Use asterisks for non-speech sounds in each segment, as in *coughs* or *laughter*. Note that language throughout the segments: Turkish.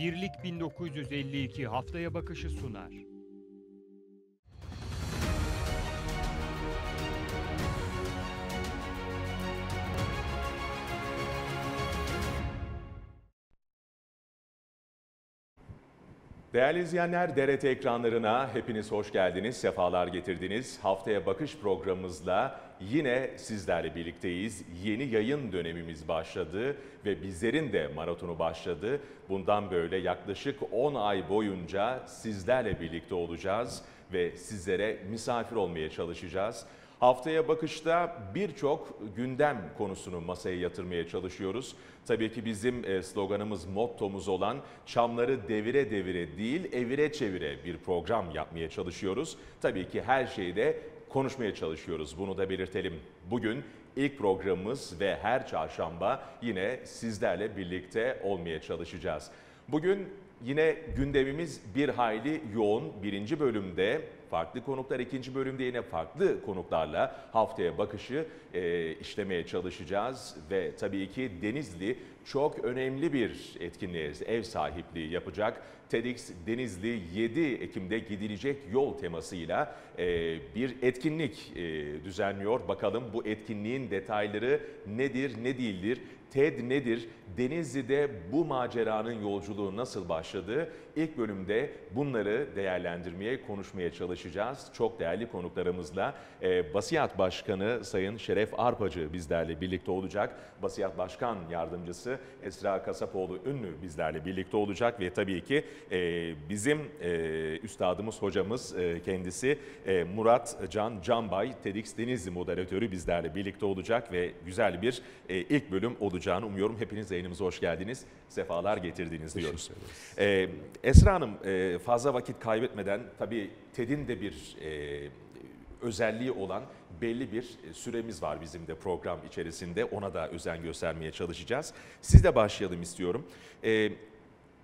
Birlik 1952 haftaya bakışı sunar. Değerli izleyenler, DRT ekranlarına hepiniz hoş geldiniz, sefalar getirdiniz. Haftaya Bakış programımızla yine sizlerle birlikteyiz. Yeni yayın dönemimiz başladı ve bizlerin de maratonu başladı. Bundan böyle yaklaşık 10 ay boyunca sizlerle birlikte olacağız ve sizlere misafir olmaya çalışacağız. Haftaya bakışta birçok gündem konusunu masaya yatırmaya çalışıyoruz. Tabii ki bizim e, sloganımız, mottomuz olan çamları devire devire değil evire çevire bir program yapmaya çalışıyoruz. Tabii ki her şeyde konuşmaya çalışıyoruz. Bunu da belirtelim. Bugün ilk programımız ve her çarşamba yine sizlerle birlikte olmaya çalışacağız. Bugün yine gündemimiz bir hayli yoğun. Birinci bölümde farklı konuklar, ikinci bölümde yine farklı konuklarla haftaya bakışı e, işlemeye çalışacağız. Ve tabii ki Denizli çok önemli bir etkinliğe ev sahipliği yapacak. TEDx Denizli 7 Ekim'de gidilecek yol temasıyla e, bir etkinlik e, düzenliyor. Bakalım bu etkinliğin detayları nedir, ne değildir? TED nedir? Denizli'de bu maceranın yolculuğu nasıl başladı? İlk bölümde bunları değerlendirmeye, konuşmaya çalışacağız. Çok değerli konuklarımızla e, Basiyat Başkanı Sayın Şeref Arpacı bizlerle birlikte olacak. Basiyat Başkan Yardımcısı Esra Kasapoğlu Ünlü bizlerle birlikte olacak ve tabii ki e, bizim e, üstadımız, hocamız e, kendisi e, Murat Can Canbay, TEDx Denizli moderatörü bizlerle birlikte olacak ve güzel bir e, ilk bölüm olacağını umuyorum. Hepiniz yayınımıza hoş geldiniz, sefalar getirdiniz diyoruz. E, Esra Hanım e, fazla vakit kaybetmeden tabii TED'in de bir e, özelliği olan belli bir süremiz var bizim de program içerisinde. Ona da özen göstermeye çalışacağız. Siz de başlayalım istiyorum. E,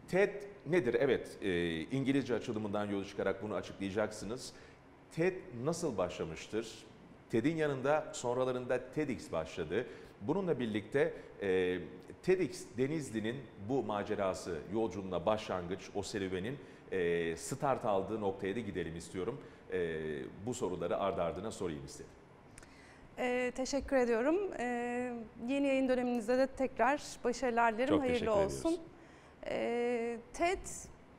TED nedir? Evet, e, İngilizce açılımından yola çıkarak bunu açıklayacaksınız. TED nasıl başlamıştır? TED'in yanında sonralarında TEDx başladı. Bununla birlikte e, TEDx Denizli'nin bu macerası, yolculuğuna başlangıç, o serüvenin e, start aldığı noktaya da gidelim istiyorum. E, bu soruları ardı ardına sorayım istedim. Ee, teşekkür ediyorum. Ee, yeni yayın döneminizde de tekrar başarılar dilerim. Çok Hayırlı olsun. ediyoruz. Ee, TED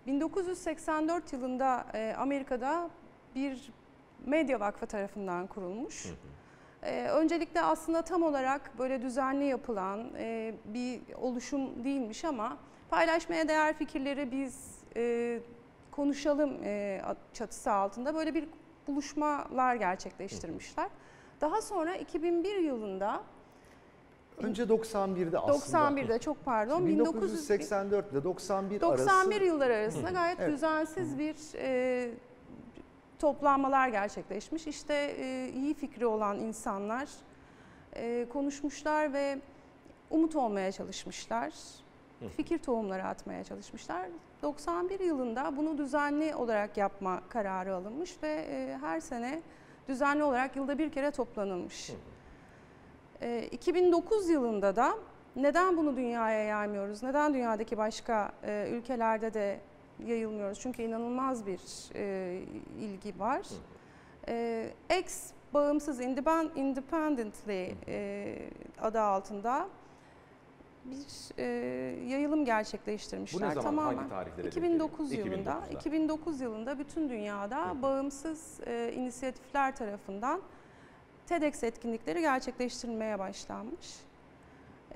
1984 yılında e, Amerika'da bir medya vakfı tarafından kurulmuş. Ee, öncelikle aslında tam olarak böyle düzenli yapılan e, bir oluşum değilmiş ama paylaşmaya değer fikirleri biz e, konuşalım e, çatısı altında böyle bir buluşmalar gerçekleştirmişler. Daha sonra 2001 yılında Önce 91'de aslında. 91'de çok pardon 1984 ile 91, 91 arası yıllar arasında gayet Evet. düzensiz bir e, toplanmalar gerçekleşmiş. İşte e, iyi fikri olan insanlar e, konuşmuşlar ve umut olmaya çalışmışlar. Fikir tohumları atmaya çalışmışlar. 91 yılında bunu düzenli olarak yapma kararı alınmış ve e, her sene düzenli olarak yılda bir kere toplanılmış. E, 2009 yılında da neden bunu dünyaya yaymıyoruz? Neden dünyadaki başka e, ülkelerde de yayılmıyoruz? Çünkü inanılmaz bir e, ilgi var. E, X bağımsız independ- independently e, adı altında bir e, yayılım gerçekleştirmişler. Bu ne zaman, Tamamen hangi tarihlere denk 2009 geliyor? yılında. 2009'da. 2009 yılında bütün dünyada bağımsız e, inisiyatifler tarafından TEDx etkinlikleri gerçekleştirilmeye başlanmış.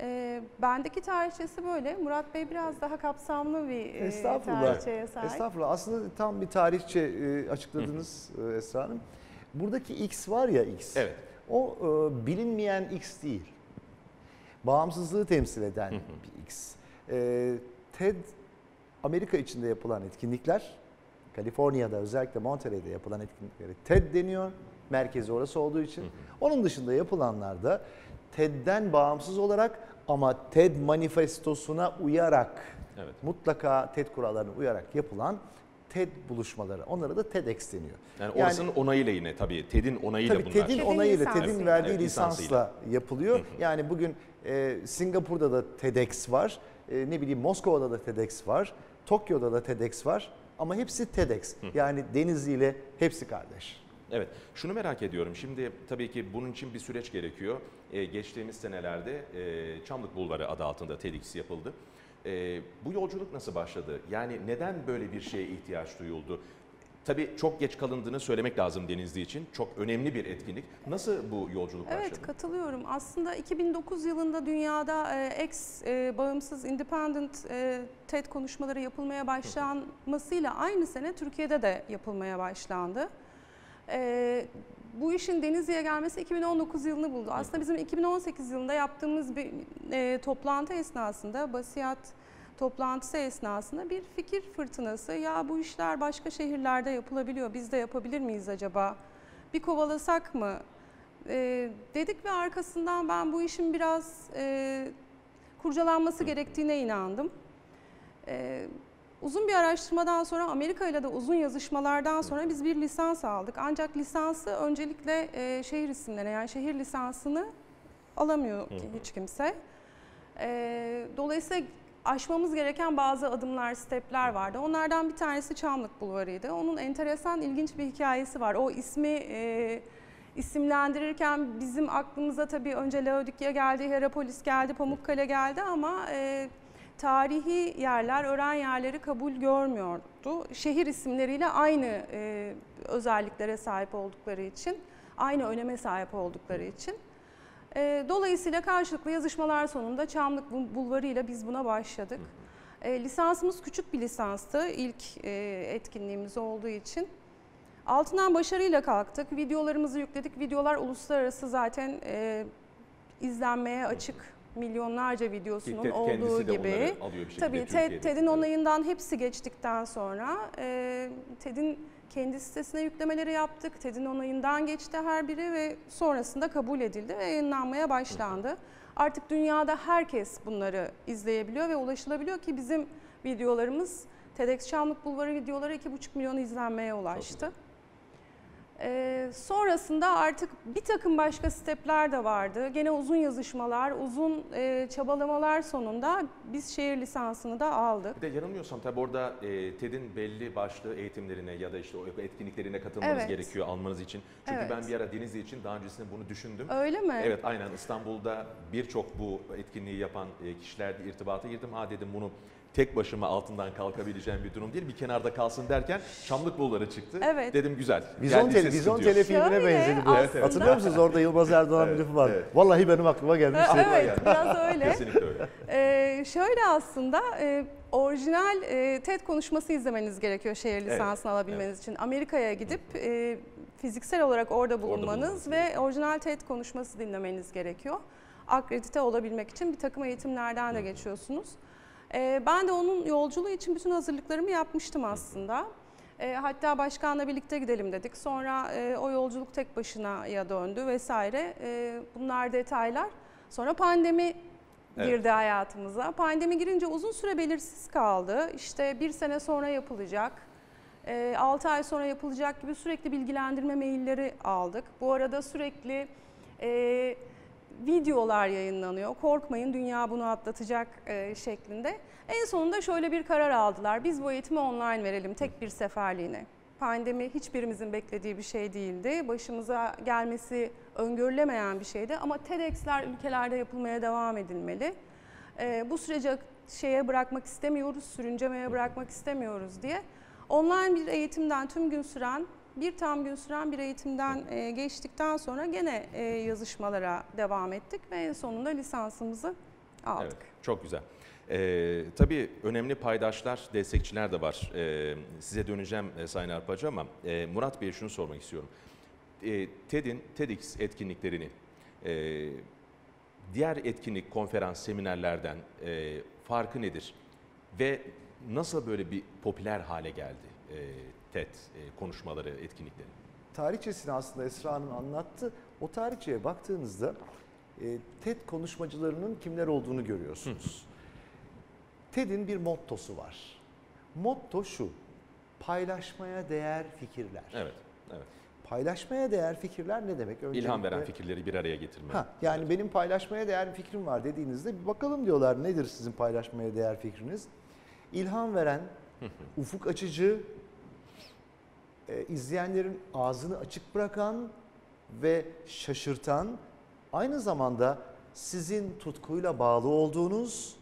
E, bendeki tarihçesi böyle. Murat Bey biraz daha kapsamlı bir e, Estağfurullah. tarihçeye sahip. Estağfurullah. Aslında tam bir tarihçe e, açıkladınız e, Esra Hanım. Buradaki X var ya X. Evet. O e, bilinmeyen X değil. Bağımsızlığı temsil eden bir X. E, TED Amerika içinde yapılan etkinlikler, Kaliforniya'da özellikle Monterey'de yapılan etkinlikleri TED deniyor. Merkezi orası olduğu için. Onun dışında yapılanlarda TED'den bağımsız olarak ama TED manifestosuna uyarak Evet. mutlaka TED kurallarına uyarak yapılan TED buluşmaları. Onlara da TEDx deniyor. Yani orasının onayıyla yine tabii TED'in onayıyla Tabii bunlar. TED'in TED'in onayıyla, lisansıyla. TED'in verdiği Evet, lisansıyla. lisansla yapılıyor. Yani bugün e, Singapur'da da TEDx var. e, ne bileyim Moskova'da da TEDx var, Tokyo'da da TEDx var ama hepsi TEDx. Yani Denizli ile hepsi kardeş. Evet, şunu merak ediyorum. Şimdi tabii ki bunun için bir süreç gerekiyor. Ee, geçtiğimiz senelerde e, Çamlık Bulvarı adı altında TEDx yapıldı. Ee, bu yolculuk nasıl başladı? Yani neden böyle bir şeye ihtiyaç duyuldu? Tabii çok geç kalındığını söylemek lazım Denizli için. Çok önemli bir etkinlik. Nasıl bu yolculuk başladı? Evet katılıyorum. Aslında 2009 yılında dünyada e, ex e, bağımsız independent e, TED konuşmaları yapılmaya başlanmasıyla aynı sene Türkiye'de de yapılmaya başlandı. E, bu işin Denizli'ye gelmesi 2019 yılını buldu. Aslında bizim 2018 yılında yaptığımız bir e, toplantı esnasında Basiyat toplantısı esnasında bir fikir fırtınası. Ya bu işler başka şehirlerde yapılabiliyor. Biz de yapabilir miyiz acaba? Bir kovalasak mı? E, dedik ve arkasından ben bu işin biraz e, kurcalanması gerektiğine inandım. E, uzun bir araştırmadan sonra Amerika ile de uzun yazışmalardan sonra biz bir lisans aldık. Ancak lisansı öncelikle e, şehir isimlerine yani şehir lisansını alamıyor ki hiç kimse. E, dolayısıyla aşmamız gereken bazı adımlar, stepler vardı. Onlardan bir tanesi Çamlık Bulvarı'ydı. Onun enteresan, ilginç bir hikayesi var. O ismi e, isimlendirirken bizim aklımıza tabii önce Laodikya geldi, Herapolis geldi, Pamukkale geldi ama e, tarihi yerler, öğren yerleri kabul görmüyordu. Şehir isimleriyle aynı e, özelliklere sahip oldukları için, aynı öneme sahip oldukları için. E, dolayısıyla karşılıklı yazışmalar sonunda Çamlık Bul- Bulvarı ile biz buna başladık. E, lisansımız küçük bir lisanstı ilk e, etkinliğimiz olduğu için. Altından başarıyla kalktık. Videolarımızı yükledik. Videolar uluslararası zaten e, izlenmeye açık milyonlarca videosunun TED olduğu gibi. Tabii. TED, TED'in onayından hepsi geçtikten sonra e, TED'in kendi sitesine yüklemeleri yaptık. TED'in onayından geçti her biri ve sonrasında kabul edildi ve yayınlanmaya başlandı. Artık dünyada herkes bunları izleyebiliyor ve ulaşılabiliyor ki bizim videolarımız TEDx Çamlık Bulvarı videoları 2,5 milyon izlenmeye ulaştı. Ee, sonrasında artık bir takım başka stepler de vardı. Gene uzun yazışmalar, uzun e, çabalamalar sonunda biz şehir lisansını da aldık. Bir de yanılmıyorsam tabii orada e, TED'in belli başlı eğitimlerine ya da işte o etkinliklerine katılmanız Evet. gerekiyor almanız için. Çünkü Evet. ben bir ara Denizli için daha öncesinde bunu düşündüm. Öyle mi? Evet aynen İstanbul'da birçok bu etkinliği yapan e, kişilerle irtibata girdim. Ha dedim bunu tek başıma altından kalkabileceğim bir durum değil. Bir kenarda kalsın derken Çamlık Bulvarı çıktı. Evet. Dedim güzel. Vizyon, Geldiyse tele, vizyon sıkıntı yok. telefilmine benzedi bu. aslında- Hatırlıyor musunuz? Orada Yılmaz Erdoğan Evet, bir lafı var. evet. Vallahi benim aklıma gelmişti. evet, biraz öyle. Kesinlikle öyle. Ee, şöyle aslında e, orijinal e, TED konuşması izlemeniz gerekiyor şehir Evet, lisansını alabilmeniz için. Amerika'ya gidip e, fiziksel olarak orada bulunmanız bulunmanız ve orijinal TED konuşması dinlemeniz gerekiyor. Akredite olabilmek için bir takım eğitimlerden de geçiyorsunuz. E, ben de onun yolculuğu için bütün hazırlıklarımı yapmıştım aslında. E, hatta başkanla birlikte gidelim dedik. Sonra e, o yolculuk tek başına ya döndü vesaire. E, bunlar detaylar. Sonra pandemi Evet. girdi hayatımıza. Pandemi girince uzun süre belirsiz kaldı. İşte bir sene sonra yapılacak, 6 ay sonra yapılacak gibi sürekli bilgilendirme mailleri aldık. Bu arada sürekli e, videolar yayınlanıyor. Korkmayın dünya bunu atlatacak e, şeklinde. En sonunda şöyle bir karar aldılar. Biz bu eğitimi online verelim tek bir seferliğine. Pandemi hiçbirimizin beklediği bir şey değildi. Başımıza gelmesi öngörülemeyen bir şeydi ama TEDx'ler ülkelerde yapılmaya devam edilmeli. E, bu süreci şeye bırakmak istemiyoruz, sürüncemeye bırakmak istemiyoruz diye online bir eğitimden tüm gün süren, bir tam gün süren bir eğitimden e, geçtikten sonra gene e, yazışmalara devam ettik ve en sonunda lisansımızı aldık. Evet, çok güzel. Ee, tabii önemli paydaşlar, destekçiler de var. Ee, size döneceğim e, Sayın Arpacı ama e, Murat Bey'e şunu sormak istiyorum. E, TED'in, TEDx etkinliklerini e, diğer etkinlik, konferans, seminerlerden e, farkı nedir? Ve nasıl böyle bir popüler hale geldi e, TED e, konuşmaları, etkinlikleri? tarihçesini aslında Esra Hanım anlattı. O tarihçeye baktığınızda e, TED konuşmacılarının kimler olduğunu görüyorsunuz. TED'in bir mottosu var. Motto şu, paylaşmaya değer fikirler. Evet, evet. paylaşmaya değer fikirler ne demek? İlham veren Öncelikle- fikirleri bir araya getirme. Ha, yani benim paylaşmaya değer bir fikrim var dediğinizde bir bakalım diyorlar nedir sizin paylaşmaya değer fikriniz? İlham veren, ufuk açıcı, e, izleyenlerin ağzını açık bırakan ve şaşırtan, aynı zamanda sizin tutkuyla bağlı olduğunuz,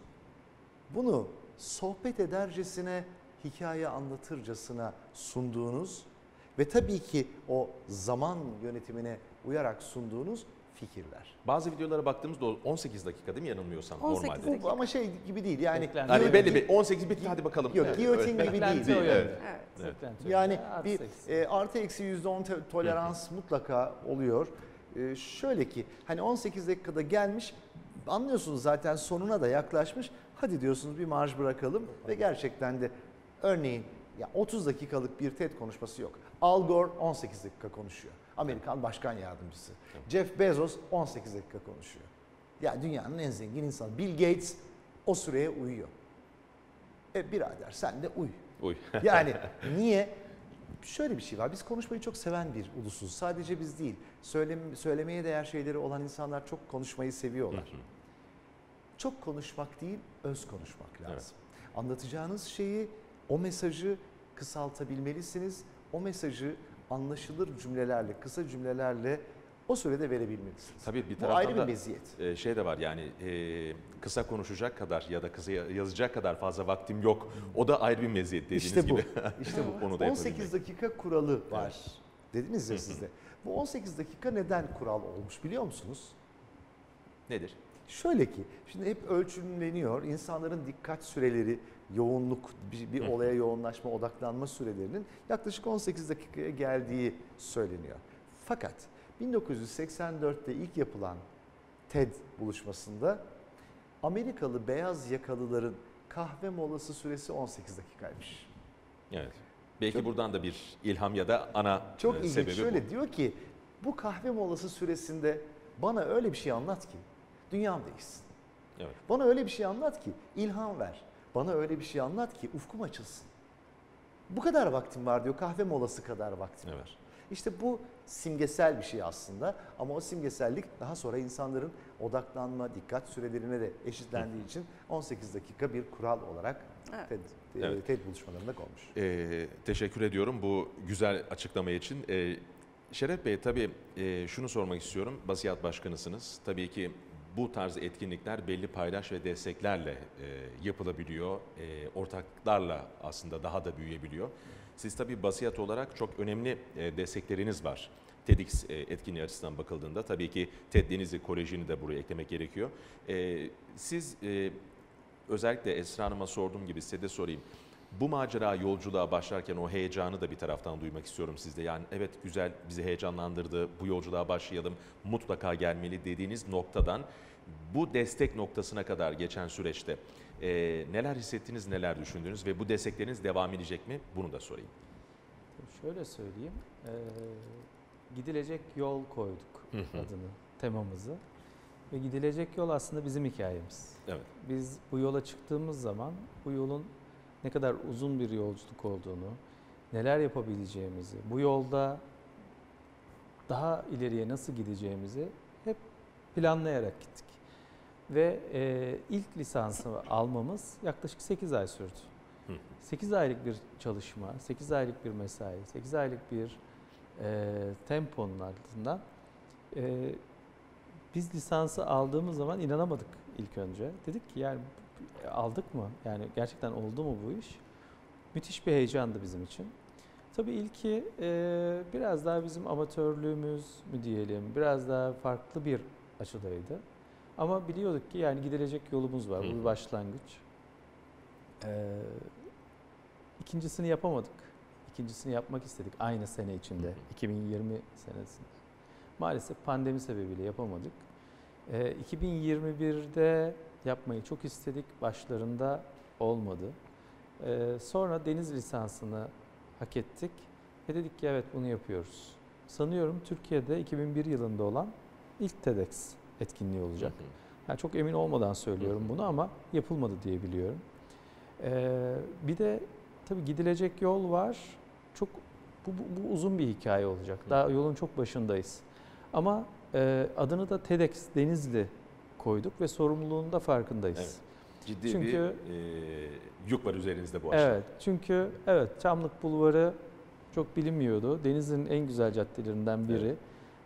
bunu sohbet edercesine, hikaye anlatırcasına sunduğunuz ve tabii ki o zaman yönetimine uyarak sunduğunuz fikirler. Bazı videolara baktığımızda o 18 dakika değil mi yanılmıyorsam 18 normalde. dakika. Bu ama şey gibi değil yani Beklenti. Hani belli bir 18 bitti hadi bakalım. Yok, giyotin gibi Beklenti değil. o Evet. yönde. Evet. Beklenti Yani. Artı bir seksi. e, artı eksi yüzde on te- tolerans mutlaka oluyor. E, şöyle ki hani 18 dakikada gelmiş anlıyorsunuz zaten sonuna da yaklaşmış. Hadi diyorsunuz bir marj bırakalım ve gerçekten de örneğin ya 30 dakikalık bir TED konuşması yok. Al Gore 18 dakika konuşuyor. Amerikan Başkan Yardımcısı. Jeff Bezos 18 dakika konuşuyor. Ya dünyanın en zengin insanı Bill Gates o süreye uyuyor. E birader sen de uy. Uy. *laughs* Yani niye? Şöyle bir şey var. Biz konuşmayı çok seven bir ulusuz. Sadece biz değil. Söylem, söylemeye değer şeyleri olan insanlar çok konuşmayı seviyorlar. Çok konuşmak değil, öz konuşmak lazım. Evet. Anlatacağınız şeyi, o mesajı kısaltabilmelisiniz. O mesajı anlaşılır cümlelerle, kısa cümlelerle o sürede verebilmelisiniz. Tabii bir Bu taraftan ayrı bir da meziyet. e, şey de var yani e, kısa konuşacak kadar ya da kısa yazacak kadar fazla vaktim yok. O da ayrı bir meziyet dediğiniz İşte bu. gibi. *laughs* İşte bu. *laughs* Onu da 18 yapabilmek. dakika kuralı var. Dediniz ya siz de. Bu 18 dakika neden kural olmuş biliyor musunuz? Nedir? Şöyle ki, şimdi hep ölçümleniyor. İnsanların dikkat süreleri, yoğunluk, bir, bir olaya yoğunlaşma, odaklanma sürelerinin yaklaşık 18 dakikaya geldiği söyleniyor. Fakat 1984'te ilk yapılan TED buluşmasında Amerikalı beyaz yakalıların kahve molası süresi 18 dakikaymış. Evet. Belki Çok- buradan da bir ilham ya da ana Çok e, ilginç. sebebi Şöyle bu. diyor ki bu kahve molası süresinde bana öyle bir şey anlat ki dünyam değişsin. Evet. Bana öyle bir şey anlat ki ilham ver. Bana öyle bir şey anlat ki ufkum açılsın. Bu kadar vaktim var diyor. Kahve molası kadar vaktim Evet. var. İşte bu simgesel bir şey aslında ama o simgesellik daha sonra insanların odaklanma, dikkat sürelerine de eşitlendiği için 18 dakika bir kural olarak Evet. TED, e, Evet. TED buluşmalarında konmuş. Ee, teşekkür ediyorum bu güzel açıklama için. Ee, Şeref Bey tabii e, şunu sormak istiyorum. Basiyat Başkanısınız. Tabii ki bu tarz etkinlikler belli paylaş ve desteklerle e, yapılabiliyor. E, ortaklarla aslında daha da büyüyebiliyor. Siz tabii Basiyat olarak çok önemli e, destekleriniz var. TEDx e, etkinliği açısından bakıldığında tabii ki TED Denizli Koleji'ni de buraya eklemek gerekiyor. E, siz e, özellikle Esra Hanım'a sorduğum gibi size de sorayım. Bu macera yolculuğa başlarken o heyecanı da bir taraftan duymak istiyorum sizde. Yani evet güzel bizi heyecanlandırdı, bu yolculuğa başlayalım, mutlaka gelmeli dediğiniz noktadan bu destek noktasına kadar geçen süreçte e, neler hissettiniz, neler düşündünüz ve bu destekleriniz devam edecek mi? Bunu da sorayım. Şöyle söyleyeyim. eee, gidilecek yol koyduk Hı hı. adını, temamızı. Ve gidilecek yol aslında bizim hikayemiz. Evet. Biz bu yola çıktığımız zaman bu yolun ne kadar uzun bir yolculuk olduğunu, neler yapabileceğimizi, bu yolda daha ileriye nasıl gideceğimizi hep planlayarak gittik. Ve eee, ilk lisansı almamız yaklaşık 8 ay sürdü. Hı. 8 aylık bir çalışma, 8 aylık bir mesai, 8 aylık bir eee temponun ardından eee, biz lisansı aldığımız zaman inanamadık ilk önce. Dedik ki yani aldık mı? Yani gerçekten oldu mu bu iş? Müthiş bir heyecandı bizim için. Tabii ilki eee, biraz daha bizim amatörlüğümüz mü diyelim, biraz daha farklı bir açıdaydı. Ama biliyorduk ki yani gidilecek yolumuz var. Hı Bu bir başlangıç. Eee ikincisini yapamadık. İkincisini yapmak istedik aynı sene içinde. Hı hı. 2020 senesinde. Maalesef pandemi sebebiyle yapamadık. Eee 2021'de yapmayı çok istedik. Başlarında olmadı. Eee, sonra deniz lisansını hak ettik ve dedik ki evet bunu yapıyoruz. Sanıyorum Türkiye'de 2001 yılında olan ilk TEDx etkinliği olacak. Yani çok emin olmadan söylüyorum bunu ama yapılmadı diye biliyorum. Ee, bir de tabii gidilecek yol var. Çok Bu, bu, bu uzun bir hikaye olacak. Daha yolun çok başındayız. Ama e, adını da TEDx Denizli koyduk ve sorumluluğun da farkındayız. Evet. Ciddi Çünkü- bir e, yük var üzerinizde bu açıdan. Evet, çünkü evet Çamlık Bulvarı çok bilinmiyordu. Denizli'nin en güzel caddelerinden biri.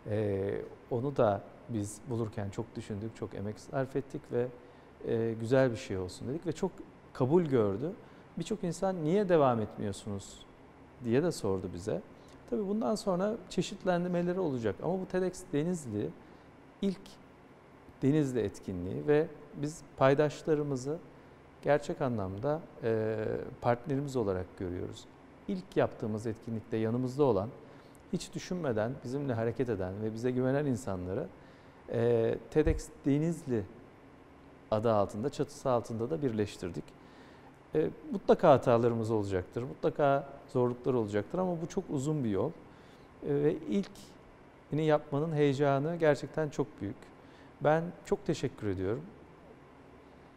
Ee, onu da biz bulurken çok düşündük, çok emek sarf ettik ve e, güzel bir şey olsun dedik ve çok kabul gördü. Birçok insan niye devam etmiyorsunuz diye de sordu bize. Tabii bundan sonra çeşitlendirmeleri olacak ama bu TEDx Denizli ilk Denizli etkinliği ve biz paydaşlarımızı gerçek anlamda partnerimiz olarak görüyoruz. İlk yaptığımız etkinlikte yanımızda olan, hiç düşünmeden bizimle hareket eden ve bize güvenen insanları TEDx Denizli adı altında, çatısı altında da birleştirdik. E, mutlaka hatalarımız olacaktır, mutlaka zorluklar olacaktır ama bu çok uzun bir yol. E, ve ilk yapmanın heyecanı gerçekten çok büyük. Ben çok teşekkür ediyorum.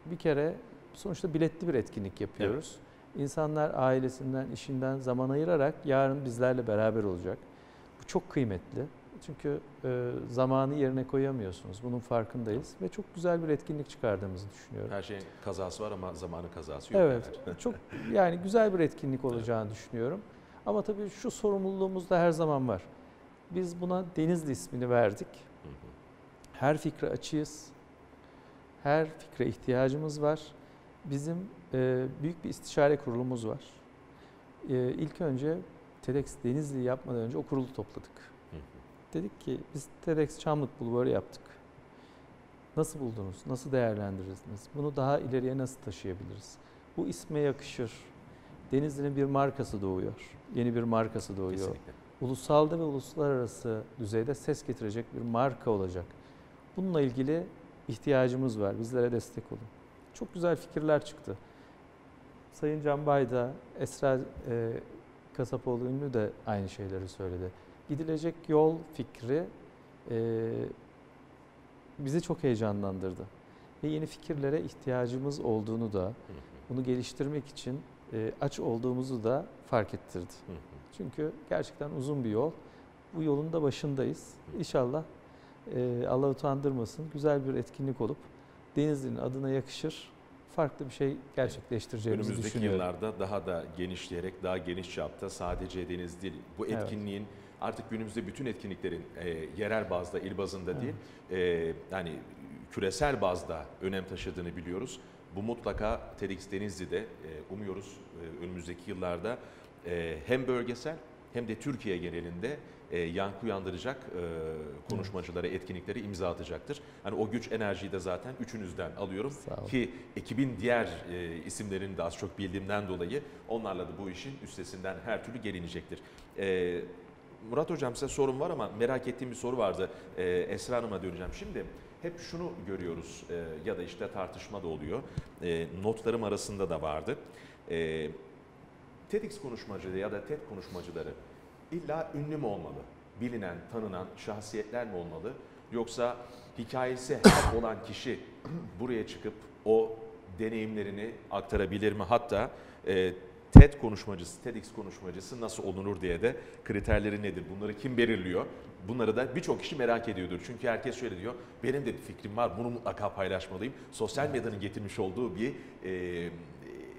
Bir kere sonuçta biletli bir etkinlik yapıyoruz. İnsanlar ailesinden, işinden zaman ayırarak yarın bizlerle beraber olacak. Bu çok kıymetli. Çünkü e, zamanı yerine koyamıyorsunuz. Bunun farkındayız ve çok güzel bir etkinlik çıkardığımızı düşünüyorum. Her şeyin kazası var ama zamanın kazası yok. Evet, çok yani güzel bir etkinlik *laughs* olacağını düşünüyorum. Ama tabii şu sorumluluğumuz da her zaman var. Biz buna Denizli ismini verdik. Her fikre açığız. Her fikre ihtiyacımız var. Bizim e, büyük bir istişare kurulumuz var. E, ilk önce TEDx Denizli yapmadan önce o kurulu topladık. Hı hı. Dedik ki biz TEDx Çamlık Bulvarı yaptık. Nasıl buldunuz? Nasıl değerlendirirsiniz? Bunu daha ileriye nasıl taşıyabiliriz? Bu isme yakışır. Denizli'nin bir markası doğuyor. Yeni bir markası doğuyor. Kesinlikle. Ulusalda ve uluslararası düzeyde ses getirecek bir marka olacak. Bununla ilgili ihtiyacımız var. Bizlere destek olun. Çok güzel fikirler çıktı. Sayın Can Bayda, Esra e, Kasapoğlu ünlü de aynı şeyleri söyledi. Gidilecek yol fikri e, bizi çok heyecanlandırdı. Ve yeni fikirlere ihtiyacımız olduğunu da, bunu geliştirmek için e, aç olduğumuzu da fark ettirdi. Çünkü gerçekten uzun bir yol. Bu yolun da başındayız. İnşallah e, Allah utandırmasın. Güzel bir etkinlik olup Denizli'nin adına yakışır. Farklı bir şey gerçekleştireceğimizi Önümüzdeki düşünüyorum. yıllarda daha da genişleyerek, daha geniş çapta sadece deniz değil, bu Evet. etkinliğin artık günümüzde bütün etkinliklerin e, yerel bazda, il bazında değil, e, yani küresel bazda önem taşıdığını biliyoruz. Bu mutlaka TEDx Denizli'de e, umuyoruz e, önümüzdeki yıllarda e, hem bölgesel hem de Türkiye genelinde e, yankı uyandıracak e, konuşmacılara, etkinlikleri imza atacaktır. Hani o güç enerjiyi de zaten üçünüzden alıyorum ki ekibin diğer e, isimlerini de az çok bildiğimden dolayı onlarla da bu işin üstesinden her türlü gelinecektir. E, Murat Hocam size sorum var ama merak ettiğim bir soru vardı. E, Esra Hanım'a döneceğim. Şimdi hep şunu görüyoruz e, ya da işte tartışma da oluyor. E, notlarım arasında da vardı. E, TEDx konuşmacıları ya da TED konuşmacıları illa ünlü mü olmalı? Bilinen, tanınan şahsiyetler mi olmalı? Yoksa hikayesi her *coughs* olan kişi buraya çıkıp o deneyimlerini aktarabilir mi? Hatta e, TED konuşmacısı, TEDx konuşmacısı nasıl olunur diye de kriterleri nedir? Bunları kim belirliyor? Bunları da birçok kişi merak ediyordur. Çünkü herkes şöyle diyor, benim de bir fikrim var, bunu mutlaka paylaşmalıyım. Sosyal medyanın getirmiş olduğu bir e,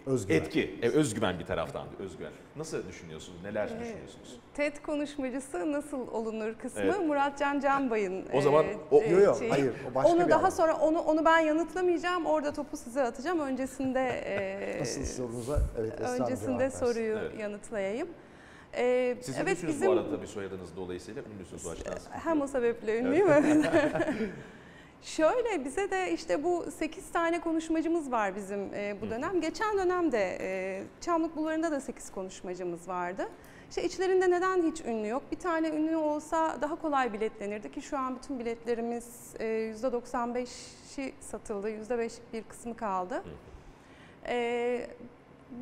Özgüven. etki, e, özgüven bir taraftan da özgüven. Nasıl düşünüyorsunuz, neler Ee, düşünüyorsunuz? TED konuşmacısı nasıl olunur kısmı Evet. Muratcan Canbay'ın O zaman e, o- e, Yok yok şeyi. hayır o başka onu bir daha alan. sonra onu onu ben yanıtlamayacağım. Orada topu size atacağım. Öncesinde e, Asıl sorunuza evet Esra öncesinde soruyu Evet. yanıtlayayım. E, Siz evet bizim bu arada tabii soyadınız dolayısıyla ünlüsünüz sıkıntı hem o sebeple ünlüyüm. *laughs* Şöyle bize de işte bu 8 tane konuşmacımız var bizim e, bu dönem. Geçen dönemde e, Çamlık Bulvarı'nda da 8 konuşmacımız vardı. İşte içlerinde neden hiç ünlü yok? Bir tane ünlü olsa daha kolay biletlenirdi ki şu an bütün biletlerimiz e, %95'i satıldı. %5'lik bir kısmı kaldı. E,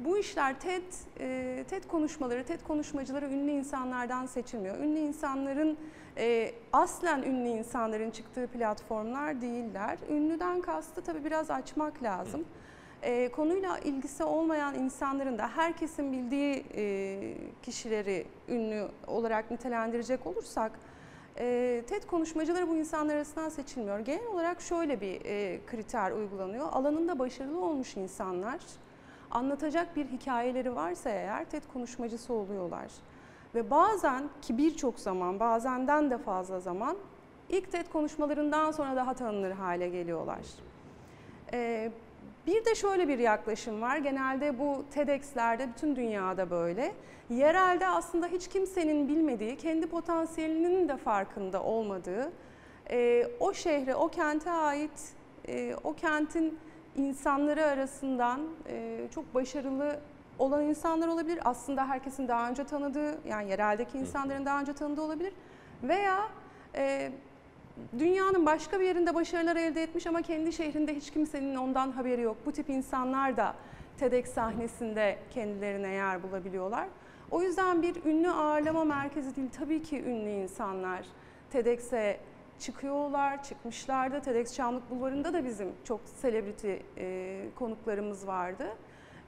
bu işler TED, e, TED konuşmaları, TED konuşmacıları ünlü insanlardan seçilmiyor. Ünlü insanların e, aslen ünlü insanların çıktığı platformlar değiller. Ünlüden kastı tabii biraz açmak lazım. e, konuyla ilgisi olmayan insanların da herkesin bildiği e, kişileri ünlü olarak nitelendirecek olursak e, TED konuşmacıları bu insanlar arasından seçilmiyor. Genel olarak şöyle bir e, kriter uygulanıyor. Alanında başarılı olmuş insanlar anlatacak bir hikayeleri varsa eğer TED konuşmacısı oluyorlar. Ve bazen ki birçok zaman bazenden de fazla zaman ilk TED konuşmalarından sonra daha tanınır hale geliyorlar. Ee, bir de şöyle bir yaklaşım var. Genelde bu TEDx'lerde bütün dünyada böyle. Yerelde aslında hiç kimsenin bilmediği, kendi potansiyelinin de farkında olmadığı, e, o şehre, o kente ait, e, o kentin insanları arasından e, çok başarılı olan insanlar olabilir. Aslında herkesin daha önce tanıdığı, yani yereldeki insanların daha önce tanıdığı olabilir. Veya e, dünyanın başka bir yerinde başarılar elde etmiş ama kendi şehrinde hiç kimsenin ondan haberi yok. Bu tip insanlar da TEDx sahnesinde kendilerine yer bulabiliyorlar. O yüzden bir ünlü ağırlama merkezi değil, tabii ki ünlü insanlar TEDx'e çıkıyorlar, çıkmışlardı. TEDx Çamlık Bulvarı'nda da bizim çok celebrity e, konuklarımız vardı.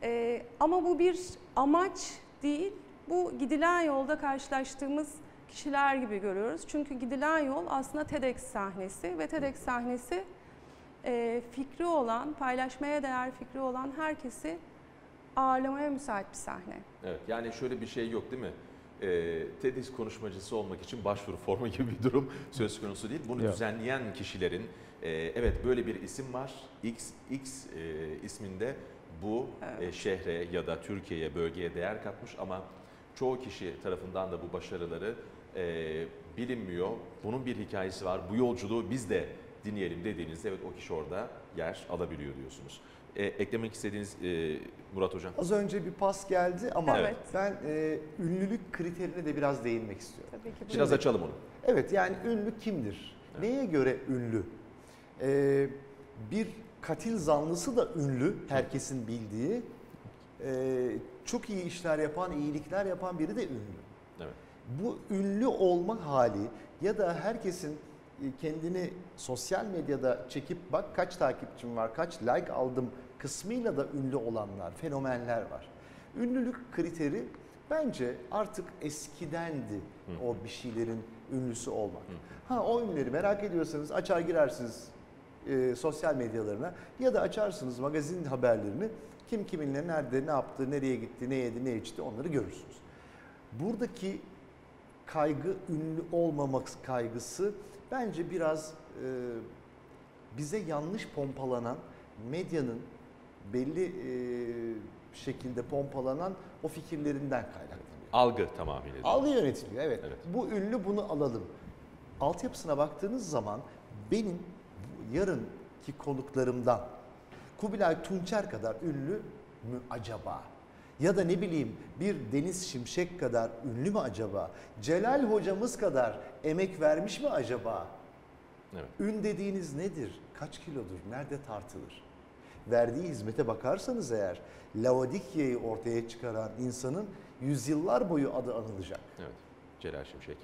E, ama bu bir amaç değil, bu gidilen yolda karşılaştığımız kişiler gibi görüyoruz. Çünkü gidilen yol aslında TEDx sahnesi ve TEDx sahnesi e, fikri olan, paylaşmaya değer fikri olan herkesi ağırlamaya müsait bir sahne. Evet yani şöyle bir şey yok değil mi? Ee, TEDx konuşmacısı olmak için başvuru *laughs* formu gibi bir durum söz konusu değil. Bunu Yok. düzenleyen kişilerin e, evet böyle bir isim var X, X e, isminde bu e, şehre ya da Türkiye'ye bölgeye değer katmış ama çoğu kişi tarafından da bu başarıları e, bilinmiyor. Bunun bir hikayesi var. Bu yolculuğu biz de dinleyelim dediğinizde evet o kişi orada yer alabiliyor diyorsunuz. E, eklemek istediğiniz e, Murat Hocam? Az önce bir pas geldi ama Evet. ben e, ünlülük kriterine de biraz değinmek istiyorum. Tabii ki. Biraz açalım onu. Evet yani ünlü kimdir? Neye göre ünlü? Ee, bir katil zanlısı da ünlü, herkesin bildiği. Ee, çok iyi işler yapan, iyilikler yapan biri de ünlü. Evet. Bu ünlü olma hali ya da herkesin e, kendini sosyal medyada çekip bak kaç takipçim var, kaç like aldım kısmıyla da ünlü olanlar, fenomenler var. Ünlülük kriteri bence artık eskidendi o bir şeylerin ünlüsü olmak. Ha o ünlüleri merak ediyorsanız açar girersiniz e, sosyal medyalarına ya da açarsınız magazin haberlerini. Kim kiminle nerede ne yaptı, nereye gitti, ne yedi, ne içti onları görürsünüz. Buradaki kaygı ünlü olmamak kaygısı bence biraz e, bize yanlış pompalanan medyanın belli e, şekilde pompalanan o fikirlerinden kaynaklanıyor. Algı tamamıyla. Algı yönetiliyor evet. Evet. Bu ünlü bunu alalım. Altyapısına baktığınız zaman benim yarınki konuklarımdan Kubilay Tunçer kadar ünlü mü acaba? Ya da ne bileyim bir Deniz Şimşek kadar ünlü mü acaba? Celal hocamız kadar emek vermiş mi acaba? Evet. Ün dediğiniz nedir? Kaç kilodur? Nerede tartılır? Verdiği hizmete bakarsanız eğer Laodikya'yı ortaya çıkaran insanın yüzyıllar boyu adı anılacak. Evet. Celal Şimşek.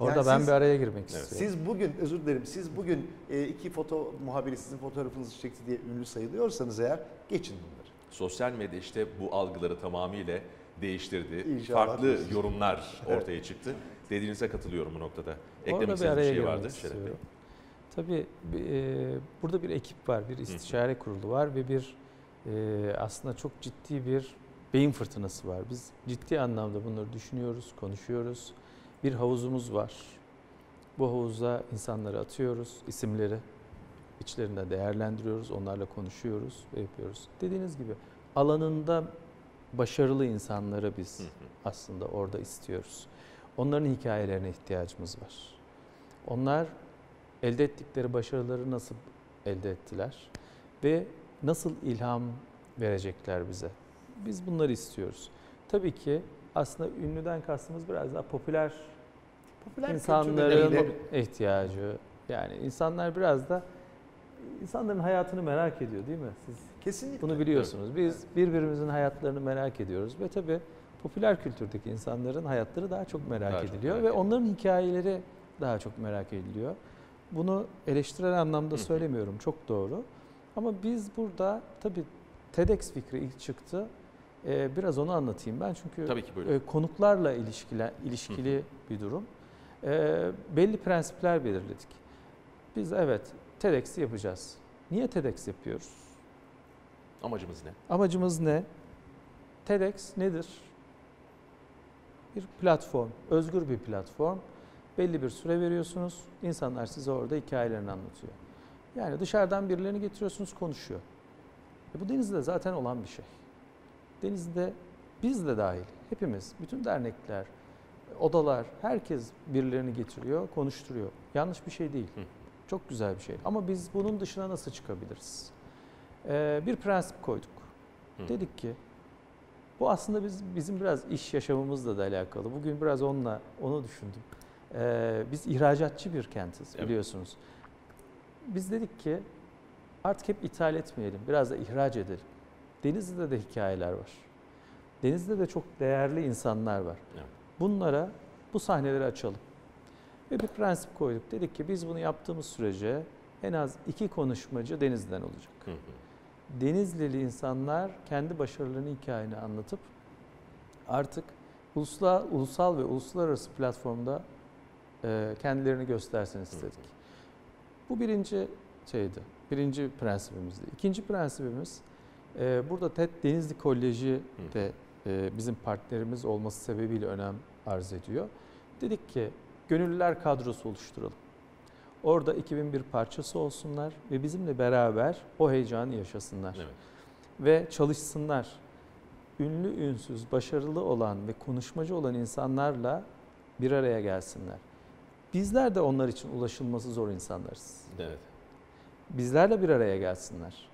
Orada Yani ben siz- bir araya girmek Evet. istiyorum. Siz bugün özür dilerim siz bugün e, iki foto muhabiri sizin fotoğrafınızı çekti diye ünlü sayılıyorsanız eğer geçin bunları. Sosyal medya işte bu algıları tamamıyla değiştirdi. İnşallah Farklı yorumlar *laughs* ortaya çıktı. Dediğinize katılıyorum bu noktada. Eklemek bir istediğiniz araya bir şey vardı Şeref Bey. Tabii e, burada bir ekip var, bir istişare kurulu var ve bir e, aslında çok ciddi bir beyin fırtınası var. Biz ciddi anlamda bunları düşünüyoruz, konuşuyoruz. Bir havuzumuz var. Bu havuza insanları atıyoruz, isimleri içlerinde değerlendiriyoruz, onlarla konuşuyoruz ve yapıyoruz. Dediğiniz gibi alanında başarılı insanları biz Hı hı. aslında orada istiyoruz. Onların hikayelerine ihtiyacımız var. Onlar elde ettikleri başarıları nasıl elde ettiler ve nasıl ilham verecekler bize? Biz bunları istiyoruz. Tabii ki aslında ünlüden kastımız biraz daha popüler Popüler insanların ihtiyacı. Yani insanlar biraz da insanların hayatını merak ediyor değil mi? Siz kesinlikle. bunu biliyorsunuz. Biz birbirimizin hayatlarını merak ediyoruz ve tabii popüler kültürdeki insanların hayatları daha çok merak Daha çok ediliyor merak ve onların hikayeleri daha çok merak ediliyor. Bunu eleştirel anlamda söylemiyorum. Çok doğru. Ama biz burada tabii TEDx fikri ilk çıktı. Ee, biraz onu anlatayım ben çünkü Tabii ki e, konuklarla ilişkili, ilişkili bir durum. Ee, belli prensipler belirledik. Biz evet TEDx'i yapacağız. Niye TEDx yapıyoruz? Amacımız ne? Amacımız ne? TEDx nedir? Bir platform, özgür bir platform. Belli bir süre veriyorsunuz. İnsanlar size orada hikayelerini anlatıyor. Yani dışarıdan birilerini getiriyorsunuz konuşuyor. E bu Denizli'de zaten olan bir şey. Denizli'de biz de dahil hepimiz, bütün dernekler, odalar, herkes birilerini getiriyor, konuşturuyor. Yanlış bir şey değil. Hı. Çok güzel bir şey. Ama biz bunun dışına nasıl çıkabiliriz? Ee, bir prensip koyduk. Hı. Dedik ki bu aslında biz bizim biraz iş yaşamımızla da alakalı. Bugün biraz onunla onu düşündüm. Ee, biz ihracatçı bir kentiz Evet. biliyorsunuz. Biz dedik ki artık hep ithal etmeyelim, biraz da ihraç edelim. Denizli'de de hikayeler var. Denizli'de de çok değerli insanlar var. Evet. Bunlara bu sahneleri açalım. Ve bir prensip koyduk. Dedik ki biz bunu yaptığımız sürece en az iki konuşmacı Denizli'den olacak. Hı hı. Denizlili insanlar kendi başarılarını hikayeni anlatıp artık ulusal, ulusal ve uluslararası platformda e, kendilerini göstersin istedik. Bu birinci şeydi, birinci prensibimizdi. İkinci prensibimiz burada TED Denizli Koleji de e, bizim partnerimiz olması sebebiyle önem arz ediyor. Dedik ki gönüllüler kadrosu oluşturalım. Orada 2001 parçası olsunlar ve bizimle beraber o heyecanı yaşasınlar. Evet. Ve çalışsınlar. Ünlü, ünsüz, başarılı olan ve konuşmacı olan insanlarla bir araya gelsinler. Bizler de onlar için ulaşılması zor insanlarız. Evet. Bizlerle bir araya gelsinler.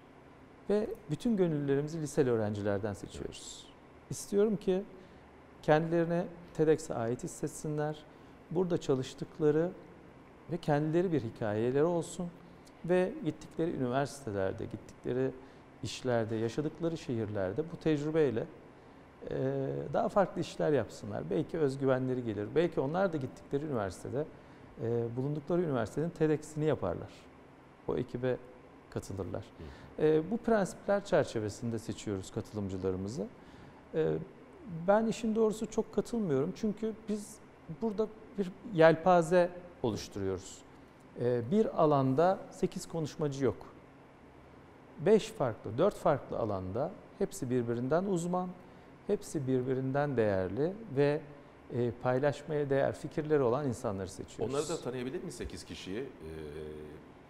Ve bütün gönüllülerimizi liseli öğrencilerden seçiyoruz. İstiyorum ki kendilerine TEDx'e ait hissetsinler. Burada çalıştıkları ve kendileri bir hikayeleri olsun ve gittikleri üniversitelerde, gittikleri işlerde, yaşadıkları şehirlerde bu tecrübeyle daha farklı işler yapsınlar. Belki özgüvenleri gelir. Belki onlar da gittikleri üniversitede, bulundukları üniversitenin TEDx'ini yaparlar. O ekibe katılırlar. Eee, bu prensipler çerçevesinde seçiyoruz katılımcılarımızı. Eee, ben işin doğrusu çok katılmıyorum. Çünkü biz burada bir yelpaze oluşturuyoruz. Ee, bir alanda 8 konuşmacı yok. 5 farklı, 4 farklı alanda hepsi birbirinden uzman, hepsi birbirinden değerli ve e, paylaşmaya değer fikirleri olan insanları seçiyoruz. Onları da tanıyabilir miyiz 8 kişiyi? Ee,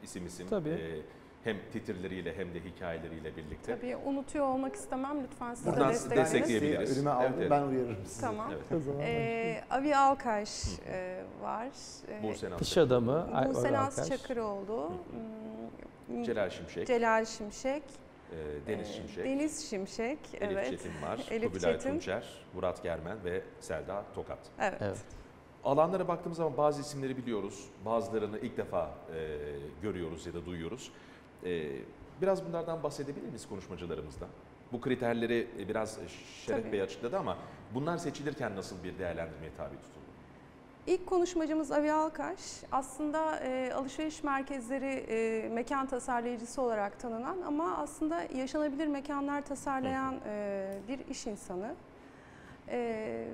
isim isim. Tabii. Ee, hem titirleriyle hem de hikayeleriyle birlikte. Tabii unutuyor olmak istemem. Lütfen siz de Buradan destekleyiniz. destekleyebiliriz. Önüme Evet, aldım evet. ben uyarırım sizi. Tamam. Evet. Ee, Avi Alkaş e, var. Ee, Buse Naz iş adamı, Ay- Buse Naz Arkadaş. Çakıroğlu. hmm, Celal Şimşek, Celal Şimşek. e, Deniz Şimşek, Deniz Şimşek. Elif evet. Çetin var, Elif Kubilay Çetin. Tuncer, Murat Germen ve Selda Tokat. Evet. Evet. Alanlara baktığımız zaman bazı isimleri biliyoruz, bazılarını ilk defa e, görüyoruz ya da duyuyoruz. E, biraz bunlardan bahsedebilir miyiz konuşmacılarımızdan? Bu kriterleri e, biraz Şeref Tabii. Bey açıkladı ama bunlar seçilirken nasıl bir değerlendirmeye tabi tutuldu? İlk konuşmacımız Avi Alkaş. Aslında e, alışveriş merkezleri e, mekan tasarlayıcısı olarak tanınan ama aslında yaşanabilir mekanlar tasarlayan e, bir iş insanı. E,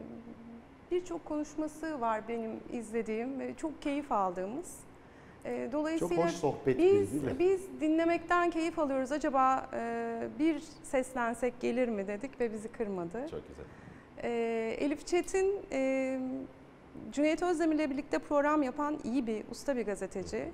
Birçok konuşması var benim izlediğim ve çok keyif aldığımız. E, Çok dolayısıyla hoş sohbet biz değil mi? biz dinlemekten keyif alıyoruz. Acaba e, bir seslensek gelir mi dedik ve bizi kırmadı. Çok güzel. Ee, Elif Çetin, e, Cüneyt Özdemir'le birlikte program yapan iyi bir, usta bir gazeteci.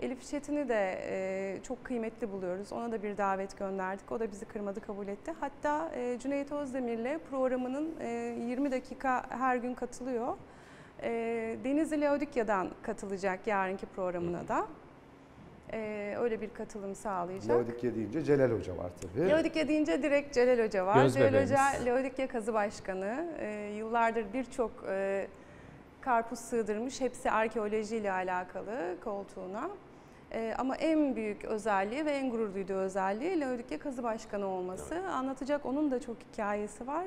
Elif Çetin'i de e, çok kıymetli buluyoruz. Ona da bir davet gönderdik. O da bizi kırmadı, kabul etti. Hatta e, Cüneyt Özdemir'le programının e, 20 dakika her gün katılıyor. E, Denizli Laodikya'dan katılacak yarınki programına da. E, öyle bir katılım sağlayacak. Laodikya deyince Celal Hoca var tabii. Laodikya deyince direkt Celal Hoca var. Göz Celal bebeğimiz. Hoca Laodikya Kazı Başkanı. Ee, yıllardır birçok e, karpuz sığdırmış. Hepsi arkeolojiyle alakalı koltuğuna. Ee, ama en büyük özelliği ve en gurur duyduğu özelliği Laodikya Kazı Başkanı olması. Anlatacak onun da çok hikayesi var.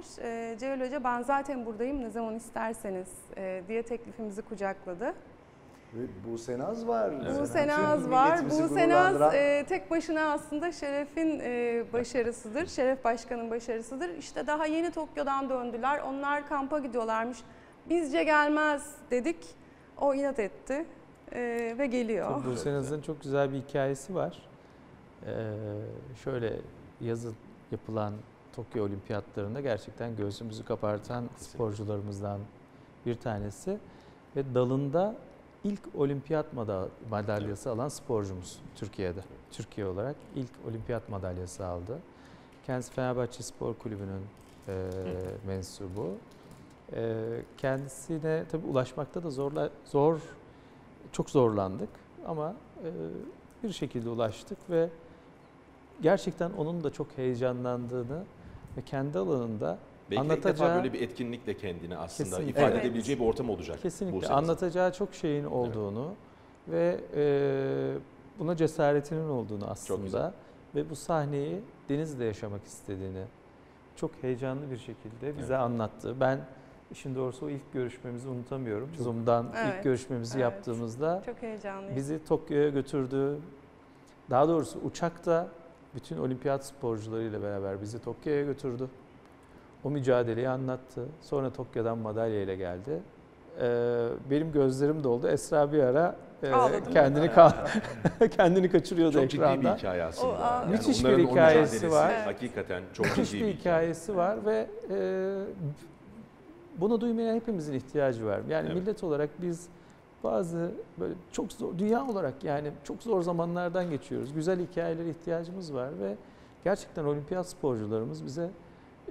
Celal Hoca ben zaten buradayım ne zaman isterseniz e, diye teklifimizi kucakladı. Ve Buse Naz var. Bu Tüm Senaz var. milletimizi Bu Senaz gururlandıran- e, tek başına aslında Şeref'in e, başarısıdır. Şeref Başkan'ın başarısıdır. İşte daha yeni Tokyo'dan döndüler. Onlar kampa gidiyorlarmış. Bizce gelmez dedik. O inat etti e, ve geliyor. Naz'ın çok güzel bir hikayesi var. Ee, şöyle yazın yapılan Tokyo Olimpiyatlarında gerçekten göğsümüzü kapartan sporcularımızdan bir tanesi. Ve dalında ilk olimpiyat mada- madalyası alan sporcumuz Türkiye'de. Türkiye olarak ilk olimpiyat madalyası aldı. Kendisi Fenerbahçe Spor Kulübü'nün e, mensubu. E, kendisine tabii ulaşmakta da zorla, zor çok zorlandık ama e, bir şekilde ulaştık ve gerçekten onun da çok heyecanlandığını ve kendi alanında Belki de ilk defa Anlatacağı- böyle bir etkinlikle kendini aslında Kesinlikle. ifade Evet. edebileceği bir ortam olacak. kesinlikle Naz'ın. anlatacağı çok şeyin olduğunu ve e, buna cesaretinin olduğunu aslında ve bu sahneyi Denizli'de yaşamak istediğini çok heyecanlı bir şekilde bize Evet. anlattı. Ben işin doğrusu o ilk görüşmemizi unutamıyorum. Çok- Zoom'dan Evet, ilk görüşmemizi evet. yaptığımızda Çok heyecanlıyım. Bizi Tokyo'ya götürdü. Daha doğrusu uçakta bütün olimpiyat sporcularıyla beraber bizi Tokyo'ya götürdü. O mücadeleyi anlattı. Sonra Tokyo'dan madalya ile geldi. Ee, benim gözlerim doldu. Esra bir ara e, kendini ka- *laughs* kendini kaçırıyordu Çok ciddi bir ekranda. hikaye aslında. O, aa, Müthiş bir hikayesi var. Hakikaten çok Müthiş ciddi bir hikayesi var ve e, bunu duymaya hepimizin ihtiyacı var. Yani Evet. millet olarak biz bazı böyle çok zor, dünya olarak yani çok zor zamanlardan geçiyoruz. Güzel hikayelere ihtiyacımız var ve gerçekten olimpiyat sporcularımız bize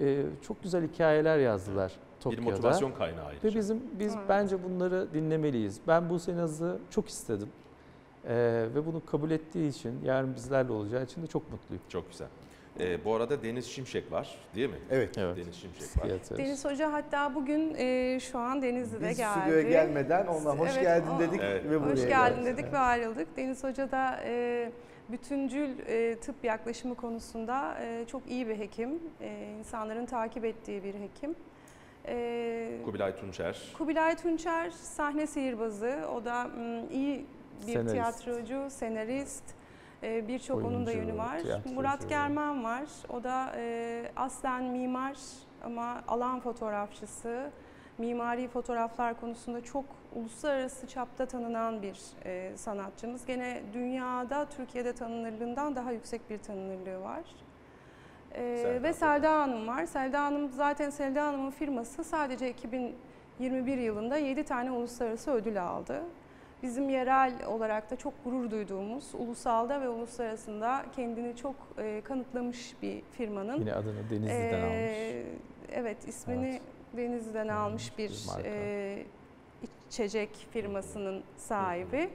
e, çok güzel hikayeler yazdılar Bir Tokyo'da. motivasyon kaynağı Ve ayrıca. bizim biz Evet. bence bunları dinlemeliyiz. Ben bu Senaz'ı çok istedim. E, ve bunu kabul ettiği için, yarın bizlerle olacağı için de çok mutluyum. Çok güzel. Ee, bu arada Deniz Şimşek var değil mi? Evet. Evet. Deniz Şimşek var. Fiyatı. Deniz Hoca hatta bugün e, şu an Denizli'de Biz geldi. stüdyoya gelmeden ona hoş Evet, geldin o- dedik Evet. ve buraya Hoş geldin geldi. dedik ve ayrıldık. Deniz Hoca da e, bütüncül e, tıp yaklaşımı konusunda e, çok iyi bir hekim. E, insanların takip ettiği bir hekim. E, Kubilay Tunçer. Kubilay Tunçer sahne sihirbazı. O da m, iyi bir Senarist. tiyatrocu, senarist. E, Birçok onun da yönü var. Murat Germen var. O da e, aslen mimar ama alan fotoğrafçısı. Mimari fotoğraflar konusunda çok uluslararası çapta tanınan bir e, sanatçımız. Gene dünyada Türkiye'de tanınırlığından daha yüksek bir tanınırlığı var. E, Selda ve Selda Hanım var. Selda Hanım zaten Selda Hanım'ın firması sadece 2021 yılında 7 tane uluslararası ödül aldı. Bizim yerel olarak da çok gurur duyduğumuz, ulusalda ve uluslararasında kendini çok e, kanıtlamış bir firmanın. Yine adını Denizli'den almış. Ee, Evet, ismini Evet. Denizli'den almış bir bir marka. e, içecek firmasının sahibi. E,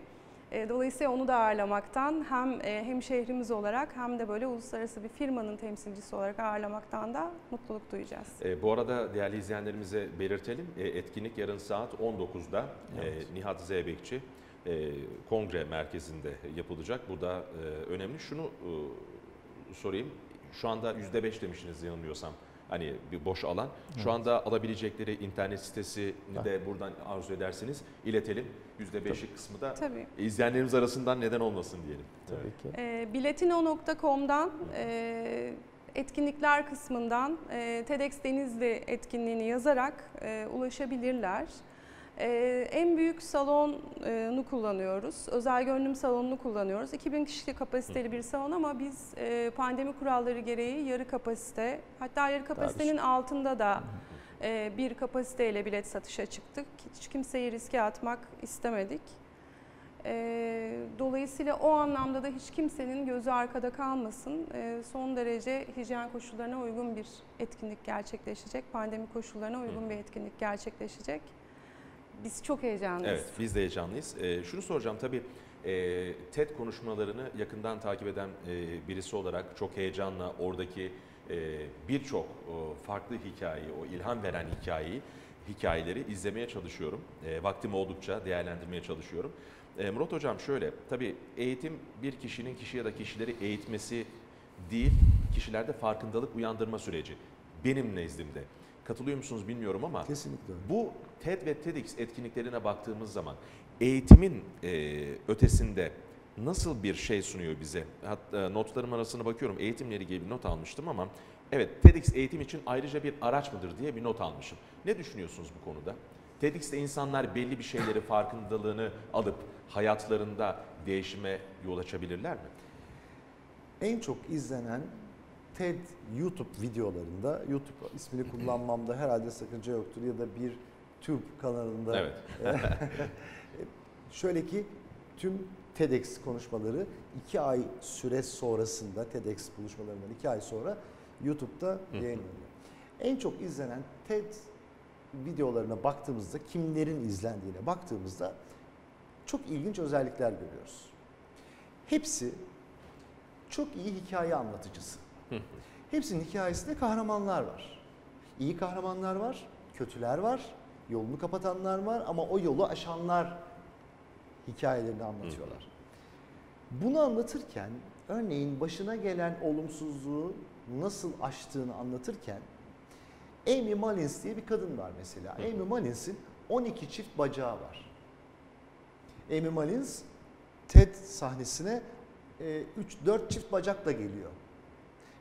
dolayısıyla onu da ağırlamaktan hem e, hem şehrimiz olarak hem de böyle uluslararası bir firmanın temsilcisi olarak ağırlamaktan da mutluluk duyacağız. Ee, bu arada değerli izleyenlerimize belirtelim. Ee, etkinlik yarın saat 19'da Evet. e, Nihat Zeybekçi e, Kongre Merkezi'nde yapılacak. Burada e, önemli şunu e, sorayım. Şu anda %5 demişsiniz yanılmıyorsam. Hani bir boş alan. Şu Evet. anda alabilecekleri internet sitesini Ha. de buradan arzu ederseniz iletelim. %5'lik kısmı da Tabii. izleyenlerimiz arasından neden olmasın diyelim. Tabii Evet. ki. E, biletino.com'dan e, etkinlikler kısmından e, TEDx Denizli etkinliğini yazarak e, ulaşabilirler. E, en büyük salonu kullanıyoruz. Özel görünüm salonunu kullanıyoruz. 2000 kişilik kapasiteli bir salon ama biz e, pandemi kuralları gereği yarı kapasite hatta yarı kapasitenin altında da e, bir kapasiteyle bilet satışa çıktık. Hiç kimseyi riske atmak istemedik. E, dolayısıyla o anlamda da hiç kimsenin gözü arkada kalmasın. E, son derece hijyen koşullarına uygun bir etkinlik gerçekleşecek. Pandemi koşullarına uygun bir etkinlik gerçekleşecek. Biz çok heyecanlıyız. Evet, biz de heyecanlıyız. Ee, şunu soracağım tabii, e, TED konuşmalarını yakından takip eden e, birisi olarak çok heyecanla oradaki e, birçok farklı hikayeyi, o ilham veren hikayeyi, hikayeleri izlemeye çalışıyorum. E, vaktim oldukça değerlendirmeye çalışıyorum. E, Murat Hocam şöyle, tabii eğitim bir kişinin kişi ya da kişileri eğitmesi değil, kişilerde farkındalık uyandırma süreci. Benim nezdimde. Katılıyor musunuz bilmiyorum ama Kesinlikle bu TED ve TEDx etkinliklerine baktığımız zaman eğitimin e, ötesinde nasıl bir şey sunuyor bize? Hatta notlarım arasına bakıyorum eğitimle ilgili bir not almıştım ama evet TEDx eğitim için ayrıca bir araç mıdır diye bir not almışım. Ne düşünüyorsunuz bu konuda? TEDx'te insanlar belli bir şeyleri farkındalığını alıp hayatlarında değişime yol açabilirler mi? En çok izlenen TED YouTube videolarında, YouTube ismini kullanmamda herhalde sakınca yoktur ya da bir Türk kanalında Evet. *laughs* Şöyle ki tüm TEDx konuşmaları iki ay süre sonrasında TEDx buluşmalarından iki ay sonra YouTube'da yayınlanıyor. En çok izlenen TED videolarına baktığımızda kimlerin izlendiğine baktığımızda çok ilginç özellikler görüyoruz. Hepsi çok iyi hikaye anlatıcısı. Hepsinin hikayesinde kahramanlar var. İyi kahramanlar var, kötüler var, yolunu kapatanlar var ama o yolu aşanlar hikayelerini anlatıyorlar. Bunu anlatırken örneğin başına gelen olumsuzluğu nasıl aştığını anlatırken Amy Mullins diye bir kadın var mesela. Amy Mullins'in 12 çift bacağı var. Amy Mullins TED sahnesine 3-4 çift bacakla geliyor.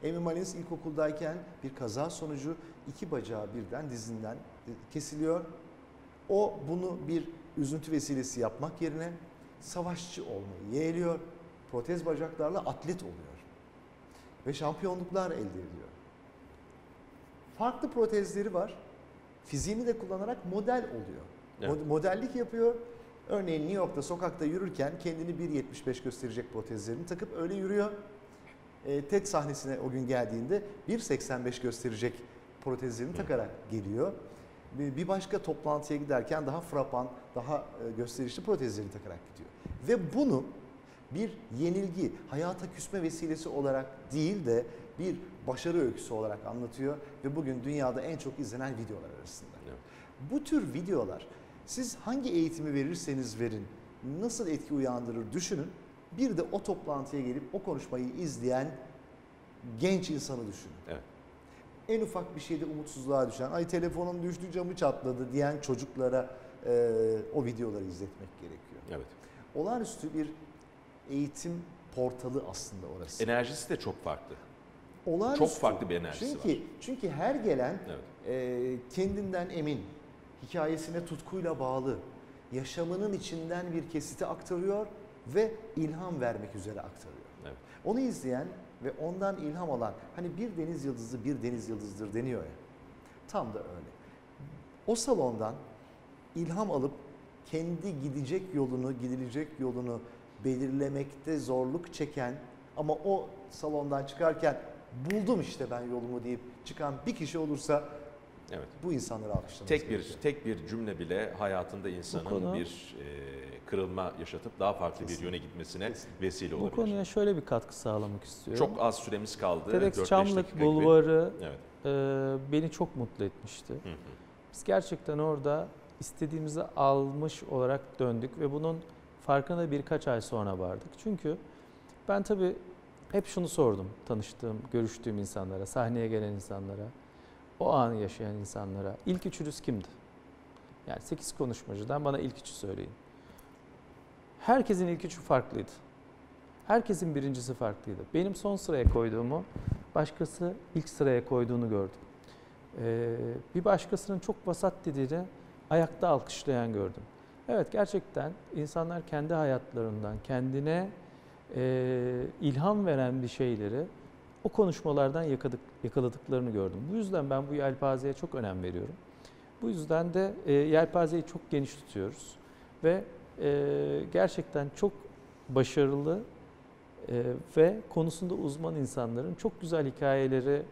Amy Mullins ilkokuldayken bir kaza sonucu iki bacağı birden dizinden kesiliyor. O bunu bir üzüntü vesilesi yapmak yerine savaşçı olmayı yeğliyor. Protez bacaklarla atlet oluyor. Ve şampiyonluklar elde ediyor. Farklı protezleri var. Fiziğini de kullanarak model oluyor. Evet. Mod- Modellik yapıyor. Örneğin New York'ta sokakta yürürken kendini 1.75 gösterecek protezlerini takıp öyle yürüyor. E, TED sahnesine o gün geldiğinde 1.85 gösterecek protezlerini takarak geliyor. Bir başka toplantıya giderken daha frapan, daha e, gösterişli protezlerini takarak gidiyor. Ve bunu bir yenilgi, hayata küsme vesilesi olarak değil de bir başarı öyküsü olarak anlatıyor ve bugün dünyada en çok izlenen videolar arasında. Evet. Bu tür videolar siz hangi eğitimi verirseniz verin, nasıl etki uyandırır düşünün. Bir de o toplantıya gelip o konuşmayı izleyen genç insanı düşünün. Evet. En ufak bir şeyde umutsuzluğa düşen, ay telefonum düştü camı çatladı diyen çocuklara e, o videoları izletmek gerekiyor. Evet. Olağanüstü bir eğitim portalı aslında orası. Enerjisi de çok farklı. Olağanüstü. Çok farklı bir enerjisi çünkü, var. Çünkü her gelen Evet. e, kendinden emin, hikayesine tutkuyla bağlı, yaşamının içinden bir kesiti aktarıyor ve ilham vermek üzere aktarıyor. Evet. Onu izleyen ve ondan ilham alan, hani bir deniz yıldızı bir deniz yıldızdır deniyor ya, tam da öyle. O salondan ilham alıp kendi gidecek yolunu, gidilecek yolunu belirlemekte zorluk çeken ama o salondan çıkarken buldum işte ben yolumu deyip çıkan bir kişi olursa Evet. bu insanları alkışlamak Tek bir tek bir cümle bile hayatında insanın konu- bir e, kırılma yaşatıp daha farklı bir yöne gitmesine Kesinlikle. vesile Bu olabilir. konuya şöyle bir katkı sağlamak istiyorum. Çok az süremiz kaldı. TEDx 4-5 Çamlık gibi. Bulvarı Evet. e, beni çok mutlu etmişti. Hı hı. Biz gerçekten orada istediğimizi almış olarak döndük ve bunun farkına birkaç ay sonra vardık. Çünkü ben tabii hep şunu sordum tanıştığım, görüştüğüm insanlara, sahneye gelen insanlara, o anı yaşayan insanlara. İlk üçünüz kimdi? Yani 8 konuşmacıdan bana ilk üçü söyleyin. Herkesin ilk üçü farklıydı. Herkesin birincisi farklıydı. Benim son sıraya koyduğumu başkası ilk sıraya koyduğunu gördüm. Ee, bir başkasının çok vasat dediğini ayakta alkışlayan gördüm. Evet gerçekten insanlar kendi hayatlarından kendine e, ilham veren bir şeyleri o konuşmalardan yakaladık, yakaladıklarını gördüm. Bu yüzden ben bu yelpazeye çok önem veriyorum. Bu yüzden de e, yelpazeyi çok geniş tutuyoruz ve e, gerçekten çok başarılı e, ve konusunda uzman insanların çok güzel hikayeleri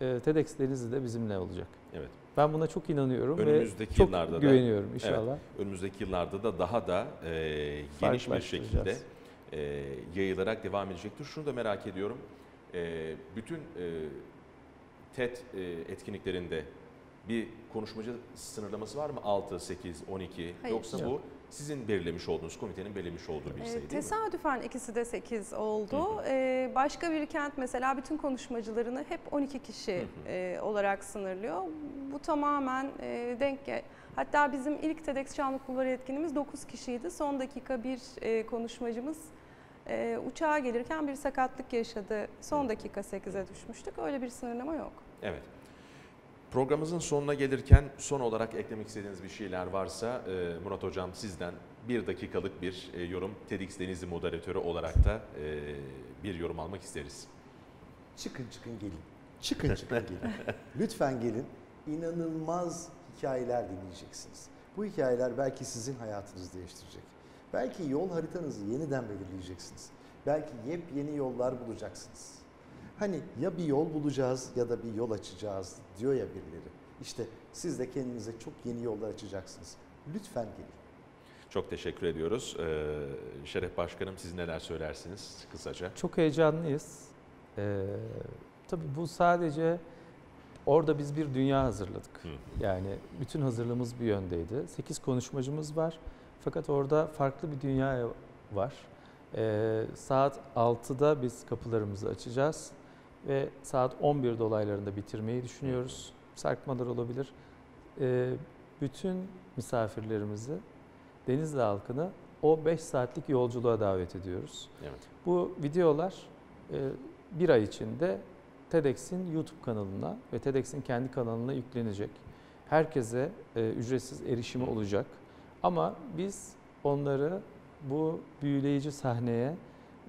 e, TEDx Denizli'de bizimle olacak. Evet. Ben buna çok inanıyorum Önümüzdeki ve çok yıllarda da- güveniyorum inşallah. Önümüzdeki yıllarda da daha da e, geniş bir şekilde e, yayılarak devam edecektir. Şunu da merak ediyorum. E, bütün e, TED e, etkinliklerinde bir konuşmacı sınırlaması var mı? 6, 8, 12 Hayır. yoksa Yok. bu sizin belirlemiş olduğunuz, komitenin belirlemiş olduğu bir sayı değil mi? tesadüfen ikisi de 8 Hı oldu. Ee, başka bir kent mesela bütün konuşmacılarını hep 12 kişi Hı e, olarak sınırlıyor. bu tamamen e, denk gel. Hatta bizim ilk TEDx Çamlık Bulvarı etkinliğimiz 9 kişiydi. Son dakika bir e, konuşmacımız e, uçağa gelirken bir sakatlık yaşadı. Son dakika 8'e düşmüştük. Öyle bir sınırlama yok. Evet. Programımızın sonuna gelirken son olarak eklemek istediğiniz bir şeyler varsa e, Murat Hocam sizden bir dakikalık bir e, yorum TEDx Denizli moderatörü olarak da e, bir yorum almak isteriz. Çıkın çıkın gelin. Çıkın çıkın *laughs* gelin. Lütfen gelin. İnanılmaz hikayeler dinleyeceksiniz. Bu hikayeler belki sizin hayatınızı değiştirecek. Belki yol haritanızı yeniden belirleyeceksiniz. Belki yepyeni yollar bulacaksınız. Hani ya bir yol bulacağız ya da bir yol açacağız diyor ya birileri. İşte siz de kendinize çok yeni yollar açacaksınız. Lütfen gelin. Çok teşekkür ediyoruz. E, Şeref Başkanım siz neler söylersiniz kısaca? Çok heyecanlıyız. Ee, tabii bu sadece orada biz bir dünya hazırladık. Hı. Yani bütün hazırlığımız bir yöndeydi. 8 konuşmacımız var. Fakat orada farklı bir dünya var. Ee, saat 6'da biz kapılarımızı açacağız ve saat 11 dolaylarında bitirmeyi düşünüyoruz. Sarkmalar olabilir. Ee, bütün misafirlerimizi, Denizli halkını o 5 saatlik yolculuğa davet ediyoruz. Evet. Bu videolar e, bir ay içinde TEDx'in YouTube kanalına ve TEDx'in kendi kanalına yüklenecek. Herkese e, ücretsiz erişimi olacak. Ama biz onları bu büyüleyici sahneye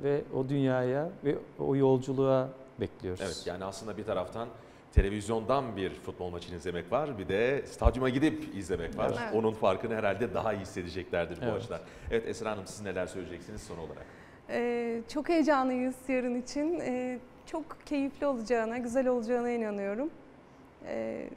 ve o dünyaya ve o yolculuğa bekliyoruz. Evet yani aslında bir taraftan televizyondan bir futbol maçını izlemek var. Bir de stadyuma gidip izlemek var. Evet. Onun farkını herhalde daha iyi hissedeceklerdir bu Evet. açıdan. Evet Esra Hanım siz neler söyleyeceksiniz son olarak? Ee, çok heyecanlıyız yarın için. Ee, çok keyifli olacağına, güzel olacağına inanıyorum. Ee,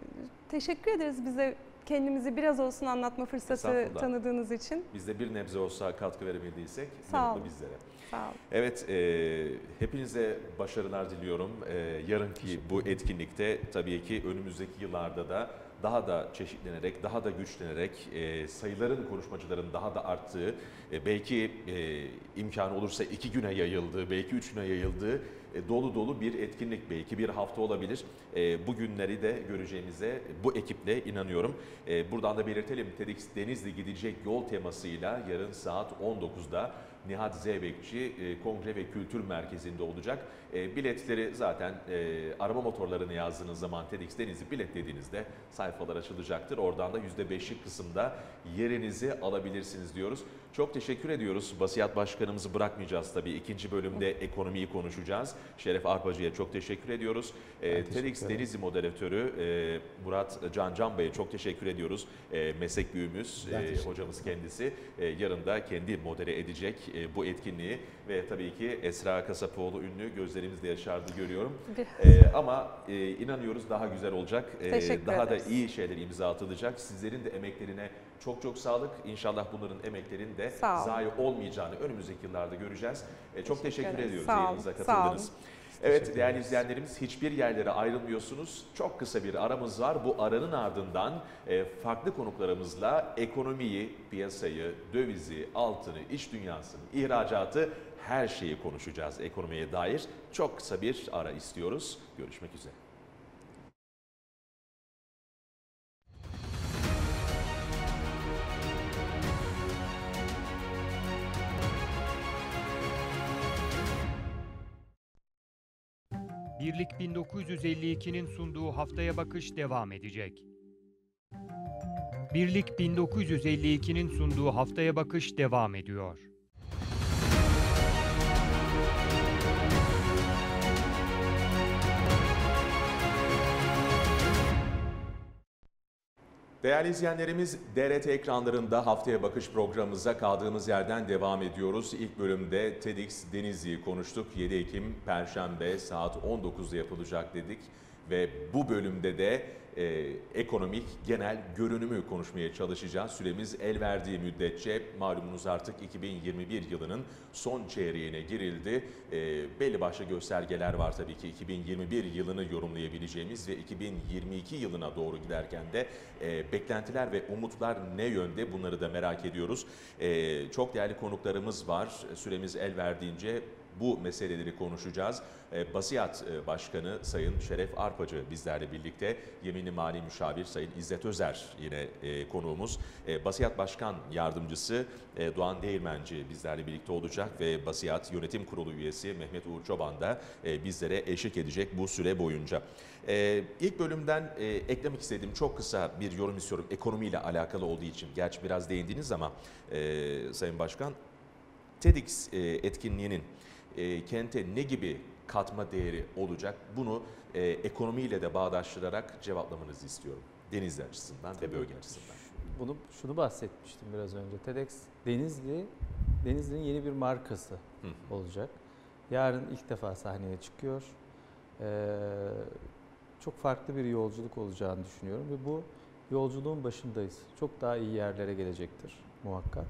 teşekkür ederiz bize kendimizi biraz olsun anlatma fırsatı tanıdığınız için. Biz de bir nebze olsa katkı verebildiysek ne Sağ mutlu bizlere. Sağ olun. Evet, e, hepinize başarılar diliyorum. E, yarınki bu etkinlikte tabii ki önümüzdeki yıllarda da daha da çeşitlenerek, daha da güçlenerek, e, sayıların konuşmacıların daha da arttığı, e, belki e, imkanı olursa iki güne yayıldığı, belki üç güne yayıldığı e, dolu dolu bir etkinlik belki bir hafta olabilir. E, bu günleri de göreceğimize bu ekiple inanıyorum. E, buradan da belirtelim TEDx Denizli gidecek yol temasıyla yarın saat 19'da Nihat Zeybekçi e, Kongre ve Kültür Merkezi'nde olacak. E, biletleri zaten e, arama motorlarını yazdığınız zaman TEDx Denizli bilet dediğinizde sayfalar açılacaktır. Oradan da %5'lik kısımda yerinizi alabilirsiniz diyoruz. Çok teşekkür ediyoruz. Basiyat Başkanımızı bırakmayacağız tabii. İkinci bölümde ekonomiyi konuşacağız. Şeref Arpacı'ya çok teşekkür ediyoruz. E, teşekkür TEDx. Denizli moderatörü e, Murat Can Can Bey'e çok teşekkür ediyoruz. E, meslek büyüğümüz, e, hocamız kendisi. E, yarın da kendi modere edecek e, bu etkinliği ve tabii ki Esra Kasapoğlu ünlü gözlerimizde yaşardı görüyorum. Bir- E, ama e, inanıyoruz daha güzel olacak. E, Teşekkür daha ederiz. da iyi şeyler imza atılacak. Sizlerin de emeklerine çok çok sağlık. İnşallah bunların emeklerinin de zayi olmayacağını önümüzdeki yıllarda göreceğiz. E, çok Teşekkür teşekkür ediyoruz Sağ yayınımıza katıldınız. Evet değerli izleyenlerimiz hiçbir yerlere ayrılmıyorsunuz. Çok kısa bir aramız var. Bu aranın ardından e, farklı konuklarımızla ekonomiyi, piyasayı, dövizi, altını, iş dünyasını, ihracatı her şeyi konuşacağız ekonomiye dair. Çok kısa bir ara istiyoruz. Görüşmek üzere. Birlik 1952'nin sunduğu haftaya bakış devam edecek. Birlik 1952'nin sunduğu haftaya bakış devam ediyor. Değerli izleyenlerimiz DRT ekranlarında haftaya bakış programımıza kaldığımız yerden devam ediyoruz. İlk bölümde TEDx Denizli'yi konuştuk. 7 Ekim Perşembe saat 19'da yapılacak dedik. Ve bu bölümde de e, ekonomik genel görünümü konuşmaya çalışacağız. Süremiz el verdiği müddetçe malumunuz artık 2021 yılının son çeyreğine girildi. E, belli başlı göstergeler var tabii ki 2021 yılını yorumlayabileceğimiz ve 2022 yılına doğru giderken de e, beklentiler ve umutlar ne yönde bunları da merak ediyoruz. E, çok değerli konuklarımız var. Süremiz el verdiğince bu meseleleri konuşacağız. E, Basiyat e, Başkanı Sayın Şeref Arpacı bizlerle birlikte. Yeminli Mali Müşavir Sayın İzzet Özer yine e, konuğumuz. E, Basiyat Başkan Yardımcısı Doğan Değirmenci bizlerle birlikte olacak ve Basiyat Yönetim Kurulu üyesi Mehmet Uğur Çoban da bizlere eşlik edecek bu süre boyunca. İlk bölümden eklemek istediğim çok kısa bir yorum istiyorum ekonomiyle alakalı olduğu için. Gerçi biraz değindiniz ama Sayın Başkan TEDx etkinliğinin e, kente ne gibi katma değeri olacak? Bunu e, ekonomiyle de bağdaştırarak cevaplamanızı istiyorum. Denizli açısından ve bölge açısından. Bunu şunu bahsetmiştim biraz önce. TEDx Denizli Denizli'nin yeni bir markası Hı. olacak. Yarın ilk defa sahneye çıkıyor. Ee, çok farklı bir yolculuk olacağını düşünüyorum ve bu yolculuğun başındayız. Çok daha iyi yerlere gelecektir muhakkak.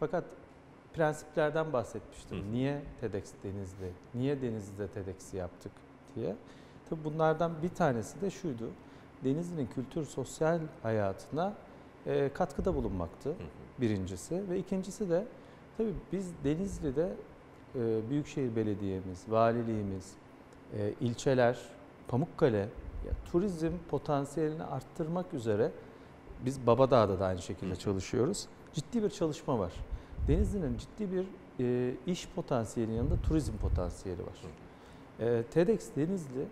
Fakat prensiplerden bahsetmiştim. Hı. Niye TEDx Denizli? Niye Denizli'de TEDx'i yaptık diye. Tabii bunlardan bir tanesi de şuydu. Denizli'nin kültür sosyal hayatına e, katkıda bulunmaktı Hı hı. birincisi ve ikincisi de tabii biz Denizli'de e, Büyükşehir Belediye'miz, valiliğimiz, e, ilçeler, Pamukkale ya, turizm potansiyelini arttırmak üzere biz Babadağ'da da aynı şekilde Hı. çalışıyoruz. Ciddi bir çalışma var. Denizli'nin ciddi bir e, iş potansiyeli yanında turizm potansiyeli var. E, TEDx Denizli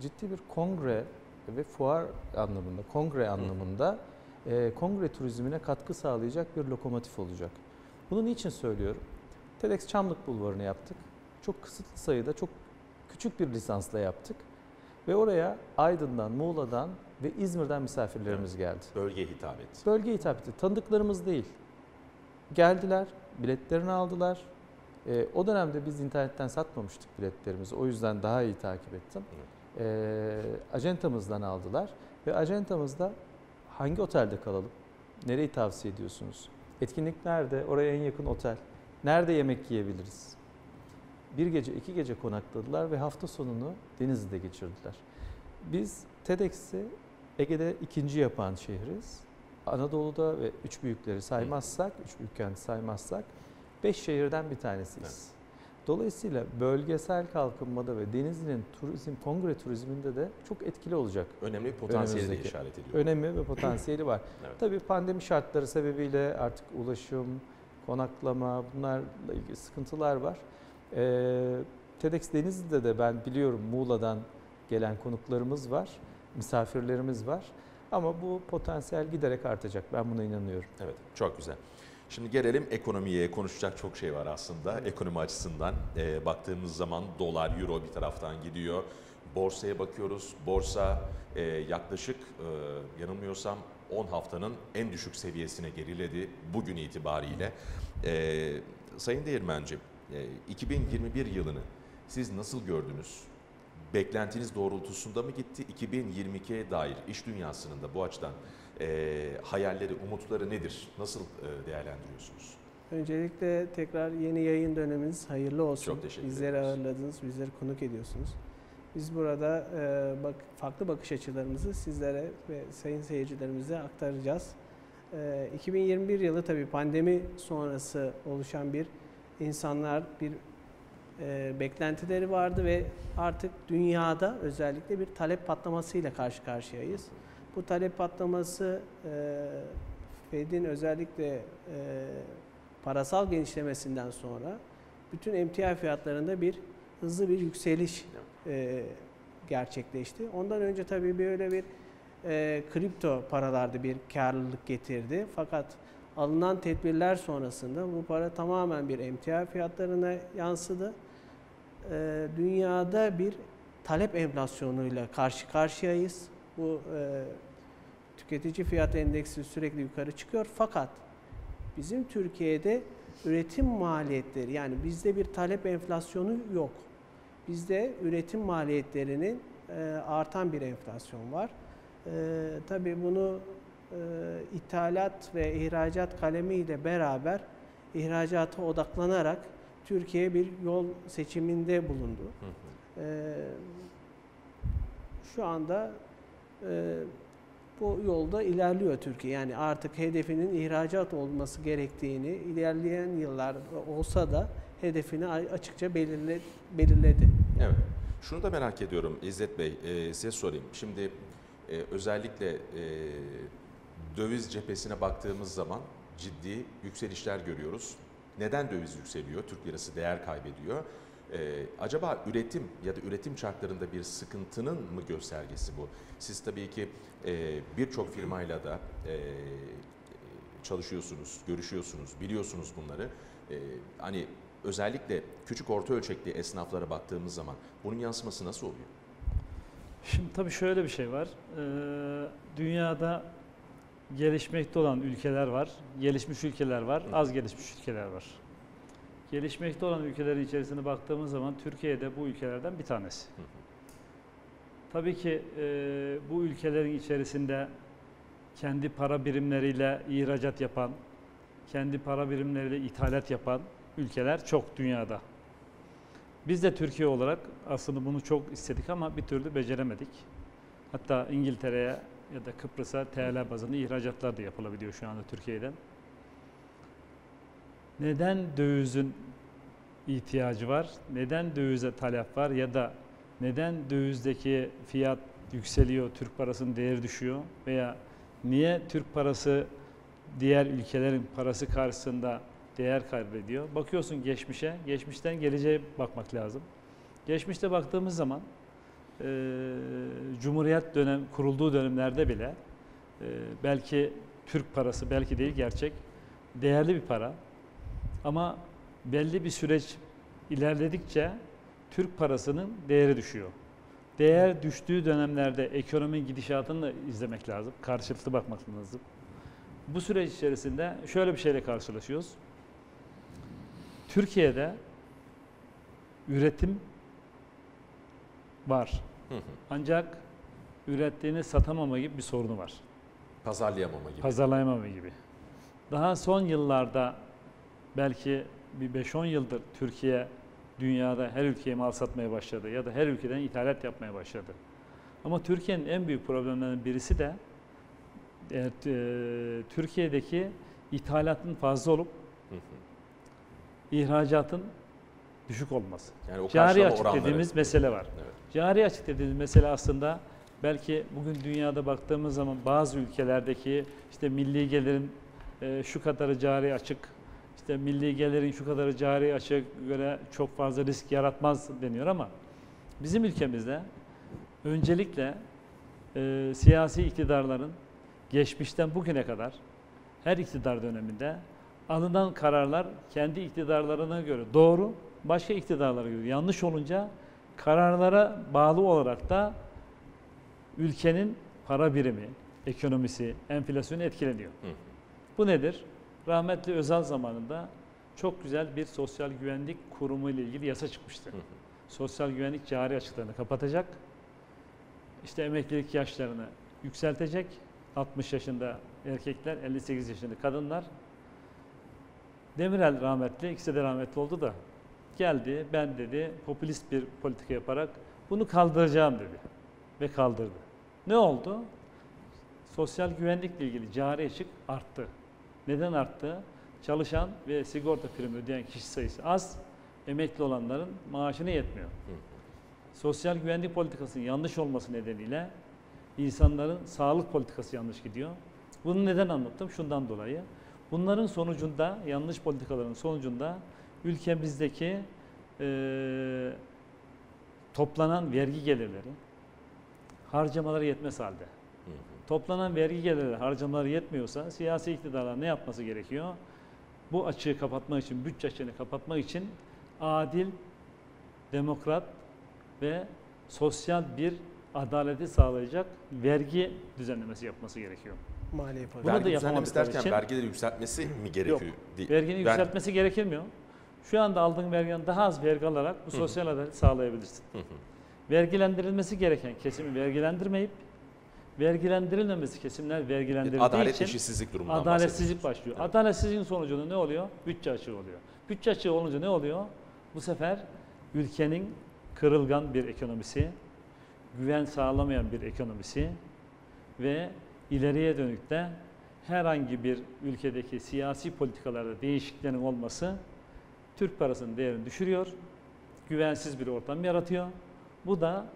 ciddi bir kongre ve fuar anlamında, kongre anlamında e, kongre turizmine katkı sağlayacak bir lokomotif olacak. Bunu niçin söylüyorum? TEDx Çamlık Bulvarı'nı yaptık. Çok kısıtlı sayıda, çok küçük bir lisansla yaptık. Ve oraya Aydın'dan, Muğla'dan ve İzmir'den misafirlerimiz geldi. Bölgeye hitap etti. Bölgeye hitap etti. Tanıdıklarımız değil. Geldiler, biletlerini aldılar. Ee, o dönemde biz internetten satmamıştık biletlerimizi. O yüzden daha iyi takip ettim. Ee, acentamızdan aldılar ve acentamızda hangi otelde kalalım? Nereyi tavsiye ediyorsunuz? Etkinlik nerede? Oraya en yakın otel. Nerede yemek yiyebiliriz? Bir gece, iki gece konakladılar ve hafta sonunu Denizli'de geçirdiler. Biz TEDx'i Ege'de ikinci yapan şehriz. Anadolu'da ve üç büyükleri saymazsak, üç büyük kenti saymazsak beş şehirden bir tanesiyiz. Dolayısıyla bölgesel kalkınmada ve Denizli'nin turizm, kongre turizminde de çok etkili olacak. Önemli bir potansiyeli de işaret ediyor. Önemi ve potansiyeli var. *clears throat* Evet. Tabii pandemi şartları sebebiyle artık ulaşım, konaklama bunlarla ilgili sıkıntılar var. Ee, TEDx Denizli'de de ben biliyorum Muğla'dan gelen konuklarımız var, misafirlerimiz var. Ama bu potansiyel giderek artacak. Ben buna inanıyorum. Evet, çok güzel. Şimdi gelelim ekonomiye. Konuşacak çok şey var aslında ekonomi açısından. Ee, baktığımız zaman dolar, euro bir taraftan gidiyor. Borsaya bakıyoruz. Borsa e, yaklaşık e, yanılmıyorsam 10 haftanın en düşük seviyesine geriledi bugün itibariyle. Ee, Sayın Değirmenci, e, 2021 yılını siz nasıl gördünüz? Beklentiniz doğrultusunda mı gitti? 2022'ye dair iş dünyasının da bu açıdan e, hayalleri, umutları nedir? Nasıl e, değerlendiriyorsunuz? Öncelikle tekrar yeni yayın döneminiz hayırlı olsun. Çok teşekkür Bizleri ederiz. ağırladınız, bizleri konuk ediyorsunuz. Biz burada e, bak farklı bakış açılarımızı sizlere ve sayın seyircilerimize aktaracağız. E, 2021 yılı tabii pandemi sonrası oluşan bir insanlar bir e, beklentileri vardı ve artık dünyada özellikle bir talep patlamasıyla karşı karşıyayız. Bu talep patlaması e, Fed'in özellikle e, parasal genişlemesinden sonra bütün emtia fiyatlarında bir hızlı bir yükseliş e, gerçekleşti. Ondan önce tabii böyle bir e, kripto paralarda bir karlılık getirdi. Fakat alınan tedbirler sonrasında bu para tamamen bir emtia fiyatlarına yansıdı. E, dünyada bir talep enflasyonuyla karşı karşıyayız. Bu e, tüketici fiyat endeksi sürekli yukarı çıkıyor. Fakat bizim Türkiye'de üretim maliyetleri yani bizde bir talep enflasyonu yok. Bizde üretim maliyetlerinin e, artan bir enflasyon var. E, tabii bunu e, ithalat ve ihracat kalemiyle beraber ihracata odaklanarak Türkiye bir yol seçiminde bulundu. Hı hı. Ee, şu anda e, bu yolda ilerliyor Türkiye. Yani artık hedefinin ihracat olması gerektiğini ilerleyen yıllar olsa da hedefini açıkça belirle, belirledi. Evet. Şunu da merak ediyorum İzzet Bey, e, size sorayım. Şimdi e, özellikle e, döviz cephesine baktığımız zaman ciddi yükselişler görüyoruz. Neden döviz yükseliyor? Türk lirası değer kaybediyor. E, acaba üretim ya da üretim şartlarında bir sıkıntının mı göstergesi bu? Siz tabii ki e, birçok firmayla da e, çalışıyorsunuz, görüşüyorsunuz, biliyorsunuz bunları. E, hani özellikle küçük orta ölçekli esnaflara baktığımız zaman bunun yansıması nasıl oluyor? Şimdi tabii şöyle bir şey var. Ee, dünyada gelişmekte olan ülkeler var, gelişmiş ülkeler var, az gelişmiş ülkeler var. Gelişmekte olan ülkelerin içerisine baktığımız zaman Türkiye de bu ülkelerden bir tanesi. Tabii ki e, bu ülkelerin içerisinde kendi para birimleriyle ihracat yapan, kendi para birimleriyle ithalat yapan ülkeler çok dünyada. Biz de Türkiye olarak aslında bunu çok istedik ama bir türlü beceremedik. Hatta İngiltere'ye ya da Kıbrıs'a TL bazında ihracatlar da yapılabiliyor şu anda Türkiye'den. Neden dövizin ihtiyacı var? Neden dövize talep var ya da neden dövizdeki fiyat yükseliyor, Türk parasının değeri düşüyor veya niye Türk parası diğer ülkelerin parası karşısında değer kaybediyor. Bakıyorsun geçmişe, geçmişten geleceğe bakmak lazım. Geçmişte baktığımız zaman Cumhuriyet dönem kurulduğu dönemlerde bile e, belki Türk parası belki değil gerçek değerli bir para. Ama belli bir süreç ilerledikçe Türk parasının değeri düşüyor. Değer düştüğü dönemlerde ekonominin gidişatını da izlemek lazım. Karşılıklı bakmak lazım. Bu süreç içerisinde şöyle bir şeyle karşılaşıyoruz. Türkiye'de üretim var. Ancak ürettiğini satamama gibi bir sorunu var. Pazarlayamama gibi. Pazarlayamama gibi. Daha son yıllarda belki bir 5-10 yıldır Türkiye dünyada her ülkeye mal satmaya başladı ya da her ülkeden ithalat yapmaya başladı. Ama Türkiye'nin en büyük problemlerinden birisi de e, e, Türkiye'deki ithalatın fazla olup ihracatın düşük olması. yani o Cari açık oranları. dediğimiz mesele var. Evet. Cari açık dediğimiz mesele aslında belki bugün dünyada baktığımız zaman bazı ülkelerdeki işte milli gelirin e, şu kadarı cari açık, işte milli gelirin şu kadarı cari açık göre çok fazla risk yaratmaz deniyor ama bizim ülkemizde öncelikle e, siyasi iktidarların geçmişten bugüne kadar her iktidar döneminde alınan kararlar kendi iktidarlarına göre doğru, başka iktidarlara göre yanlış olunca kararlara bağlı olarak da ülkenin para birimi, ekonomisi, enflasyonu etkileniyor. Hı. Bu nedir? Rahmetli Özal zamanında çok güzel bir sosyal güvenlik kurumu ile ilgili yasa çıkmıştı. Hı hı. Sosyal güvenlik cari açıklarını kapatacak. İşte emeklilik yaşlarını yükseltecek. 60 yaşında erkekler, 58 yaşında kadınlar. Demirel rahmetli, ikisi de rahmetli oldu da geldi ben dedi popülist bir politika yaparak bunu kaldıracağım dedi ve kaldırdı. Ne oldu? Sosyal güvenlikle ilgili cari açık arttı. Neden arttı? Çalışan ve sigorta primi ödeyen kişi sayısı az, emekli olanların maaşına yetmiyor. Sosyal güvenlik politikasının yanlış olması nedeniyle insanların sağlık politikası yanlış gidiyor. Bunu neden anlattım? Şundan dolayı. Bunların sonucunda, yanlış politikaların sonucunda ülkemizdeki e, toplanan vergi gelirleri harcamaları yetmez halde. Hı hı. Toplanan vergi gelirleri harcamaları yetmiyorsa siyasi iktidarlar ne yapması gerekiyor? Bu açığı kapatmak için, bütçe açığını kapatmak için adil, demokrat ve sosyal bir adaleti sağlayacak vergi düzenlemesi yapması gerekiyor. Maliye. Bunu da Vergi düzenlemesi yapamadıkları derken için- vergileri yükseltmesi mi gerekiyor? Değil. Vergini Ben- yükseltmesi gerekirmiyor. Şu anda aldığın vergiden daha az vergi alarak bu sosyal adaleti sağlayabilirsin. Hı hı. Vergilendirilmesi gereken kesimi vergilendirmeyip vergilendirilmemesi kesimler vergilendirildiği Adalet için eşitsizlik durumundan adaletsizlik başlıyor. Evet. Adaletsizliğin sonucunda ne oluyor? Bütçe açığı oluyor. Bütçe açığı olunca ne oluyor? Bu sefer ülkenin kırılgan bir ekonomisi, güven sağlamayan bir ekonomisi ve ileriye dönük de herhangi bir ülkedeki siyasi politikalarda değişikliklerin olması Türk parasının değerini düşürüyor, güvensiz bir ortam yaratıyor. Bu da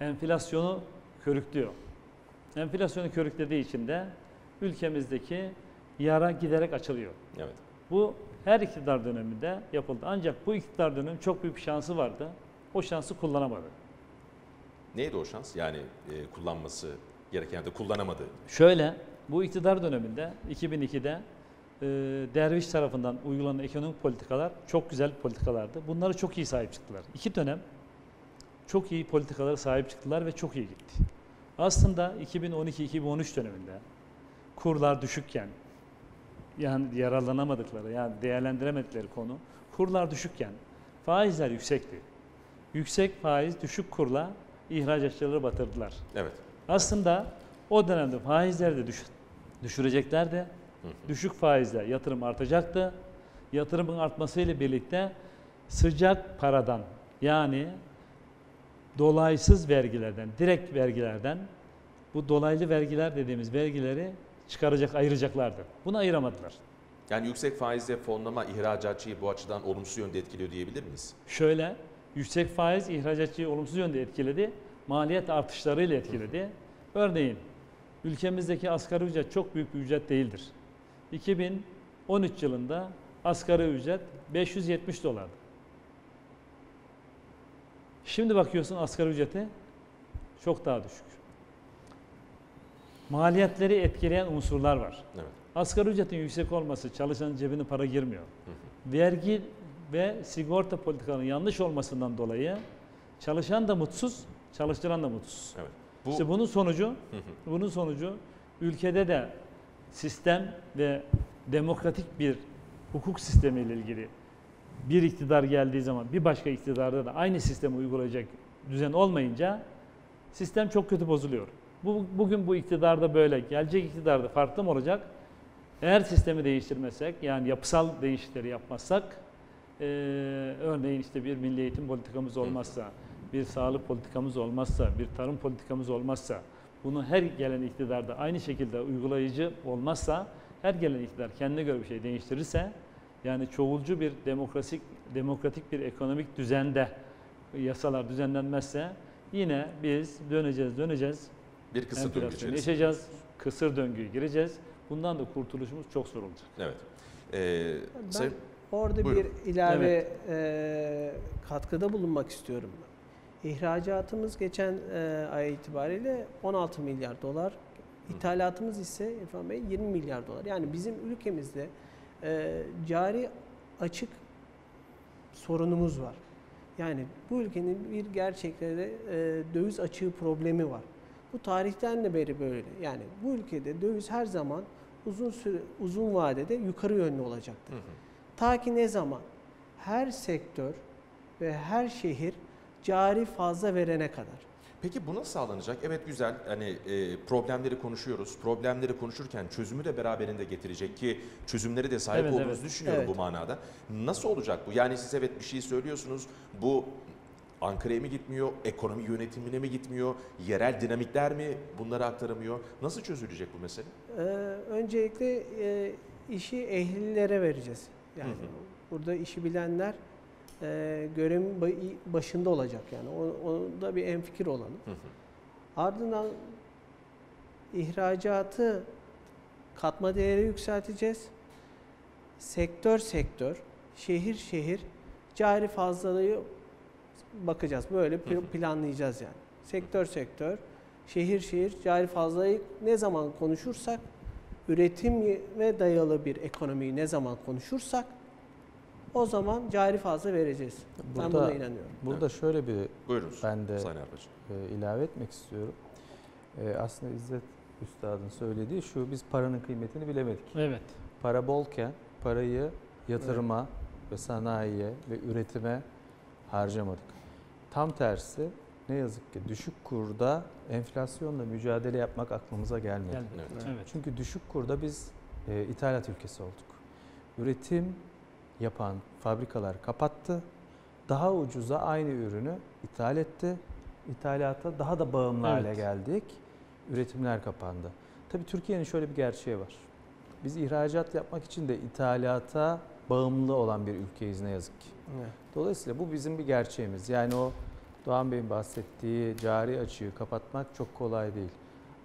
enflasyonu körüklüyor. Enflasyonu körüklediği için de ülkemizdeki yara giderek açılıyor. Evet. Bu her iktidar döneminde yapıldı. Ancak bu iktidar dönemi çok büyük bir şansı vardı. O şansı kullanamadı. Neydi o şans? Yani e, kullanması gereken yerde kullanamadı. Şöyle, bu iktidar döneminde 2002'de e, Derviş tarafından uygulanan ekonomik politikalar çok güzel politikalardı. Bunları çok iyi sahip çıktılar. İki dönem çok iyi politikalara sahip çıktılar ve çok iyi gitti. Aslında 2012-2013 döneminde kurlar düşükken, yani yararlanamadıkları, yani değerlendiremedikleri konu, kurlar düşükken faizler yüksekti. Yüksek faiz, düşük kurla ihracatçıları batırdılar. Evet. Aslında o dönemde faizleri de düş-. Düşük faizle yatırım artacaktı. Yatırımın artmasıyla birlikte sıcak paradan yani dolaysız vergilerden, direkt vergilerden bu dolaylı vergiler dediğimiz vergileri çıkaracak, ayıracaklardı. Bunu ayıramadılar. Yani yüksek faizle fonlama ihracatçıyı bu açıdan olumsuz yönde etkiliyor diyebilir miyiz? Şöyle, yüksek faiz ihracatçıyı olumsuz yönde etkiledi, maliyet artışlarıyla etkiledi. Örneğin, ülkemizdeki asgari ücret çok büyük bir ücret değildir. 2013 yılında asgari ücret 570 dolardı. Şimdi bakıyorsun asgari ücrete çok daha düşük. Maliyetleri etkileyen unsurlar var. Evet. Asgari ücretin yüksek olması çalışanın cebine para girmiyor. Hı hı. Vergi ve sigorta politikalarının yanlış olmasından dolayı çalışan da mutsuz, çalıştıran da mutsuz. Evet. Bu İşte bunun sonucu, Hı hı. bunun sonucu ülkede de sistem ve demokratik bir hukuk sistemiyle ilgili bir iktidar geldiği zaman bir başka iktidarda da aynı sistemi uygulayacak düzen olmayınca sistem çok kötü bozuluyor. Bu, bugün bu iktidarda böyle, gelecek iktidarda farklı mı olacak? Eğer sistemi değiştirmezsek, yani yapısal değişiklikleri yapmazsak, eee, örneğin işte bir milli eğitim politikamız olmazsa, bir sağlık politikamız olmazsa, bir tarım politikamız olmazsa, bunu her gelen iktidarda aynı şekilde uygulayıcı olmazsa, her gelen iktidar kendine göre bir şey değiştirirse, yani çoğulcu bir demokratik demokratik bir ekonomik düzende yasalar düzenlenmezse yine biz döneceğiz döneceğiz bir kısır döngü içerisinde. yaşayacağız, kısır döngüye gireceğiz. Bundan da kurtuluşumuz çok zor olacak. Evet. Ee, Ben Sayın- orada Buyurun. bir ilave e, katkıda bulunmak istiyorum. İhracatımız geçen e, ay itibariyle 16 milyar dolar. İthalatımız ise İrfan Bey 20 milyar dolar. Yani bizim ülkemizde e, cari açık sorunumuz var. Yani bu ülkenin bir gerçekten de e, döviz açığı problemi var. Bu tarihten de beri böyle. Yani bu ülkede döviz her zaman uzun süre uzun vadede yukarı yönlü olacaktır. Hı hı. Ta ki ne zaman? Her sektör ve her şehir cari fazla verene kadar. Peki bu nasıl sağlanacak? Evet güzel hani e, problemleri konuşuyoruz. Problemleri konuşurken çözümü de beraberinde getirecek ki çözümleri de sahip Evet, olduğunuzu evet. düşünüyorum Evet. bu manada. Nasıl olacak bu? Yani siz evet bir şey söylüyorsunuz. Bu Ankara'ya mı gitmiyor? Ekonomi yönetimine mi gitmiyor? Yerel dinamikler mi bunları aktaramıyor? Nasıl çözülecek bu mesele? Ee, öncelikle e, işi ehlilere vereceğiz. Yani Hı hı. burada işi bilenler e, görevin ba- başında olacak yani. O, onda bir enfikir olalım. Hı hı. Ardından ihracatı katma değeri yükselteceğiz. Sektör sektör, şehir şehir cari fazlalığı bakacağız. Böyle hı. planlayacağız yani. Sektör sektör, şehir şehir cari fazlalığı ne zaman konuşursak, üretime dayalı bir ekonomiyi ne zaman konuşursak o zaman cari fazla vereceğiz. ben Burada- buna inanıyorum. Burada şöyle bir Buyurunuz ben de Sayın e, ilave etmek istiyorum. E, aslında İzzet Üstad'ın söylediği şu, biz paranın kıymetini bilemedik. Evet. Para bolken parayı yatırıma ve sanayiye ve üretime harcamadık. Tam tersi ne yazık ki düşük kurda enflasyonla mücadele yapmak aklımıza gelmedi. Geldi. Evet. Evet. Çünkü düşük kurda biz e, ithalat ülkesi olduk. Üretim yapan fabrikalar kapattı. Daha ucuza aynı ürünü ithal etti. İthalata daha da bağımlı hale Evet. geldik. Üretimler kapandı. Tabii Türkiye'nin şöyle bir gerçeği var. Biz ihracat yapmak için de ithalata bağımlı olan bir ülkeyiz ne yazık ki. Evet. Dolayısıyla bu bizim bir gerçeğimiz. Yani o Doğan Bey'in bahsettiği cari açığı kapatmak çok kolay değil.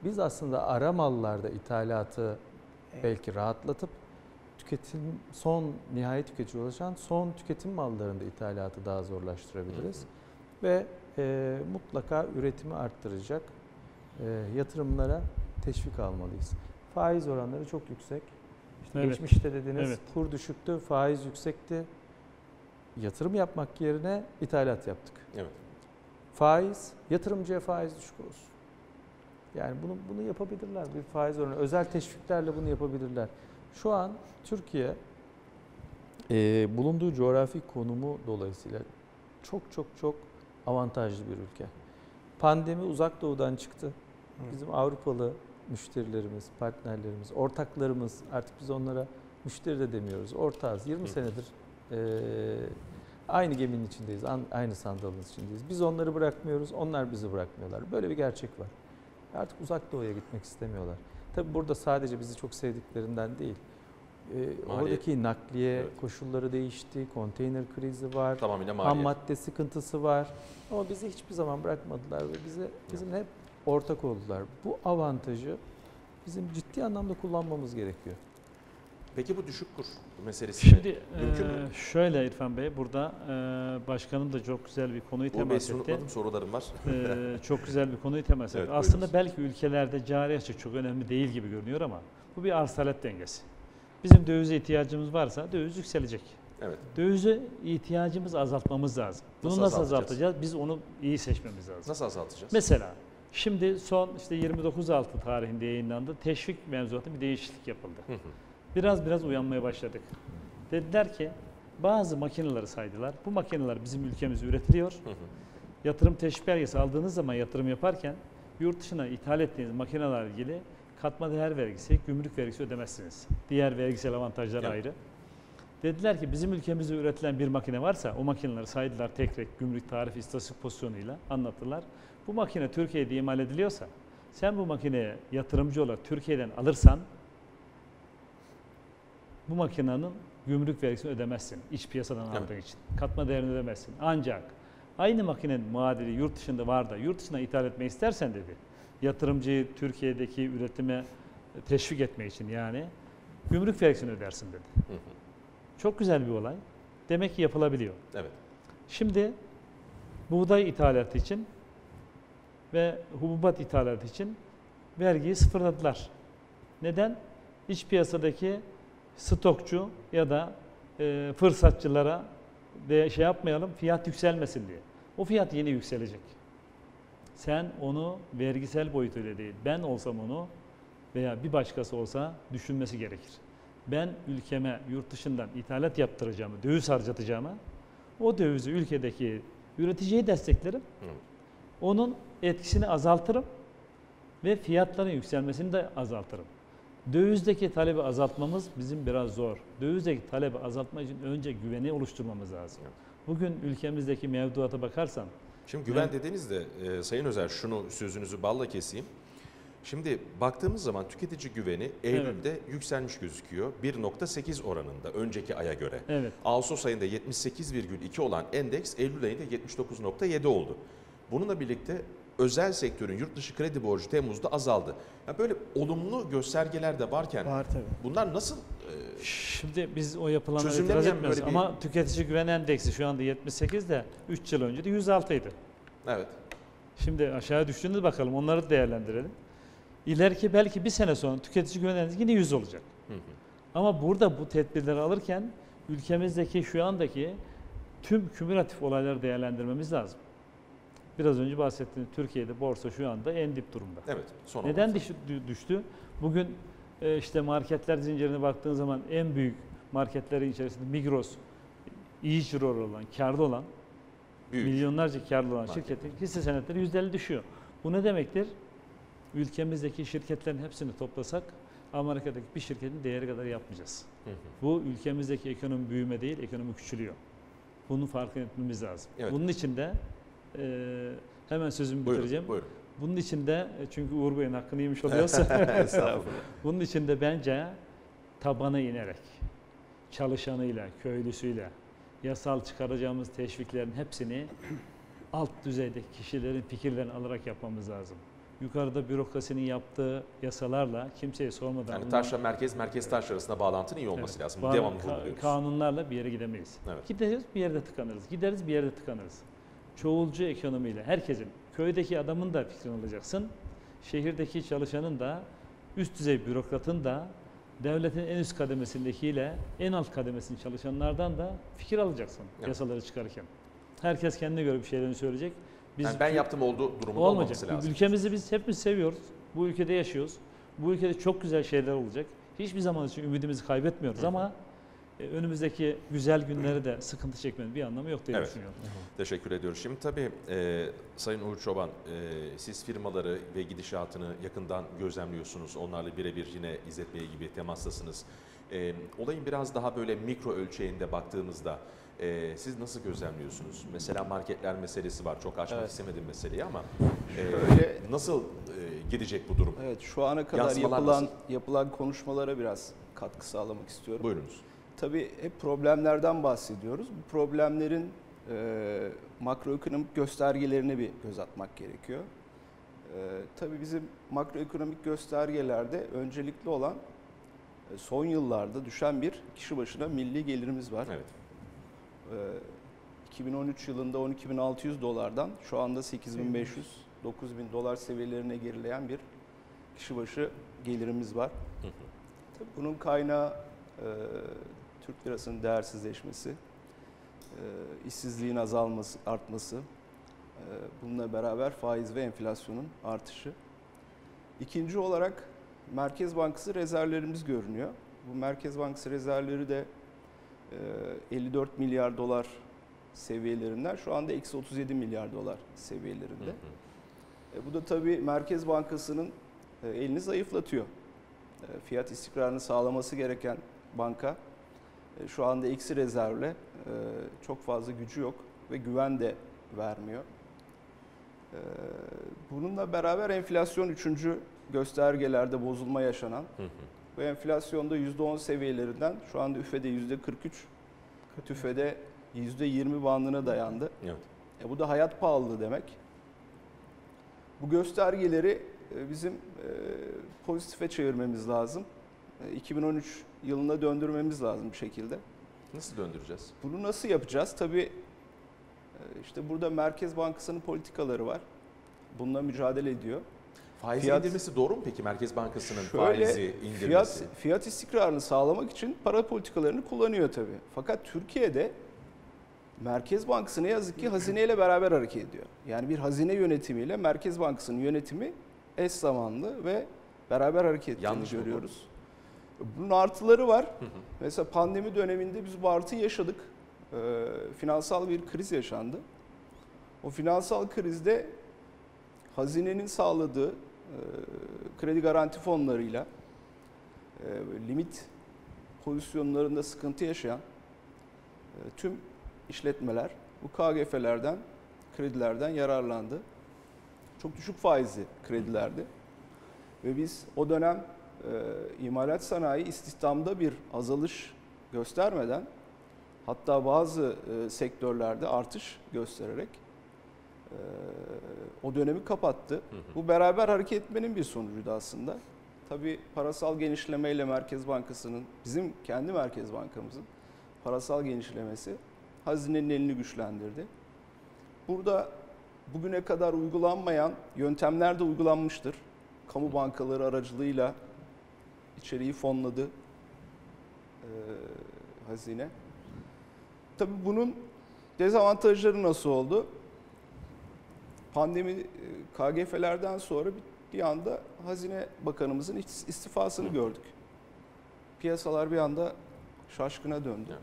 Biz aslında ara mallarda ithalatı Evet. belki rahatlatıp tüketim son nihai tüketiciye ulaşan son tüketim mallarında ithalatı daha zorlaştırabiliriz. Ve e, mutlaka üretimi arttıracak e, yatırımlara teşvik almalıyız. Faiz oranları çok yüksek. İşte Evet. Geçmişte dediniz Evet. kur düşüktü, faiz yüksekti. Yatırım yapmak yerine ithalat yaptık. Evet. Faiz, yatırımcıya faiz düşük olsun. Yani bunu bunu yapabilirler. Bir faiz oranı, özel teşviklerle bunu yapabilirler. Şu an Türkiye e, bulunduğu coğrafi konumu dolayısıyla çok çok çok avantajlı bir ülke. Pandemi uzak doğudan çıktı. Bizim Avrupalı müşterilerimiz, partnerlerimiz, ortaklarımız artık biz onlara müşteri de demiyoruz. Ortağız. 20 Hı. senedir e, aynı geminin içindeyiz, aynı sandalın içindeyiz. Biz onları bırakmıyoruz, onlar bizi bırakmıyorlar. Böyle bir gerçek var. Artık uzak doğuya gitmek istemiyorlar. Tabii burada sadece bizi çok sevdiklerinden değil. E, oradaki nakliye Evet. koşulları değişti, konteyner krizi var. Tamamıyla Ham madde sıkıntısı var. Ama bizi hiçbir zaman bırakmadılar ve bize bizim hep ortak oldular. Bu avantajı bizim ciddi anlamda kullanmamız gerekiyor. Peki bu düşük kur meselesi Şimdi Mümkün e, mü? şöyle İrfan Bey burada e, başkanım da çok güzel bir konuyu temas etti. unutmadım sorularım var. E, *laughs* çok güzel bir konuyu temas etti. Evet, Aslında buyurunuz. belki ülkelerde cari açık çok önemli değil gibi görünüyor ama bu bir arz talep dengesi. Bizim dövize ihtiyacımız varsa döviz yükselecek. Evet. Dövize ihtiyacımız azaltmamız lazım. Bunu Nasıl nasıl, azaltacağız? azaltacağız? Biz onu iyi seçmemiz lazım. Nasıl azaltacağız? Mesela şimdi son işte 29.6 tarihinde yayınlandı. Teşvik mevzuatı bir değişiklik yapıldı. Hı hı. Biraz biraz uyanmaya başladık. Dediler ki bazı makineleri saydılar. Bu makineler bizim ülkemizde üretiliyor. Hı hı. Yatırım teşvik belgesi aldığınız zaman yatırım yaparken yurt dışına ithal ettiğiniz makinelerle ilgili katma değer vergisi, gümrük vergisi ödemezsiniz. Diğer vergisel avantajlar Evet. ayrı. Dediler ki bizim ülkemizde üretilen bir makine varsa o makineleri saydılar tek tek gümrük tarifi istatistik pozisyonuyla anlattılar. Bu makine Türkiye'de imal ediliyorsa sen bu makineye yatırımcı olarak Türkiye'den alırsan bu makinenin gümrük vergisini ödemezsin iç piyasadan Evet. aldığın için. Katma değerini ödemezsin. Ancak aynı makinenin muadili yurt dışında var da yurt dışına ithal etmek istersen dedi. Yatırımcıyı Türkiye'deki üretime teşvik etmek için yani gümrük vergisini ödersin dedi. Hı hı. Çok güzel bir olay. Demek ki yapılabiliyor. Evet. Şimdi buğday ithalatı için ve hububat ithalatı için vergiyi sıfırladılar. Neden? İç piyasadaki stokçu ya da e, fırsatçılara de şey yapmayalım, fiyat yükselmesin diye. O fiyat yine yükselecek. Sen onu vergisel boyutuyla değil, ben olsam onu veya bir başkası olsa düşünmesi gerekir. Ben ülkeme yurt dışından ithalat yaptıracağımı, döviz harcatacağımı o dövizi ülkedeki üreticiyi desteklerim. Hı. Onun etkisini azaltırım ve fiyatların yükselmesini de azaltırım. Dövizdeki talebi azaltmamız bizim biraz zor. Dövizdeki talebi azaltmak için önce güveni oluşturmamız lazım. Evet. Bugün ülkemizdeki mevduata bakarsan Şimdi güven Evet. dediğinizde e, Sayın Özer şunu sözünüzü balla keseyim. Şimdi baktığımız zaman tüketici güveni Eylül'de yükselmiş gözüküyor. 1.8 oranında önceki aya göre. evet Ağustos ayında 78,2 olan endeks Eylül ayında 79,7 oldu. Bununla birlikte özel sektörün yurt dışı kredi borcu Temmuz'da azaldı. Ya böyle olumlu göstergeler de varken Var tabii. bunlar nasıl e, Şimdi biz o yapılanlara Çözümlemeyen itiraz etmiyoruz böyle bir- ama tüketici güven endeksi şu anda 78 de 3 yıl önce de 106 idi. evet Şimdi aşağı düştüğünüz bakalım onları da değerlendirelim. İleriki belki bir sene sonra tüketici güven endeksi yine 100 olacak. Hı hı. Ama burada bu tedbirleri alırken ülkemizdeki şu andaki tüm kümülatif olayları değerlendirmemiz lazım. Biraz önce bahsettiğim Türkiye'de borsa şu anda en dip durumda. evet son Neden olarak. düştü? Bugün e, işte marketler zincirine baktığın zaman en büyük marketlerin içerisinde Migros, iyi olan, karlı olan, Büyük. milyonlarca karlı olan Market. şirketin hisse senetleri %50 düşüyor. Bu ne demektir? Ülkemizdeki şirketlerin hepsini toplasak Amerika'daki bir şirketin değeri kadar yapmayacağız. Hı hı. Bu ülkemizdeki ekonomi büyüme değil, ekonomi küçülüyor. Bunun farkını etmemiz lazım. Evet. Bunun için de e, hemen sözümü Buyurun, bitireceğim. buyurun. Bunun için de e, çünkü Uğur Bey'in hakkını yemiş *laughs* oluyorsa *laughs* bunun için de bence tabana inerek çalışanıyla, köylüsüyle yasal çıkaracağımız teşviklerin hepsini alt düzeydeki kişilerin fikirlerini alarak yapmamız lazım. Yukarıda bürokrasinin yaptığı yasalarla kimseye sormadan Yani bunlar- taşla merkez, merkez taş arasında bağlantının iyi olması Evet. lazım. Devamlı ka- vurguluyoruz. Kanunlarla bir yere gidemeyiz. Evet. Gideriz bir yerde tıkanırız. Gideriz bir yerde tıkanırız. Çoğulcu ekonomiyle herkesin, köydeki adamın da fikrini alacaksın. Şehirdeki çalışanın da, üst düzey bürokratın da, devletin en üst kademesindekiyle en alt kademesinin çalışanlardan da fikir alacaksın Evet. yasaları çıkarırken. Herkes kendine göre bir şeylerini söyleyecek. Biz yani ben yaptım olduğu durumunda olmaması lazım. Ülkemizi biz hepimiz seviyoruz. Bu ülkede yaşıyoruz. Bu ülkede çok güzel şeyler olacak. Hiçbir zaman için ümidimizi kaybetmiyoruz Hı ama önümüzdeki güzel günleri de sıkıntı çekmenin bir anlamı yok diye Evet. düşünüyorum. Teşekkür ediyoruz. Şimdi tabii e, Sayın Uğur Çoban, e, siz firmaları ve gidişatını yakından gözlemliyorsunuz. Onlarla birebir yine İzzet Bey gibi temastasınız. E, olayın biraz daha böyle mikro ölçeğinde baktığımızda e, siz nasıl gözlemliyorsunuz? Mesela marketler meselesi var. Çok açmak Evet. istemedim meseleyi ama e, Şöyle- nasıl e, gidecek bu durum? Evet şu ana kadar Yansımalar yapılan nasıl? yapılan konuşmalara biraz katkı sağlamak istiyorum. Buyurunuz. Tabii hep problemlerden bahsediyoruz. Bu problemlerin e, makroekonomik göstergelerine bir göz atmak gerekiyor. E, tabii bizim makroekonomik göstergelerde öncelikli olan e, son yıllarda düşen bir kişi başına milli gelirimiz var. Evet. E, 2013 yılında 12.600 dolardan şu anda 8.500 9.000 dolar seviyelerine gerileyen bir kişi başı gelirimiz var. Hı hı. Tabii bunun kaynağı e, Türk lirasının değersizleşmesi, e, işsizliğin azalması, artması, e, bununla beraber faiz ve enflasyonun artışı. İkinci olarak Merkez Bankası rezervlerimiz görünüyor. Bu Merkez Bankası rezervleri de e, 54 milyar dolar seviyelerinden şu anda eksi 37 milyar dolar seviyelerinde. Hı hı. E, bu da tabii Merkez Bankası'nın e, elini zayıflatıyor. E, fiyat istikrarını sağlaması gereken banka e, şu anda eksi rezervle e, çok fazla gücü yok ve güven de vermiyor. E, bununla beraber enflasyon üçüncü göstergelerde bozulma yaşanan Hı hı. ve enflasyonda %10 seviyelerinden şu anda üfede %43, tüfede %20 bandına dayandı. Evet. E bu da hayat pahalılığı demek. Bu göstergeleri e, bizim e, pozitife çevirmemiz lazım. E, 2013 yılına döndürmemiz lazım bir şekilde. Nasıl döndüreceğiz? Bunu nasıl yapacağız? Tabii e, işte burada Merkez Bankası'nın politikaları var. Bununla mücadele ediyor. Faiz Fiyat- indirmesi doğru mu peki Merkez Bankası'nın Şöyle, faizi indirmesi? Fiyat, fiyat istikrarını sağlamak için para politikalarını kullanıyor tabii. Fakat Türkiye'de Merkez Bankası ne yazık ki hazineyle beraber hareket ediyor. Yani bir hazine yönetimiyle Merkez Bankası'nın yönetimi eş zamanlı ve beraber hareket ettiğini Yanlış görüyoruz. Bunun artıları var. Hı hı. Mesela pandemi döneminde biz bu artıyı yaşadık. Ee, finansal bir kriz yaşandı. O finansal krizde hazinenin sağladığı e, kredi garanti fonlarıyla e, limit pozisyonlarında sıkıntı yaşayan e, tüm işletmeler bu KGF'lerden, kredilerden yararlandı. Çok düşük faizli kredilerdi. Ve biz o dönem e, imalat sanayi istihdamda bir azalış göstermeden hatta bazı e, sektörlerde artış göstererek e, o dönemi kapattı. Hı hı. Bu beraber hareket etmenin bir sonucuydu aslında. Tabii parasal genişlemeyle Merkez Bankası'nın, bizim kendi Merkez Bankamızın parasal genişlemesi hazinenin elini güçlendirdi. Burada bugüne kadar uygulanmayan yöntemler de uygulanmıştır. Kamu bankaları aracılığıyla içeriği fonladı e, hazine. Tabii bunun dezavantajları nasıl oldu? Pandemi KGF'lerden sonra bir, anda Hazine Bakanımızın is- istifasını gördük. Piyasalar bir anda şaşkına döndü. Evet.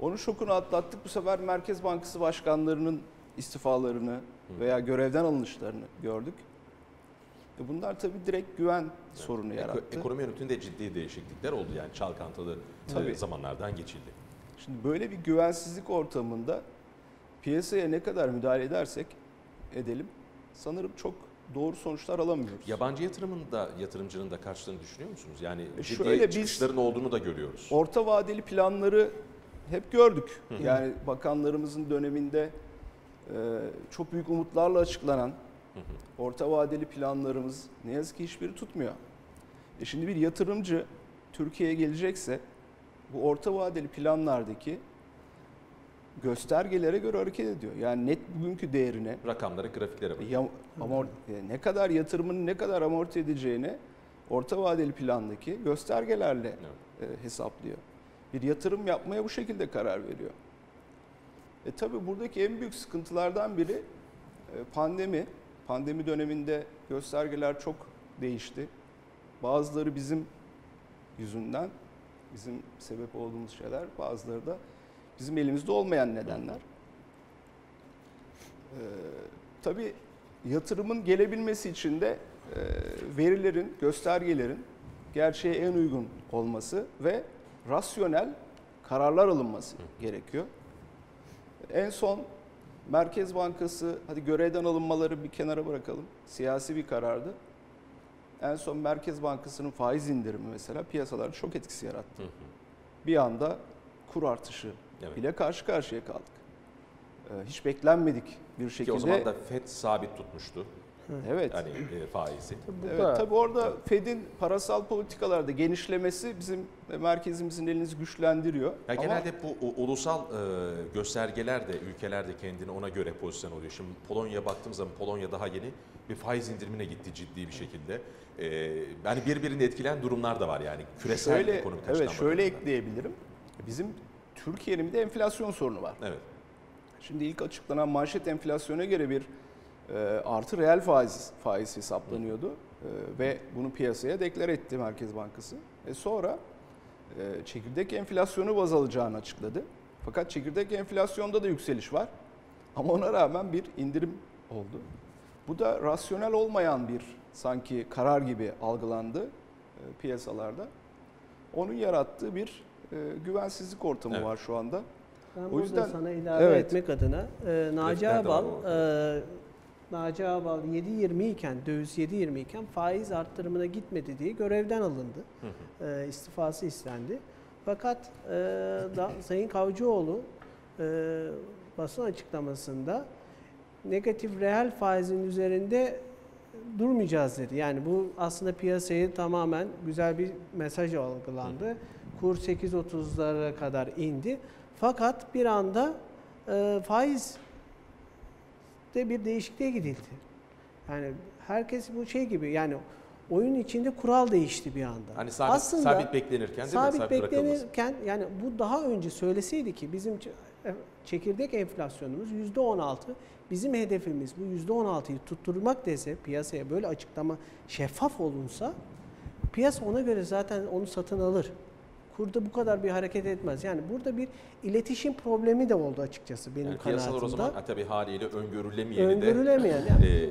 Onun şokunu atlattık. Bu sefer Merkez Bankası başkanlarının istifalarını veya görevden alınışlarını gördük. E bunlar tabii direkt güven sorunu Eko- yarattı. Ekonomi yönetiminde ciddi değişiklikler oldu yani çalkantılı e, Tabii. zamanlardan geçildi. Şimdi böyle bir güvensizlik ortamında piyasaya ne kadar müdahale edersek edelim sanırım çok doğru sonuçlar alamıyoruz. Yabancı yatırımın da yatırımcının da karşılığını düşünüyor musunuz? Yani ciddi E şöyle çıkışların olduğunu da görüyoruz. Orta vadeli planları hep gördük. Yani bakanlarımızın döneminde e, çok büyük umutlarla açıklanan orta vadeli planlarımız ne yazık ki hiçbiri tutmuyor. E şimdi bir yatırımcı Türkiye'ye gelecekse bu orta vadeli planlardaki göstergelere göre hareket ediyor. Yani net bugünkü değerine Rakamlara, grafiklere bakın. ya, amor, e, ne kadar yatırımını ne kadar amorti edeceğini orta vadeli plandaki göstergelerle e, hesaplıyor. Bir yatırım yapmaya bu şekilde karar veriyor. E tabi buradaki en büyük sıkıntılardan biri e, pandemi. Pandemi döneminde göstergeler çok değişti. Bazıları bizim yüzünden, bizim sebep olduğumuz şeyler, bazıları da bizim elimizde olmayan nedenler. Ee, tabii yatırımın gelebilmesi için de e, verilerin, göstergelerin gerçeğe en uygun olması ve rasyonel kararlar alınması gerekiyor. En son Merkez Bankası, hadi görevden alınmaları bir kenara bırakalım, siyasi bir karardı. En son Merkez Bankası'nın faiz indirimi mesela piyasalarda çok etkisi yarattı. Bir anda kur artışı Evet. ile karşı karşıya kaldık. Ee, Hiç beklenmedik bir Ki şekilde. o zaman da FED sabit tutmuştu. Evet. Hani e, faizi. Bu Evet, tabii orada Fed'in parasal politikalarda genişlemesi bizim merkezimizin elinizi güçlendiriyor. Ya Ama genelde bu u- ulusal e, göstergeler de ülkeler de kendini ona göre pozisyon oluyor. Şimdi Polonya'ya baktığım zaman Polonya daha yeni bir faiz indirimine gitti ciddi bir şekilde. E, yani birbirini etkileyen durumlar da var yani küresel şöyle, ekonomik açıdan evet şöyle bakıldığında. ekleyebilirim. Bizim Türkiye'nin bir de enflasyon sorunu var. Evet. Şimdi ilk açıklanan manşet enflasyona göre bir e, artı reel faiz faiz hesaplanıyordu E, ve bunu piyasaya deklar etti Merkez Bankası. E sonra e, çekirdek enflasyonu baz alacağını açıkladı. Fakat çekirdek enflasyonda da yükseliş var. Ama ona rağmen bir indirim oldu. Bu da rasyonel olmayan bir sanki karar gibi algılandı e, piyasalarda. Onun yarattığı bir e, güvensizlik ortamı Evet. var şu anda. Ben O yüzden- sana ilave Evet. etmek adına e, Naci Ağbal e, Naci Ağbal 7.20 iken döviz 7.20 iken faiz arttırımına gitmedi diye görevden alındı. E, istifası istendi. Fakat e, da, Sayın Kavcıoğlu e, basın açıklamasında negatif reel faizin üzerinde durmayacağız dedi. Yani bu aslında piyasayı tamamen güzel bir mesaj algılandı. Kur 8.30'lara kadar indi. Fakat bir anda e, faiz de bir değişikliğe gidildi. Yani herkes bu şey gibi yani oyun içinde kural değişti bir anda. Hani sabit, Aslında sabit beklenirken değil mi? sabit beklenirken yani bu daha önce söyleseydi ki bizim e, çekirdek enflasyonumuz yüzde 16 bizim hedefimiz bu yüzde 16'yı tutturmak dese piyasaya böyle açıklama şeffaf olunsa piyasa ona göre zaten onu satın alır. Kurda bu kadar bir hareket etmez. Yani burada bir iletişim problemi de oldu açıkçası benim Yani piyasalar o zaman kanaatimde. tabii haliyle öngörülemeyeni de Öngörülemeyen. Yani e,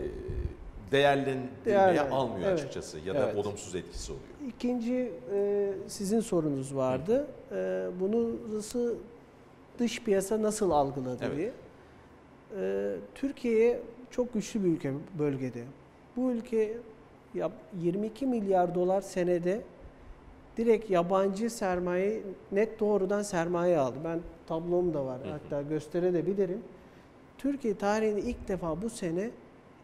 değerlendirmeye Değerlen- almıyor evet. açıkçası ya da Evet. olumsuz etkisi oluyor. İkinci e, sizin sorunuz vardı. E, bunu nasıl dış piyasa nasıl algıladı Evet. diye. E, Türkiye çok güçlü bir ülke bölgede. Bu ülke yap- 22 milyar dolar senede direkt yabancı sermaye net doğrudan sermaye aldı. Ben tablom da var. Hatta gösterebilirim. Türkiye tarihinde ilk defa bu sene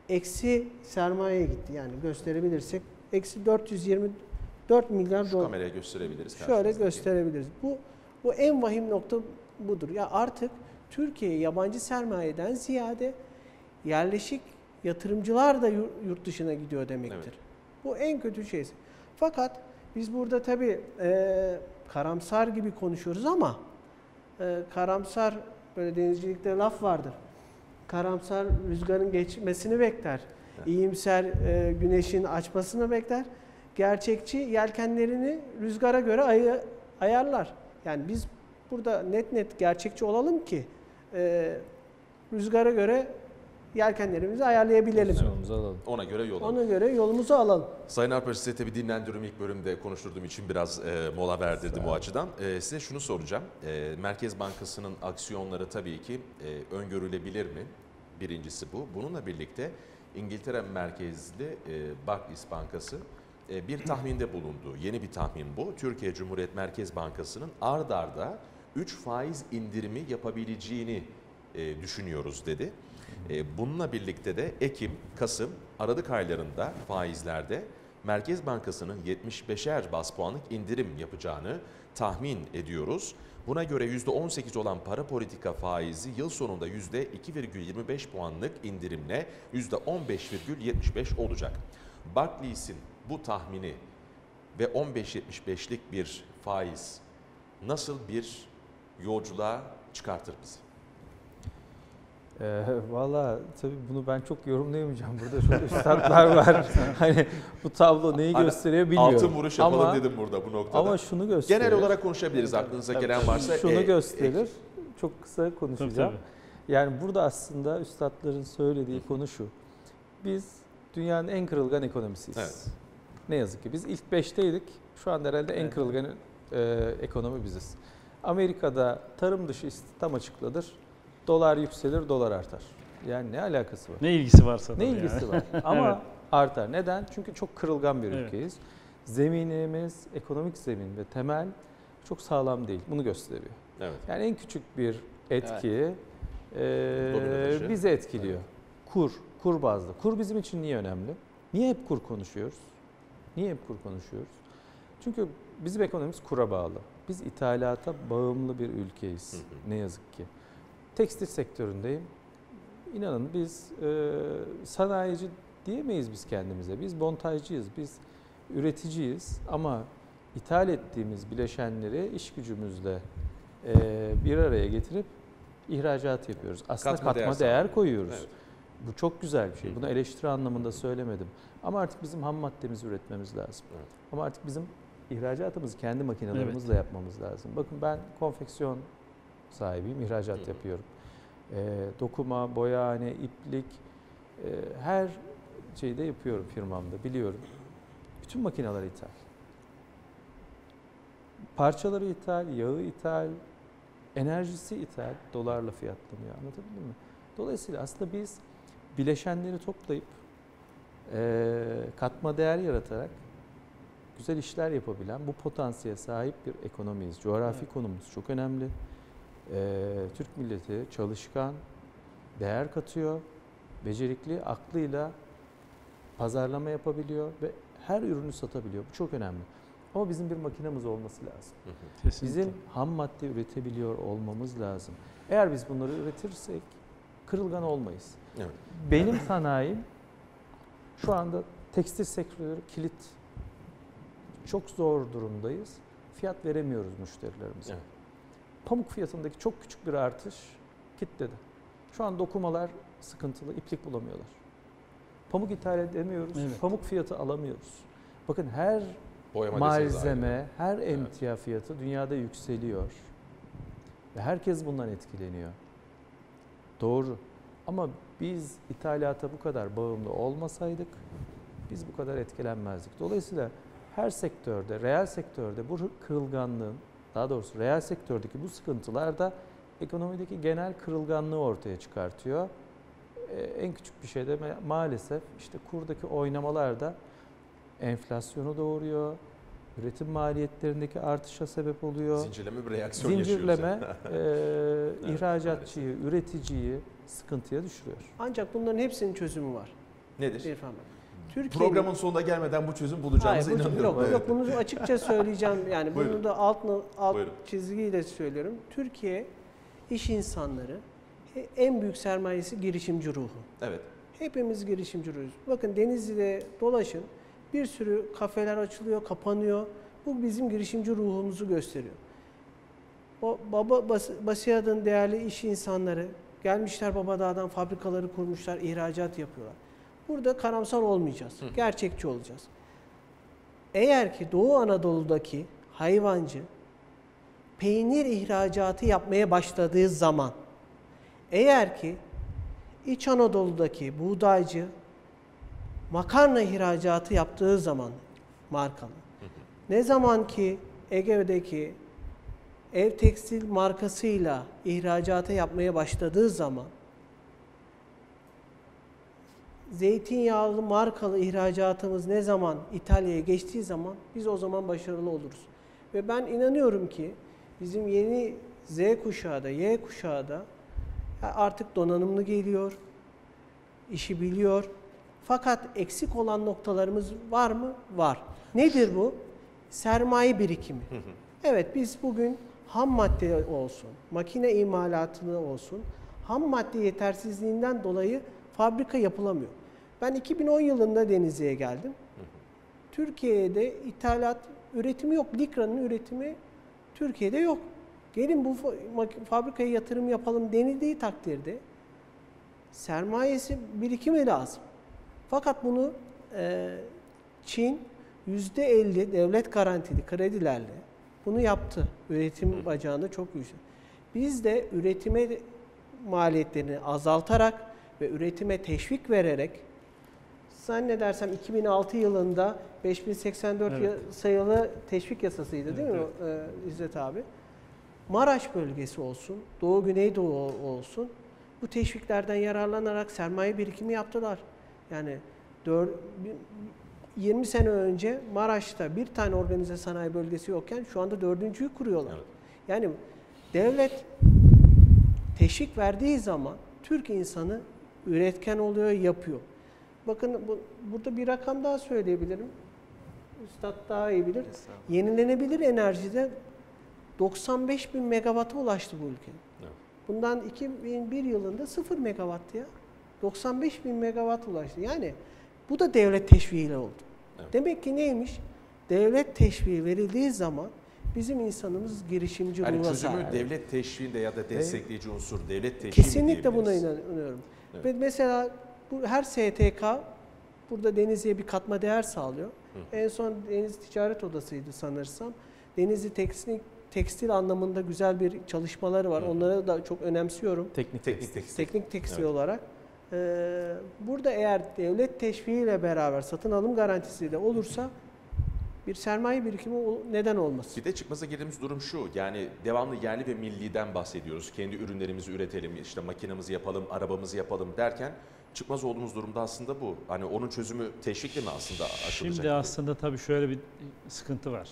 eksi sermaye gitti. Yani gösterebilirsek eksi 424 milyar Şu dolar. kameraya gösterebiliriz. Şöyle gösterebiliriz. Bu bu en vahim nokta budur. Ya artık Türkiye yabancı sermayeden ziyade yerleşik yatırımcılar da yu- yurt dışına gidiyor demektir. Evet. Bu en kötü şey. Fakat biz burada tabii e, karamsar gibi konuşuyoruz ama e, karamsar böyle denizcilikte laf vardır. Karamsar rüzgarın geçmesini bekler. İyimser e, güneşin açmasını bekler. Gerçekçi yelkenlerini rüzgara göre ayı- ayarlar. Yani biz burada net net gerçekçi olalım ki e, rüzgara göre yelkenlerimizi ayarlayabilelim. pozisyonumuzu alalım. Ona göre yol. Ona göre yolumuzu alalım. Sayın Arpa size tabii dinlendiriyorum ilk bölümde konuşturduğum için biraz e, mola verdirdim o açıdan. E, size şunu soracağım. E, Merkez Bankası'nın aksiyonları tabii ki e, öngörülebilir mi? Birincisi bu. Bununla birlikte İngiltere merkezli e, Barclays Bankası e, bir tahminde bulundu. Yeni bir tahmin bu. Türkiye Cumhuriyet Merkez Bankası'nın ard arda 3 faiz indirimi yapabileceğini e, düşünüyoruz dedi. E, bununla birlikte de Ekim, Kasım, Aralık aylarında faizlerde Merkez Bankası'nın 75'er bas puanlık indirim yapacağını tahmin ediyoruz. Buna göre %18 olan para politika faizi yıl sonunda %2,25 puanlık indirimle %15,75 olacak. Barclays'in bu tahmini ve 15.75'lik bir faiz nasıl bir yolculuğa çıkartır bizi? Ee, *laughs* Valla tabii bunu ben çok yorumlayamayacağım. Burada çok *laughs* üstadlar var. *laughs* hani bu tablo neyi Hani gösteriyor bilmiyorum. Altın vuruş yapalım ama, dedim burada bu noktada. Ama şunu gösterir. Genel olarak konuşabiliriz aklınıza gelen varsa. Şunu e, gösterir. Çok kısa Tabii, konuşacağım. tabii. Yani burada aslında üstadların söylediği konu şu. Biz dünyanın en kırılgan ekonomisiyiz. Evet. Ne yazık ki biz ilk beşteydik. Şu anda herhalde en kırılgan e, ekonomi biziz. Amerika'da tarım dışı istihdam açıkladır. Dolar yükselir, dolar artar. Yani ne alakası var? Ne ilgisi varsa Ne ilgisi yani. var? *laughs* Ama artar. Neden? Çünkü çok kırılgan bir Evet. ülkeyiz. Zeminimiz, ekonomik zemin ve temel çok sağlam değil. Bunu gösteriyor. Evet. Yani en küçük bir etki eee taşı. bizi etkiliyor. Kur, kur bazlı. Kur bizim için niye önemli? Niye hep kur konuşuyoruz? Niye hep kur konuşuyoruz? Çünkü bizim ekonomimiz kura bağlı. Biz ithalata bağımlı bir ülkeyiz. Hı hı. Ne yazık ki. Tekstil sektöründeyim. İnanın biz eee, sanayici diyemeyiz biz kendimize. Biz montajcıyız, biz üreticiyiz ama ithal ettiğimiz bileşenleri iş gücümüzle eee, bir araya getirip ihracat yapıyoruz. Aslında Katma katma, değer değer, koyuyoruz. Evet. Bu çok güzel bir şey. Bunu eleştiri anlamında söylemedim. Ama artık bizim ham maddemizi üretmemiz lazım. Evet. Ama artık bizim ihracatımızı kendi makinelerimizle yapmamız lazım. Bakın ben konfeksiyon sahibiyim, ihracat Hı yapıyorum. Ee, dokuma, boyahane, iplik, e, her şeyde yapıyorum firmamda, biliyorum. Bütün makineler ithal. Parçaları ithal, yağı ithal, enerjisi ithal, dolarla fiyatlanıyor. Anlatabildim mi? Dolayısıyla aslında biz bileşenleri toplayıp eee, katma değer yaratarak güzel işler yapabilen bu potansiyele sahip bir ekonomiyiz. Coğrafi konumumuz çok önemli. Eee, Türk milleti çalışkan, değer katıyor, becerikli, aklıyla pazarlama yapabiliyor ve her ürünü satabiliyor. Bu çok önemli. Ama bizim bir makinemiz olması lazım. Hı hı. Kesinlikle. Bizim ham madde üretebiliyor olmamız lazım. Eğer biz bunları üretirsek kırılgan olmayız. Evet. Benim sanayim şu anda tekstil sektörü kilit. Çok zor durumdayız. Fiyat veremiyoruz müşterilerimize. Evet. Pamuk fiyatındaki çok küçük bir artış kitledi. Şu an dokumalar sıkıntılı, iplik bulamıyorlar. Pamuk ithal edemiyoruz, Evet. pamuk fiyatı alamıyoruz. Bakın her Boyama malzeme, her Evet. emtia fiyatı dünyada yükseliyor. Ve herkes bundan etkileniyor. Doğru. Ama biz ithalata bu kadar bağımlı olmasaydık biz bu kadar etkilenmezdik. Dolayısıyla her sektörde, reel sektörde bu kırılganlığın, daha doğrusu reel sektördeki bu sıkıntılar da ekonomideki genel kırılganlığı ortaya çıkartıyor. Ee, en küçük bir şey de ma- maalesef işte kurdaki oynamalar da enflasyonu doğuruyor, üretim maliyetlerindeki artışa sebep oluyor. Zincirleme bir reaksiyon Zincirleme *laughs* e, ihracatçıyı, üreticiyi sıkıntıya düşürüyor. Ancak bunların hepsinin çözümü var. Nedir? İrfan Bey. Türkiye'nin- Programın sonuna gelmeden bu çözüm bulacağımıza Hayır, bu- inanıyorum. Yok, Evet. yok bunu açıkça *laughs* söyleyeceğim. Yani bunu da alt, alt Buyurun. çizgiyle söylüyorum. Türkiye iş insanları en büyük sermayesi girişimci ruhu. Evet. Hepimiz girişimci ruhuyuz. Bakın Denizli'de dolaşın. Bir sürü kafeler açılıyor, kapanıyor. Bu bizim girişimci ruhumuzu gösteriyor. O Baba Bas Basiyad'ın değerli iş insanları gelmişler Babadağ'dan fabrikaları kurmuşlar, ihracat yapıyorlar. Burada karamsar olmayacağız. Hı. Gerçekçi olacağız. Eğer ki Doğu Anadolu'daki hayvancı peynir ihracatı yapmaya başladığı zaman eğer ki İç Anadolu'daki buğdaycı makarna ihracatı yaptığı zaman markalı. Ne zaman ki Ege'deki ev tekstil markasıyla ihracata yapmaya başladığı zaman zeytinyağlı markalı ihracatımız ne zaman İtalya'ya geçtiği zaman biz o zaman başarılı oluruz. Ve ben inanıyorum ki bizim yeni Z kuşağı da Y kuşağı da artık donanımlı geliyor, işi biliyor. Fakat eksik olan noktalarımız var mı? Var. Nedir bu? Sermaye birikimi. Evet biz bugün ham madde olsun, makine imalatını olsun, ham madde yetersizliğinden dolayı fabrika yapılamıyor. Ben 2010 yılında Denizli'ye geldim. Türkiye'de ithalat üretimi yok. Likra'nın üretimi Türkiye'de yok. Gelin bu fabrikaya yatırım yapalım denildiği takdirde sermayesi birikimi lazım. Fakat bunu e, Çin %50 devlet garantili kredilerle bunu yaptı. Üretim bacağında çok yüksek. Biz de üretime maliyetlerini azaltarak ve üretime teşvik vererek zannedersem 2006 yılında 5084 Evet. sayılı teşvik yasasıydı değil Evet, mi e, İzzet abi? Maraş bölgesi olsun, Doğu Güneydoğu ol- olsun bu teşviklerden yararlanarak sermaye birikimi yaptılar. Yani dör- bir- 20 sene önce Maraş'ta bir tane organize sanayi bölgesi yokken şu anda dördüncüyü kuruyorlar. Evet. Yani devlet teşvik verdiği zaman Türk insanı üretken oluyor, yapıyor. Bakın bu, burada bir rakam daha söyleyebilirim. Üstad daha iyi bilir. Yenilenebilir enerjide 95 bin megawata ulaştı bu ülke. Evet. Bundan 2001 yılında 0 megawatt ya. 95 bin megawatt ulaştı. Yani bu da devlet teşviğiyle oldu. Evet. Demek ki neymiş? Devlet teşviği verildiği zaman bizim insanımız girişimci Yani çözümü sahip. devlet teşviğinde ya da destekleyici unsur devlet teşviği Kesinlikle buna inanıyorum. Evet. Ve mesela bu her STK burada Denizli'ye bir katma değer sağlıyor. En son Deniz Ticaret Odası'ydı sanırsam. Denizli tekstil, tekstil anlamında güzel bir çalışmaları var. Hı hı. Onları da çok önemsiyorum. Teknik Teknik tekstil. Teknik tekstil Evet. olarak. Ee, burada eğer devlet teşviğiyle beraber satın alım garantisi de olursa bir sermaye birikimi neden olmasın? Bir de çıkmaza girdiğimiz durum şu. Yani devamlı yerli ve milliden bahsediyoruz. Kendi ürünlerimizi üretelim, işte makinamızı yapalım, arabamızı yapalım derken çıkmaz olduğumuz durumda aslında bu. Hani onun çözümü teşvikle mi aslında aşılacak? Şimdi aslında tabii şöyle bir sıkıntı var.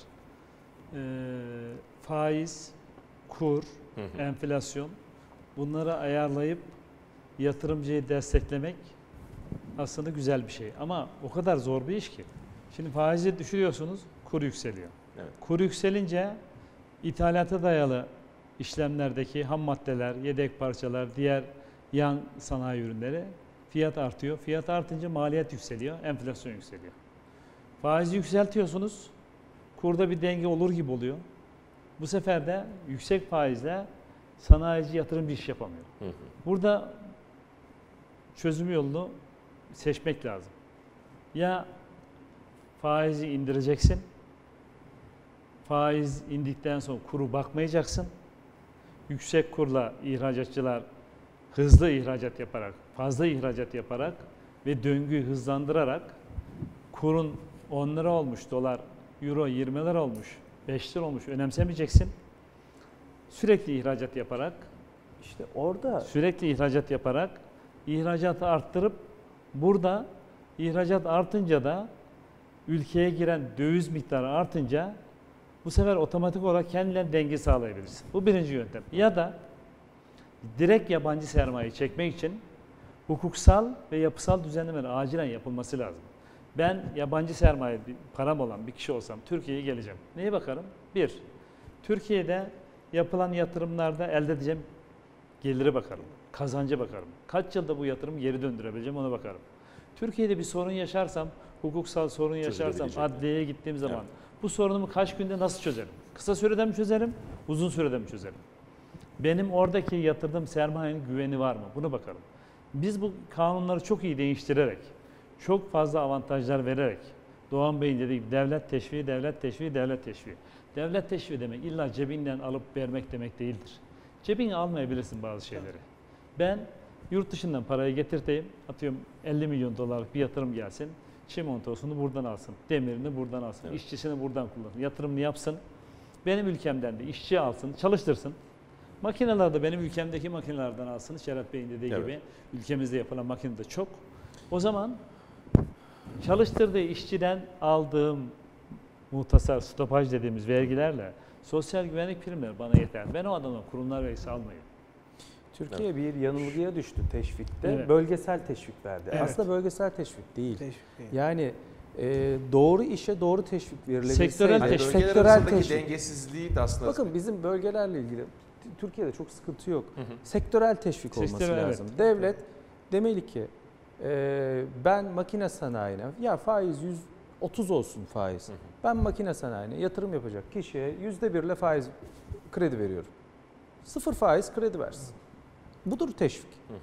Ee, faiz, kur, Hı hı. enflasyon bunları ayarlayıp yatırımcıyı desteklemek aslında güzel bir şey. Ama o kadar zor bir iş ki. Şimdi faizi düşürüyorsunuz, kur yükseliyor. Evet. Kur yükselince ithalata dayalı işlemlerdeki ham maddeler, yedek parçalar, diğer yan sanayi ürünleri fiyat artıyor. Fiyat artınca maliyet yükseliyor, enflasyon yükseliyor. Faizi yükseltiyorsunuz, kurda bir denge olur gibi oluyor. Bu sefer de yüksek faizle sanayici yatırımcı iş yapamıyor. Hı hı. Burada çözüm yolunu seçmek lazım. Ya faizi indireceksin, faiz indikten sonra kuru bakmayacaksın. Yüksek kurla ihracatçılar hızlı ihracat yaparak, fazla ihracat yaparak ve döngüyü hızlandırarak kurun 10 lira olmuş dolar, euro 20 lira olmuş, 5 lira olmuş önemsemeyeceksin. Sürekli ihracat yaparak İşte orada sürekli ihracat yaparak ihracatı arttırıp burada ihracat artınca da ülkeye giren döviz miktarı artınca bu sefer otomatik olarak kendinden denge sağlayabilirsin. Bu birinci yöntem. Ya da direkt yabancı sermaye çekmek için hukuksal ve yapısal düzenlemeler acilen yapılması lazım. Ben yabancı sermaye param olan bir kişi olsam Türkiye'ye geleceğim. Neye bakarım? Bir, Türkiye'de yapılan yatırımlarda elde edeceğim gelire bakarım. Kazanca bakarım. Kaç yılda bu yatırımı geri döndürebileceğim ona bakarım. Türkiye'de bir sorun yaşarsam, hukuksal sorun yaşarsam, adliyeye gittiğim zaman Evet. bu sorunumu kaç günde nasıl çözerim? Kısa sürede mi çözerim, uzun sürede mi çözerim? Benim oradaki yatırdığım sermayenin güveni var mı? Buna bakarım. Biz bu kanunları çok iyi değiştirerek, çok fazla avantajlar vererek, Doğan Bey'in dediği devlet teşviği, devlet teşviği, devlet teşviği. Devlet teşviği demek illa cebinden alıp vermek demek değildir. Cebine almayabilirsin bazı şeyleri. Ben yurt dışından parayı getirteyim, atıyorum 50 milyon dolarlık bir yatırım gelsin, çimentosunu buradan alsın, demirini buradan alsın, Evet. işçisini buradan kullansın, yatırımını yapsın. Benim ülkemden de işçi alsın, çalıştırsın. Makineler de benim ülkemdeki makinelerden alsın. Şeref Bey'in dediği Evet. gibi ülkemizde yapılan makine de çok. O zaman çalıştırdığı işçiden aldığım muhtasar stopaj dediğimiz vergilerle sosyal güvenlik primleri bana yeter. Ben o adamdan kurumlar vergisi almayayım. Türkiye bir yanılgıya düştü teşvikte. Evet. Bölgesel teşvik verdi. Evet. Aslında bölgesel teşvik değil. Teşvik değil. Yani e, doğru işe doğru teşvik verilebilseydi. Sektörel Hani teşvik. Sektörel teşvik. dengesizliği de aslında Bakın bizim bölgelerle ilgili Türkiye'de çok sıkıntı yok. Hı hı. Sektörel teşvik olması Sektörel, evet. lazım. Devlet demeli ki e, ben makine sanayine ya faiz 130 olsun faiz. Hı hı. Ben makine sanayine yatırım yapacak kişiye yüzde birle faiz kredi veriyorum. Sıfır faiz kredi versin. Budur teşvik. Hı hı.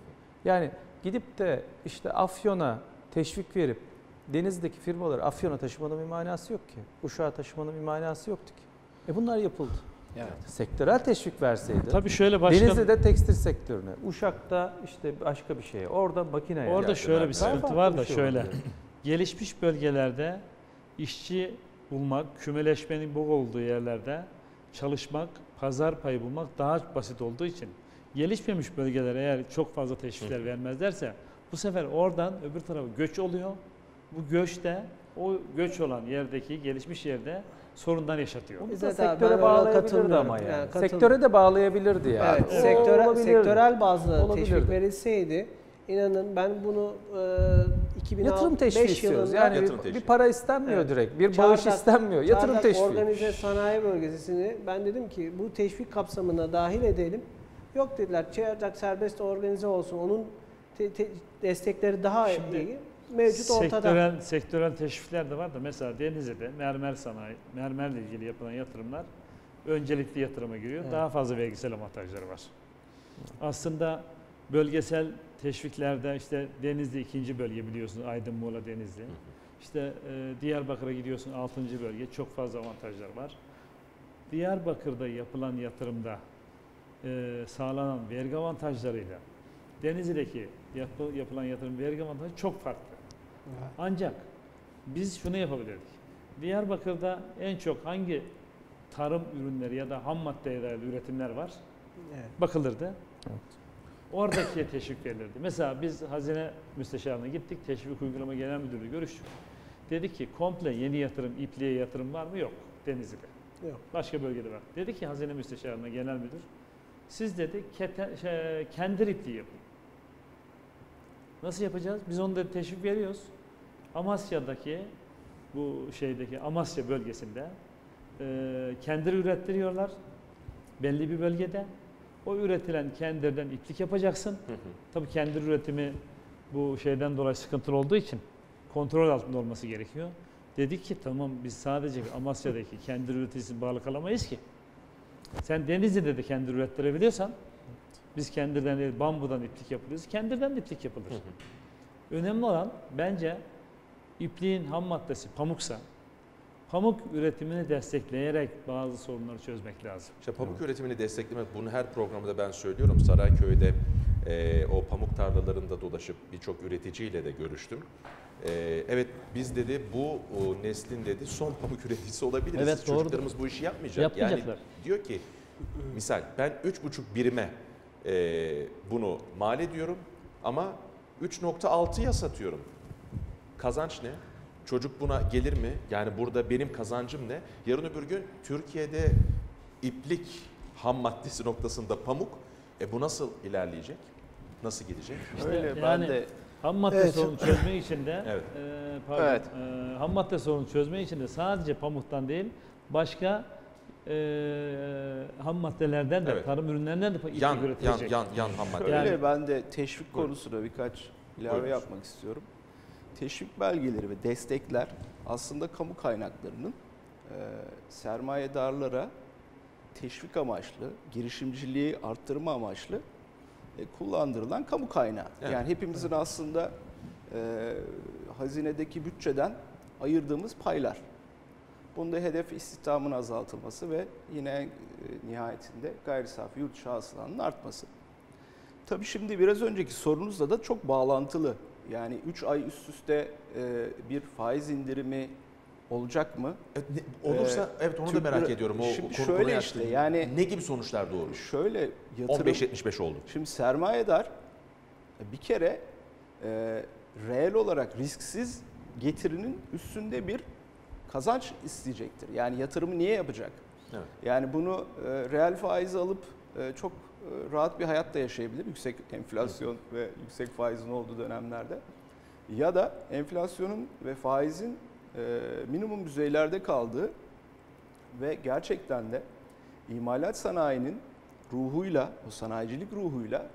Yani gidip de işte Afyon'a teşvik verip denizdeki firmaları Afyon'a taşımanın bir manası yok ki. Uşak'a taşımanın bir manası yoktu ki. E bunlar yapıldı. Evet. Sektörel teşvik verseydi. Tabii şöyle başka Denizli'de tekstil sektörüne, Uşak'ta işte başka bir şeye, orada makineye. Orada Yani şöyle bir sıkıntı var da şey şöyle. *laughs* Gelişmiş bölgelerde işçi bulmak, kümeleşmenin bu olduğu yerlerde çalışmak, pazar payı bulmak daha basit olduğu için gelişmemiş bölgelere eğer çok fazla teşvikler vermezlerse bu sefer oradan öbür tarafa göç oluyor. Bu göç de o göç olan yerdeki gelişmiş yerde sorundan yaşatıyor. Onu da sektöre bağlayabilirdi ama yani. Yani katıl- sektöre de bağlayabilirdi yani. Evet, O sektörel, Olabilirdi. teşvik verilseydi inanın ben bunu e, 2005 Yatırım teşviki istiyoruz. yılında Yani Yatırım bir, teşviki. bir para istenmiyor Evet. direkt. Bir bağış Çardak- istenmiyor. Yatırım Çardak teşviki. Organize Sanayi Bölgesi'ni ben dedim ki bu teşvik kapsamına dahil edelim. Yok dediler Çardak serbest organize olsun. Onun te- te- destekleri daha Şimdi iyi. Mevcut ortada. Sektörel, sektörel teşvikler de var da mesela Denizli'de mermer sanayi, mermerle ilgili yapılan yatırımlar öncelikli yatırıma giriyor. Evet. Daha fazla vergisel avantajları var. Aslında bölgesel teşviklerde işte Denizli ikinci bölge biliyorsunuz Aydın, Muğla, Denizli. İşte e, Diyarbakır'a gidiyorsun 6. bölge çok fazla avantajlar var. Diyarbakır'da yapılan yatırımda e, sağlanan vergi avantajlarıyla Denizli'deki yapı, yapılan yatırım vergi avantajı çok farklı. Ancak biz şunu yapabilirdik. Diyarbakır'da en çok hangi tarım ürünleri ya da ham maddeye dayalı üretimler var Evet. bakılırdı. Oradakiye *coughs* teşvik verilirdi. Mesela biz hazine müsteşarlığına gittik. Teşvik Uygulama Genel Müdürlüğü görüştük. Dedi ki komple yeni yatırım, ipliğe yatırım var mı? Yok. Denizli'de. Yok. Başka bölgede var. Dedi ki hazine müsteşarlığına genel müdür. Siz dedi kete, şey, kendi ipliği yapın. Nasıl yapacağız? Biz onu da teşvik veriyoruz. Amasya'daki bu şeydeki Amasya bölgesinde e, kendir ürettiriyorlar. Belli bir bölgede. O üretilen kendirden iplik yapacaksın. Hı hı. Tabii kendir üretimi bu şeyden dolayı sıkıntılı olduğu için kontrol altında olması gerekiyor. Dedik ki tamam biz sadece Amasya'daki *laughs* kendir üreticisine bağlı kalamayız ki. Sen Denizli'de de kendir ürettirebiliyorsan biz kendirden değil bambudan iplik yapıyoruz. Kendirden de iplik yapılır. Hı hı. Önemli olan bence ipliğin ham maddesi pamuksa pamuk üretimini destekleyerek bazı sorunları çözmek lazım. İşte pamuk üretimini desteklemek, bunu her programda ben söylüyorum. Sarayköy'de e, o pamuk tarlalarında dolaşıp birçok üreticiyle de görüştüm. E, evet biz dedi bu o, neslin dedi son *laughs* pamuk üreticisi olabiliriz. Evet. Çocuklarımız bu işi yapmayacak. Yapmayacaklar. Yani diyor ki misal ben 3,5 birime e, bunu mal ediyorum ama 3.6'ya satıyorum. Kazanç ne? Çocuk buna gelir mi? Yani burada benim kazancım ne? Yarın öbür gün Türkiye'de iplik ham maddesi noktasında pamuk. E bu nasıl ilerleyecek? Nasıl gidecek? İşte Öyle ben yani- de Ham madde Evet. sorunu çözmek için de *laughs* Evet. e, pardon, Evet. e, ham madde sorunu çözmek için de sadece pamuktan değil başka e, ham maddelerden de Evet. tarım ürünlerinden de iplik Yan, yan, üretilecek. yan, yan ham madde. Yani- ben de teşvik Buyurun. konusuna birkaç ilave Buyurun. yapmak istiyorum. Teşvik belgeleri ve destekler aslında kamu kaynaklarının e, sermayedarlara teşvik amaçlı, girişimciliği arttırma amaçlı e, kullandırılan kamu kaynağı. Evet. Yani hepimizin aslında e, hazinedeki bütçeden ayırdığımız paylar. Bunda hedef istihdamın azaltılması ve yine e, nihayetinde gayri safi yurt dışı hasılanın artması. Tabii şimdi biraz önceki sorunuzla da çok bağlantılı. Yani 3 ay üst üste e, bir faiz indirimi olacak mı? E, ne- olursa evet onu da Türk merak lira- ediyorum. O Şimdi konu- şöyle işte, yani- ne gibi sonuçlar doğurur? Şöyle yatırım 15-75 oldu. Şimdi sermayedar e, bir kere e, reel olarak risksiz getirinin üstünde bir kazanç isteyecektir. Yani yatırımı niye yapacak? Evet. Yani bunu e, reel faiz alıp e, çok rahat bir hayat da yaşayabilir. Yüksek enflasyon ve yüksek faizin olduğu dönemlerde. Ya da enflasyonun ve faizin e, minimum düzeylerde kaldığı ve gerçekten de imalat sanayinin ruhuyla, o sanayicilik ruhuyla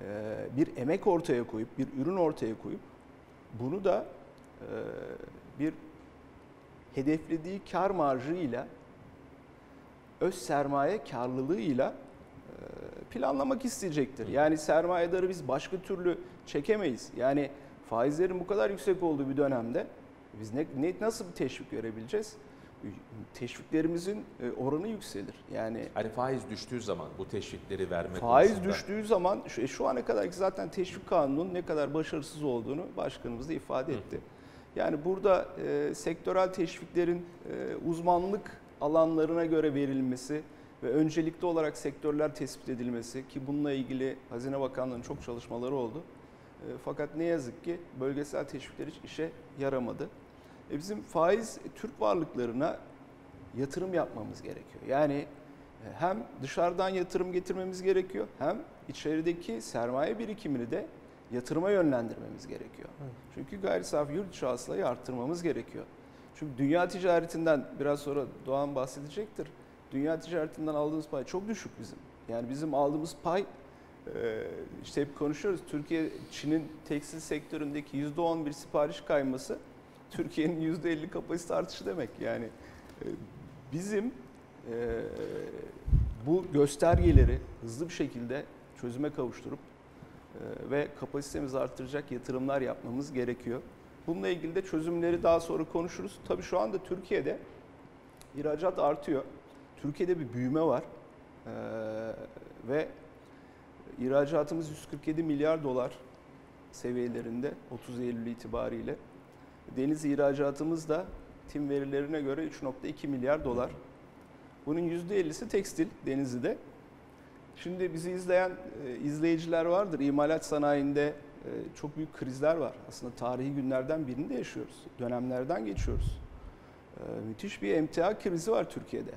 e, bir emek ortaya koyup, bir ürün ortaya koyup bunu da e, bir hedeflediği kar marjıyla öz sermaye karlılığıyla e, planlamak isteyecektir. Yani sermayedarı biz başka türlü çekemeyiz. Yani faizlerin bu kadar yüksek olduğu bir dönemde biz ne, ne nasıl bir teşvik verebileceğiz? Teşviklerimizin e, oranı yükselir. Yani Hani faiz düştüğü zaman bu teşvikleri verme Faiz konusunda- düştüğü zaman şu, e, şu ana kadar zaten teşvik kanunun ne kadar başarısız olduğunu başkanımız da ifade etti. Yani burada e, sektörel teşviklerin e, uzmanlık alanlarına göre verilmesi ve öncelikli olarak sektörler tespit edilmesi ki bununla ilgili Hazine Bakanlığı'nın çok çalışmaları oldu. E, fakat ne yazık ki bölgesel teşvikler hiç işe yaramadı. E, bizim faiz Türk varlıklarına yatırım yapmamız gerekiyor. Yani e, hem dışarıdan yatırım getirmemiz gerekiyor hem içerideki sermaye birikimini de yatırıma yönlendirmemiz gerekiyor. Çünkü gayri safi yurt içi hasılayı arttırmamız gerekiyor. Çünkü dünya ticaretinden biraz sonra Doğan bahsedecektir. Dünya ticaretinden aldığımız pay çok düşük bizim. Yani bizim aldığımız pay e, işte hep konuşuyoruz. Türkiye Çin'in tekstil sektöründeki %11 sipariş kayması Türkiye'nin %50 kapasite artışı demek. Yani e, bizim e, bu göstergeleri hızlı bir şekilde çözüme kavuşturup ve kapasitemizi arttıracak yatırımlar yapmamız gerekiyor. Bununla ilgili de çözümleri daha sonra konuşuruz. Tabii şu anda Türkiye'de ihracat artıyor. Türkiye'de bir büyüme var. E, ve ihracatımız 147 milyar dolar seviyelerinde 30 Eylül itibariyle. Deniz ihracatımız da TİM verilerine göre 3.2 milyar dolar. Bunun %50'si tekstil Denizli'de. Şimdi bizi izleyen e, izleyiciler vardır. İmalat sanayinde e, çok büyük krizler var. Aslında tarihi günlerden birinde yaşıyoruz. Dönemlerden geçiyoruz. E, müthiş bir emtia krizi var Türkiye'de.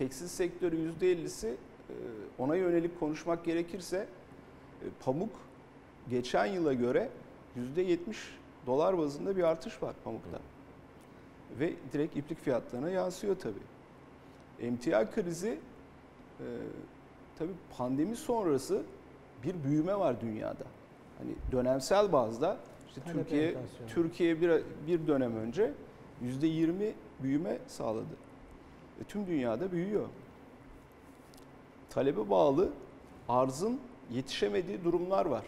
Tekstil sektörü %50'si e, ona yönelik konuşmak gerekirse e, pamuk geçen yıla göre %70 dolar bazında bir artış var pamukta. Ve direkt iplik fiyatlarına yansıyor tabii. Emtia krizi e, tabii pandemi sonrası bir büyüme var dünyada. Hani dönemsel bazda işte Türkiye. Türkiye bir bir dönem önce yüzde 20 büyüme sağladı. E, tüm dünyada büyüyor. Talebe bağlı arzın yetişemediği durumlar var.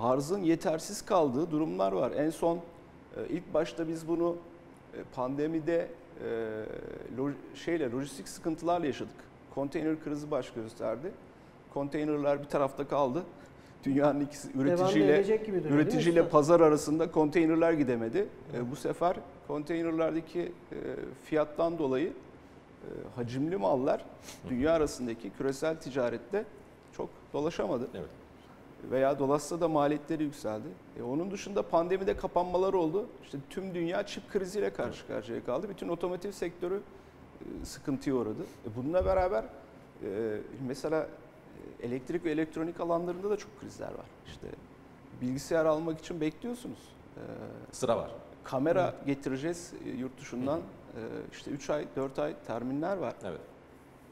Arzın yetersiz kaldığı durumlar var. En son e, ilk başta biz bunu e, pandemide e, şeyle lojistik sıkıntılarla yaşadık. Konteyner krizi baş gösterdi. Konteynerler bir tarafta kaldı. Dünyanın ikisi üreticiyle gibi duruyor, üreticiyle pazar arasında konteynerler gidemedi. E, bu sefer konteynerlerdeki fiyattan dolayı hacimli mallar dünya arasındaki küresel ticarette çok dolaşamadı. Evet. Veya dolaşsa da maliyetleri yükseldi. E, onun dışında pandemide kapanmalar oldu. İşte tüm dünya çip kriziyle karşı karşıya kaldı. Bütün otomotiv sektörü e, sıkıntıya uğradı. E, bununla beraber e, mesela e, elektrik ve elektronik alanlarında da çok krizler var. İşte bilgisayar almak için bekliyorsunuz. E, Sıra var. kamera getireceğiz e, yurt dışından. E, işte 3 ay, 4 ay terminler var. Evet.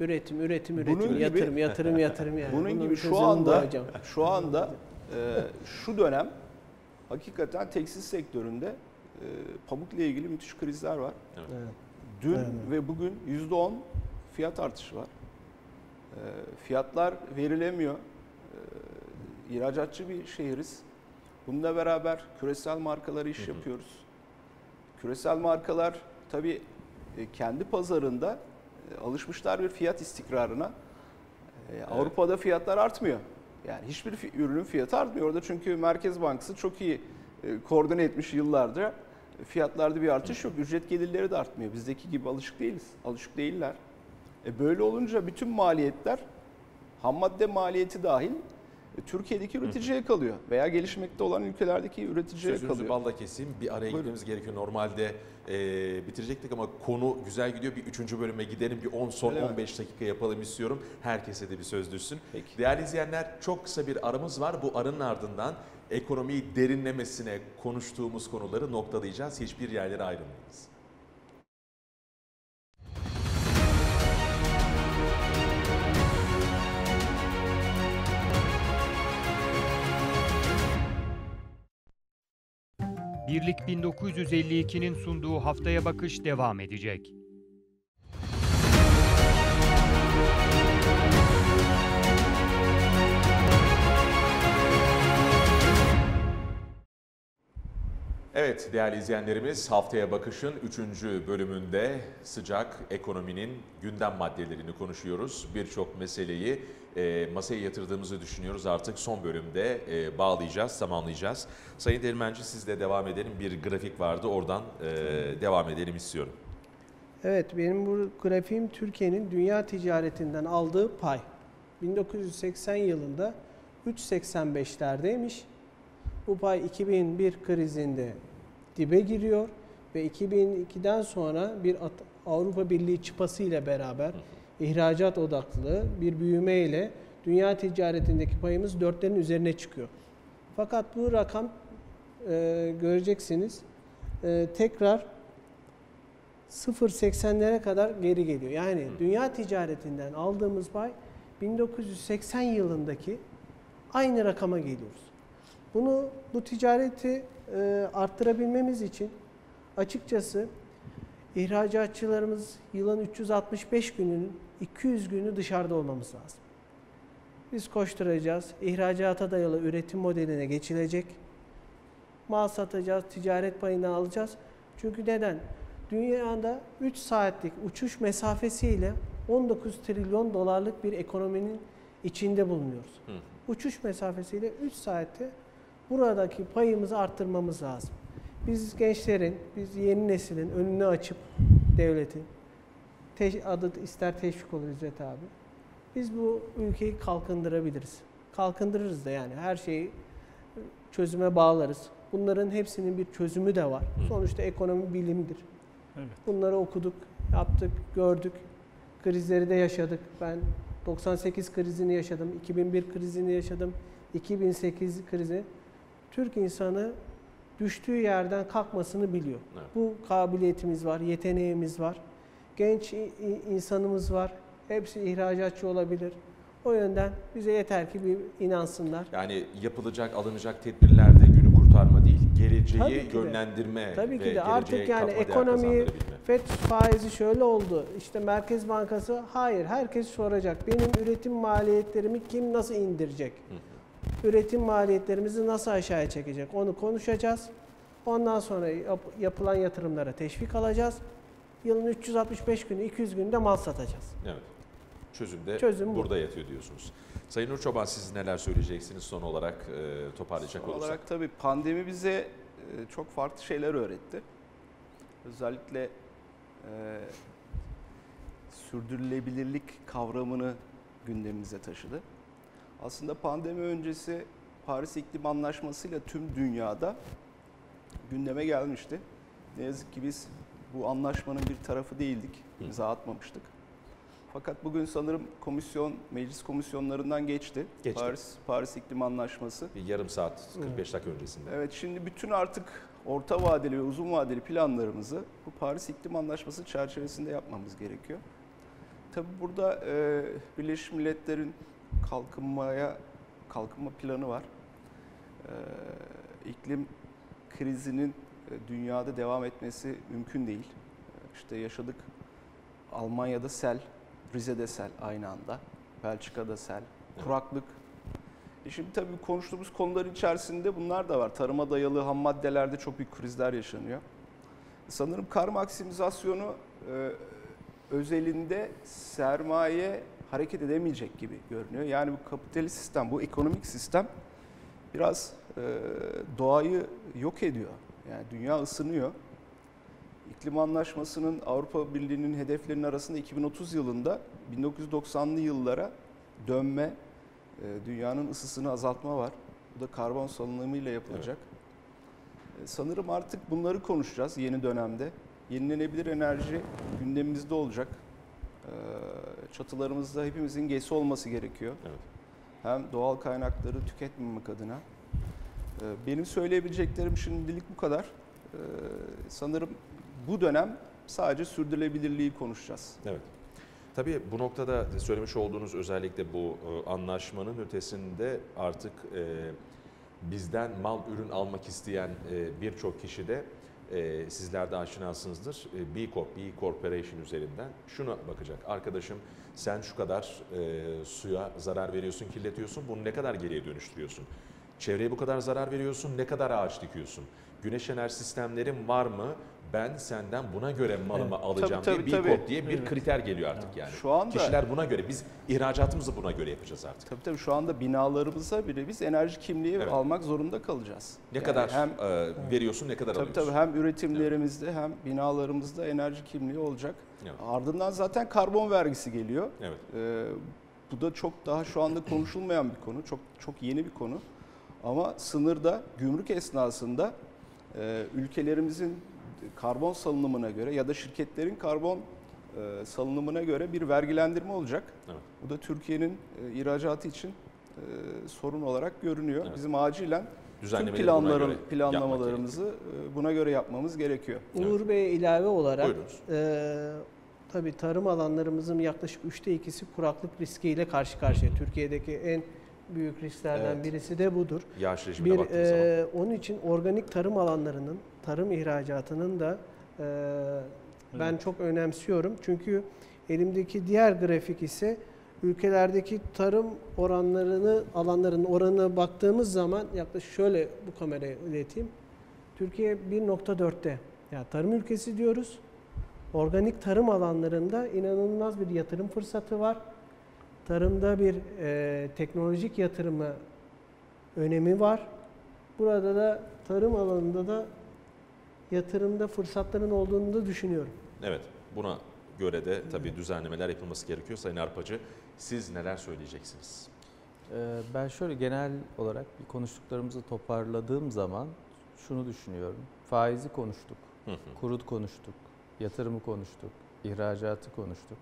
Üretim, üretim, Bunun üretim, gibi- yatırım, *laughs* yatırım, yatırım yani. Bunun Bunun gibi şu anda hocam. şu anda e, şu dönem hakikaten tekstil sektöründe e, pamukla ilgili müthiş krizler var. Evet. Dün Evet. ve bugün %10 fiyat artışı var. E, fiyatlar verilemiyor. E, ihracatçı bir şehiriz. Bununla beraber küresel markalara iş yapıyoruz. Küresel markalar tabii kendi pazarında e, alışmışlar bir fiyat istikrarına. E, Avrupa'da fiyatlar artmıyor. Yani hiçbir ürünün fiyatı artmıyor orada çünkü Merkez Bankası çok iyi e, koordine etmiş yıllardır. E, Fiyatlarda bir artış yok. Ücret gelirleri de artmıyor. Bizdeki gibi alışık değiliz. Alışık değiller. E böyle olunca bütün maliyetler ham madde maliyeti dahil e, Türkiye'deki üreticiye kalıyor veya gelişmekte olan ülkelerdeki üreticiye Sözünüzü kalıyor. balla keseyim. Bir araya Buyurun. gitmemiz gerekiyor. Normalde e, bitirecektik ama konu güzel gidiyor. Bir üçüncü bölüme gidelim. Bir 10 son Öyle mi? 15 dakika yapalım istiyorum. Herkese de bir söz düşsün. Peki. Değerli izleyenler çok kısa bir aramız var. Bu arının ardından ekonomiyi derinlemesine konuştuğumuz konuları noktalayacağız. Hiçbir yerlere ayrılmayınız. Birlik 1952'nin sunduğu haftaya bakış devam edecek. Evet değerli izleyenlerimiz Haftaya Bakış'ın 3. bölümünde sıcak ekonominin gündem maddelerini konuşuyoruz. Birçok meseleyi e, masaya yatırdığımızı düşünüyoruz. Artık son bölümde e, bağlayacağız, tamamlayacağız. Sayın Delmenci sizle devam edelim. Bir grafik vardı oradan e, devam edelim istiyorum. Evet, benim bu grafiğim Türkiye'nin dünya ticaretinden aldığı pay. 1980 yılında 3.85'lerdeymiş. Bu pay 2001 krizinde dibe giriyor ve 2002'den sonra bir Avrupa Birliği çıpası ile beraber ihracat odaklı bir büyüme ile dünya ticaretindeki payımız dörtlerin üzerine çıkıyor. Fakat bu rakam e, göreceksiniz e, tekrar 0.80'lere kadar geri geliyor. Yani dünya ticaretinden aldığımız pay 1980 yılındaki aynı rakama geliyoruz. Bunu bu ticareti e, arttırabilmemiz için açıkçası ihracatçılarımız yılın 365 gününün 200 günü dışarıda olmamız lazım. Biz koşturacağız. İhracata dayalı üretim modeline geçilecek. Mal satacağız, ticaret payını alacağız. Çünkü neden? Dünyada 3 saatlik uçuş mesafesiyle 19 trilyon dolarlık bir ekonominin içinde bulunuyoruz. Hı. Uçuş mesafesiyle 3 saatte buradaki payımızı arttırmamız lazım. Biz gençlerin, biz yeni neslin önünü açıp devletin, te- adı ister teşvik olur İzzet abi. Biz bu ülkeyi kalkındırabiliriz. Kalkındırırız da yani her şeyi çözüme bağlarız. Bunların hepsinin bir çözümü de var. Sonuçta ekonomi bilimdir. Evet. Bunları okuduk, yaptık, gördük. Krizleri de yaşadık. Ben 98 krizini yaşadım, 2001 krizini yaşadım, 2008 krizi. Türk insanı düştüğü yerden kalkmasını biliyor. Evet. Bu kabiliyetimiz var, yeteneğimiz var. Genç insanımız var. Hepsi ihracatçı olabilir. O yönden bize yeter ki bir inansınlar. Yani yapılacak, alınacak tedbirler de günü kurtarma değil, geleceği Tabii ki de. yönlendirme Tabii ve ki de artık yani ekonomiyi. FED faizi şöyle oldu. İşte Merkez Bankası hayır herkes soracak. Benim üretim maliyetlerimi kim nasıl indirecek? Üretim maliyetlerimizi nasıl aşağıya çekecek? Onu konuşacağız. Ondan sonra yap- yapılan yatırımlara teşvik alacağız. Yılın 365 günü, 200 günde mal satacağız. Evet. Çözüm de Çözüm bu. burada yatıyor diyorsunuz. Sayın Nur Çoban siz neler söyleyeceksiniz son olarak e, toparlayacak Son olursak? olarak tabii pandemi bize e, çok farklı şeyler öğretti. Özellikle e, sürdürülebilirlik kavramını gündemimize taşıdı. Aslında pandemi öncesi Paris İklim Anlaşması ile tüm dünyada gündeme gelmişti. Ne yazık ki biz bu anlaşmanın bir tarafı değildik, imza atmamıştık. Fakat bugün sanırım komisyon, meclis komisyonlarından geçti. Geçti. Paris, Paris İklim Anlaşması. Bir yarım saat, 45 dakika öncesinde. Evet şimdi bütün artık orta vadeli ve uzun vadeli planlarımızı bu Paris İklim Anlaşması çerçevesinde yapmamız gerekiyor. Tabi burada e, Birleşmiş Milletler'in kalkınmaya kalkınma planı var. E, iklim krizinin dünyada devam etmesi mümkün değil. İşte yaşadık Almanya'da sel, Rize'de sel aynı anda, Belçika'da sel, kuraklık, e şimdi tabii konuştuğumuz konuların içerisinde bunlar da var. Tarıma dayalı ham maddelerde çok büyük krizler yaşanıyor. Sanırım kar maksimizasyonu e, özelinde sermaye hareket edemeyecek gibi görünüyor. Yani bu kapitalist sistem, bu ekonomik sistem biraz e, doğayı yok ediyor. Yani dünya ısınıyor. İklim Anlaşması'nın Avrupa Birliği'nin hedeflerinin arasında 2030 yılında 1990'lı yıllara dönme, E, dünyanın ısısını azaltma var. Bu da karbon salınımıyla yapılacak. E, sanırım artık bunları konuşacağız yeni dönemde. Yenilenebilir enerji gündemimizde olacak. E, çatılarımızda hepimizin gesi olması gerekiyor. Evet. Hem doğal kaynakları tüketmemek adına. E, benim söyleyebileceklerim şimdilik bu kadar. E, sanırım bu dönem sadece sürdürülebilirliği konuşacağız. Evet. Tabii bu noktada söylemiş olduğunuz özellikle bu e, anlaşmanın ötesinde artık e, bizden mal ürün almak isteyen e, birçok kişi de e, sizler de aşinasınızdır. B Corp, B Corporation üzerinden şuna bakacak. Arkadaşım sen şu kadar suya zarar veriyorsun, kirletiyorsun. Bunu ne kadar geriye dönüştürüyorsun? Çevreye bu kadar zarar veriyorsun, ne kadar ağaç dikiyorsun? Güneş enerji sistemlerin var mı? Ben senden buna göre malımı alacağım Tabii, tabii, diye tabii. Corp diye bir kriter geliyor artık yani. Şu anda Kişiler buna göre, biz ihracatımızı buna göre yapacağız artık. tabii tabii şu anda binalarımıza bile biz enerji kimliği Evet. almak zorunda kalacağız. Ne Yani kadar hem e, veriyorsun, ne kadar tabii alıyorsun? tabii hem üretimlerimizde hem binalarımızda enerji kimliği olacak. Evet. Ardından zaten karbon vergisi geliyor. Evet. Ee, bu da çok daha şu anda konuşulmayan bir konu. Çok çok yeni bir konu. Ama sınırda gümrük esnasında e, ülkelerimizin karbon salınımına göre ya da şirketlerin karbon e, salınımına göre bir vergilendirme olacak. Evet. Bu da Türkiye'nin e, ihracatı için e, sorun olarak görünüyor. Evet. Bizim acilen tüm buna planların göre planlamalarımızı e, buna göre yapmamız gerekiyor. Evet. Uğur Bey ilave olarak Buyurunuz. e, tabii tarım alanlarımızın yaklaşık üçte ikisi kuraklık riskiyle karşı karşıya. Türkiye'deki en büyük risklerden Evet. birisi de budur. Yağış rejimine Bir baktığınız zaman. e, onun için organik tarım alanlarının, tarım ihracatının da e, ben Evet. çok önemsiyorum. Çünkü elimdeki diğer grafik ise ülkelerdeki tarım oranlarını, alanların oranına baktığımız zaman yaklaşık şöyle bu kameraya ileteyim. Türkiye 1.4'te. Yani tarım ülkesi diyoruz. Organik tarım alanlarında inanılmaz bir yatırım fırsatı var. Tarımda bir e, teknolojik yatırımı önemi var. Burada da tarım alanında da yatırımda fırsatların olduğunu da düşünüyorum. Evet, buna göre de tabii düzenlemeler yapılması gerekiyor. Sayın Arpacı, siz neler söyleyeceksiniz? Ee, Ben şöyle genel olarak bir konuştuklarımızı toparladığım zaman şunu düşünüyorum. Faizi konuştuk, Hı hı. kurut konuştuk, yatırımı konuştuk, ihracatı konuştuk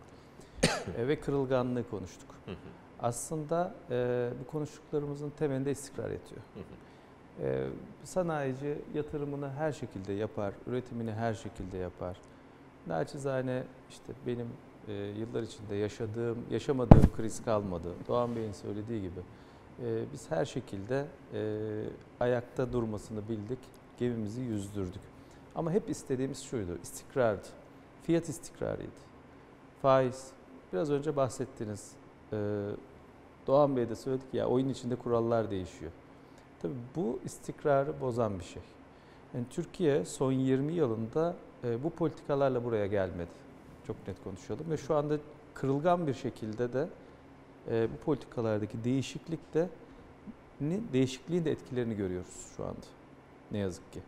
*coughs* ve kırılganlığı konuştuk. Hı hı. Aslında e, bu konuştuklarımızın temelinde istikrar yatıyor. Hı hı. E, sanayici yatırımını her şekilde yapar, üretimini her şekilde yapar. Naçizane işte benim e, yıllar içinde yaşadığım, yaşamadığım kriz kalmadı. Doğan Bey'in söylediği gibi. E, biz her şekilde e, ayakta durmasını bildik, gemimizi yüzdürdük. Ama hep istediğimiz şuydu, istikrardı. Fiyat istikrarıydı. Faiz, biraz önce bahsettiniz. E, Doğan Bey de söyledi ki ya oyun içinde kurallar değişiyor. Tabii bu istikrarı bozan bir şey. Yani Türkiye son 20 yılında e, bu politikalarla buraya gelmedi. Çok net konuşalım ve şu anda kırılgan bir şekilde de e, bu politikalardaki değişiklik de değişikliğin de etkilerini görüyoruz şu anda. Ne yazık ki.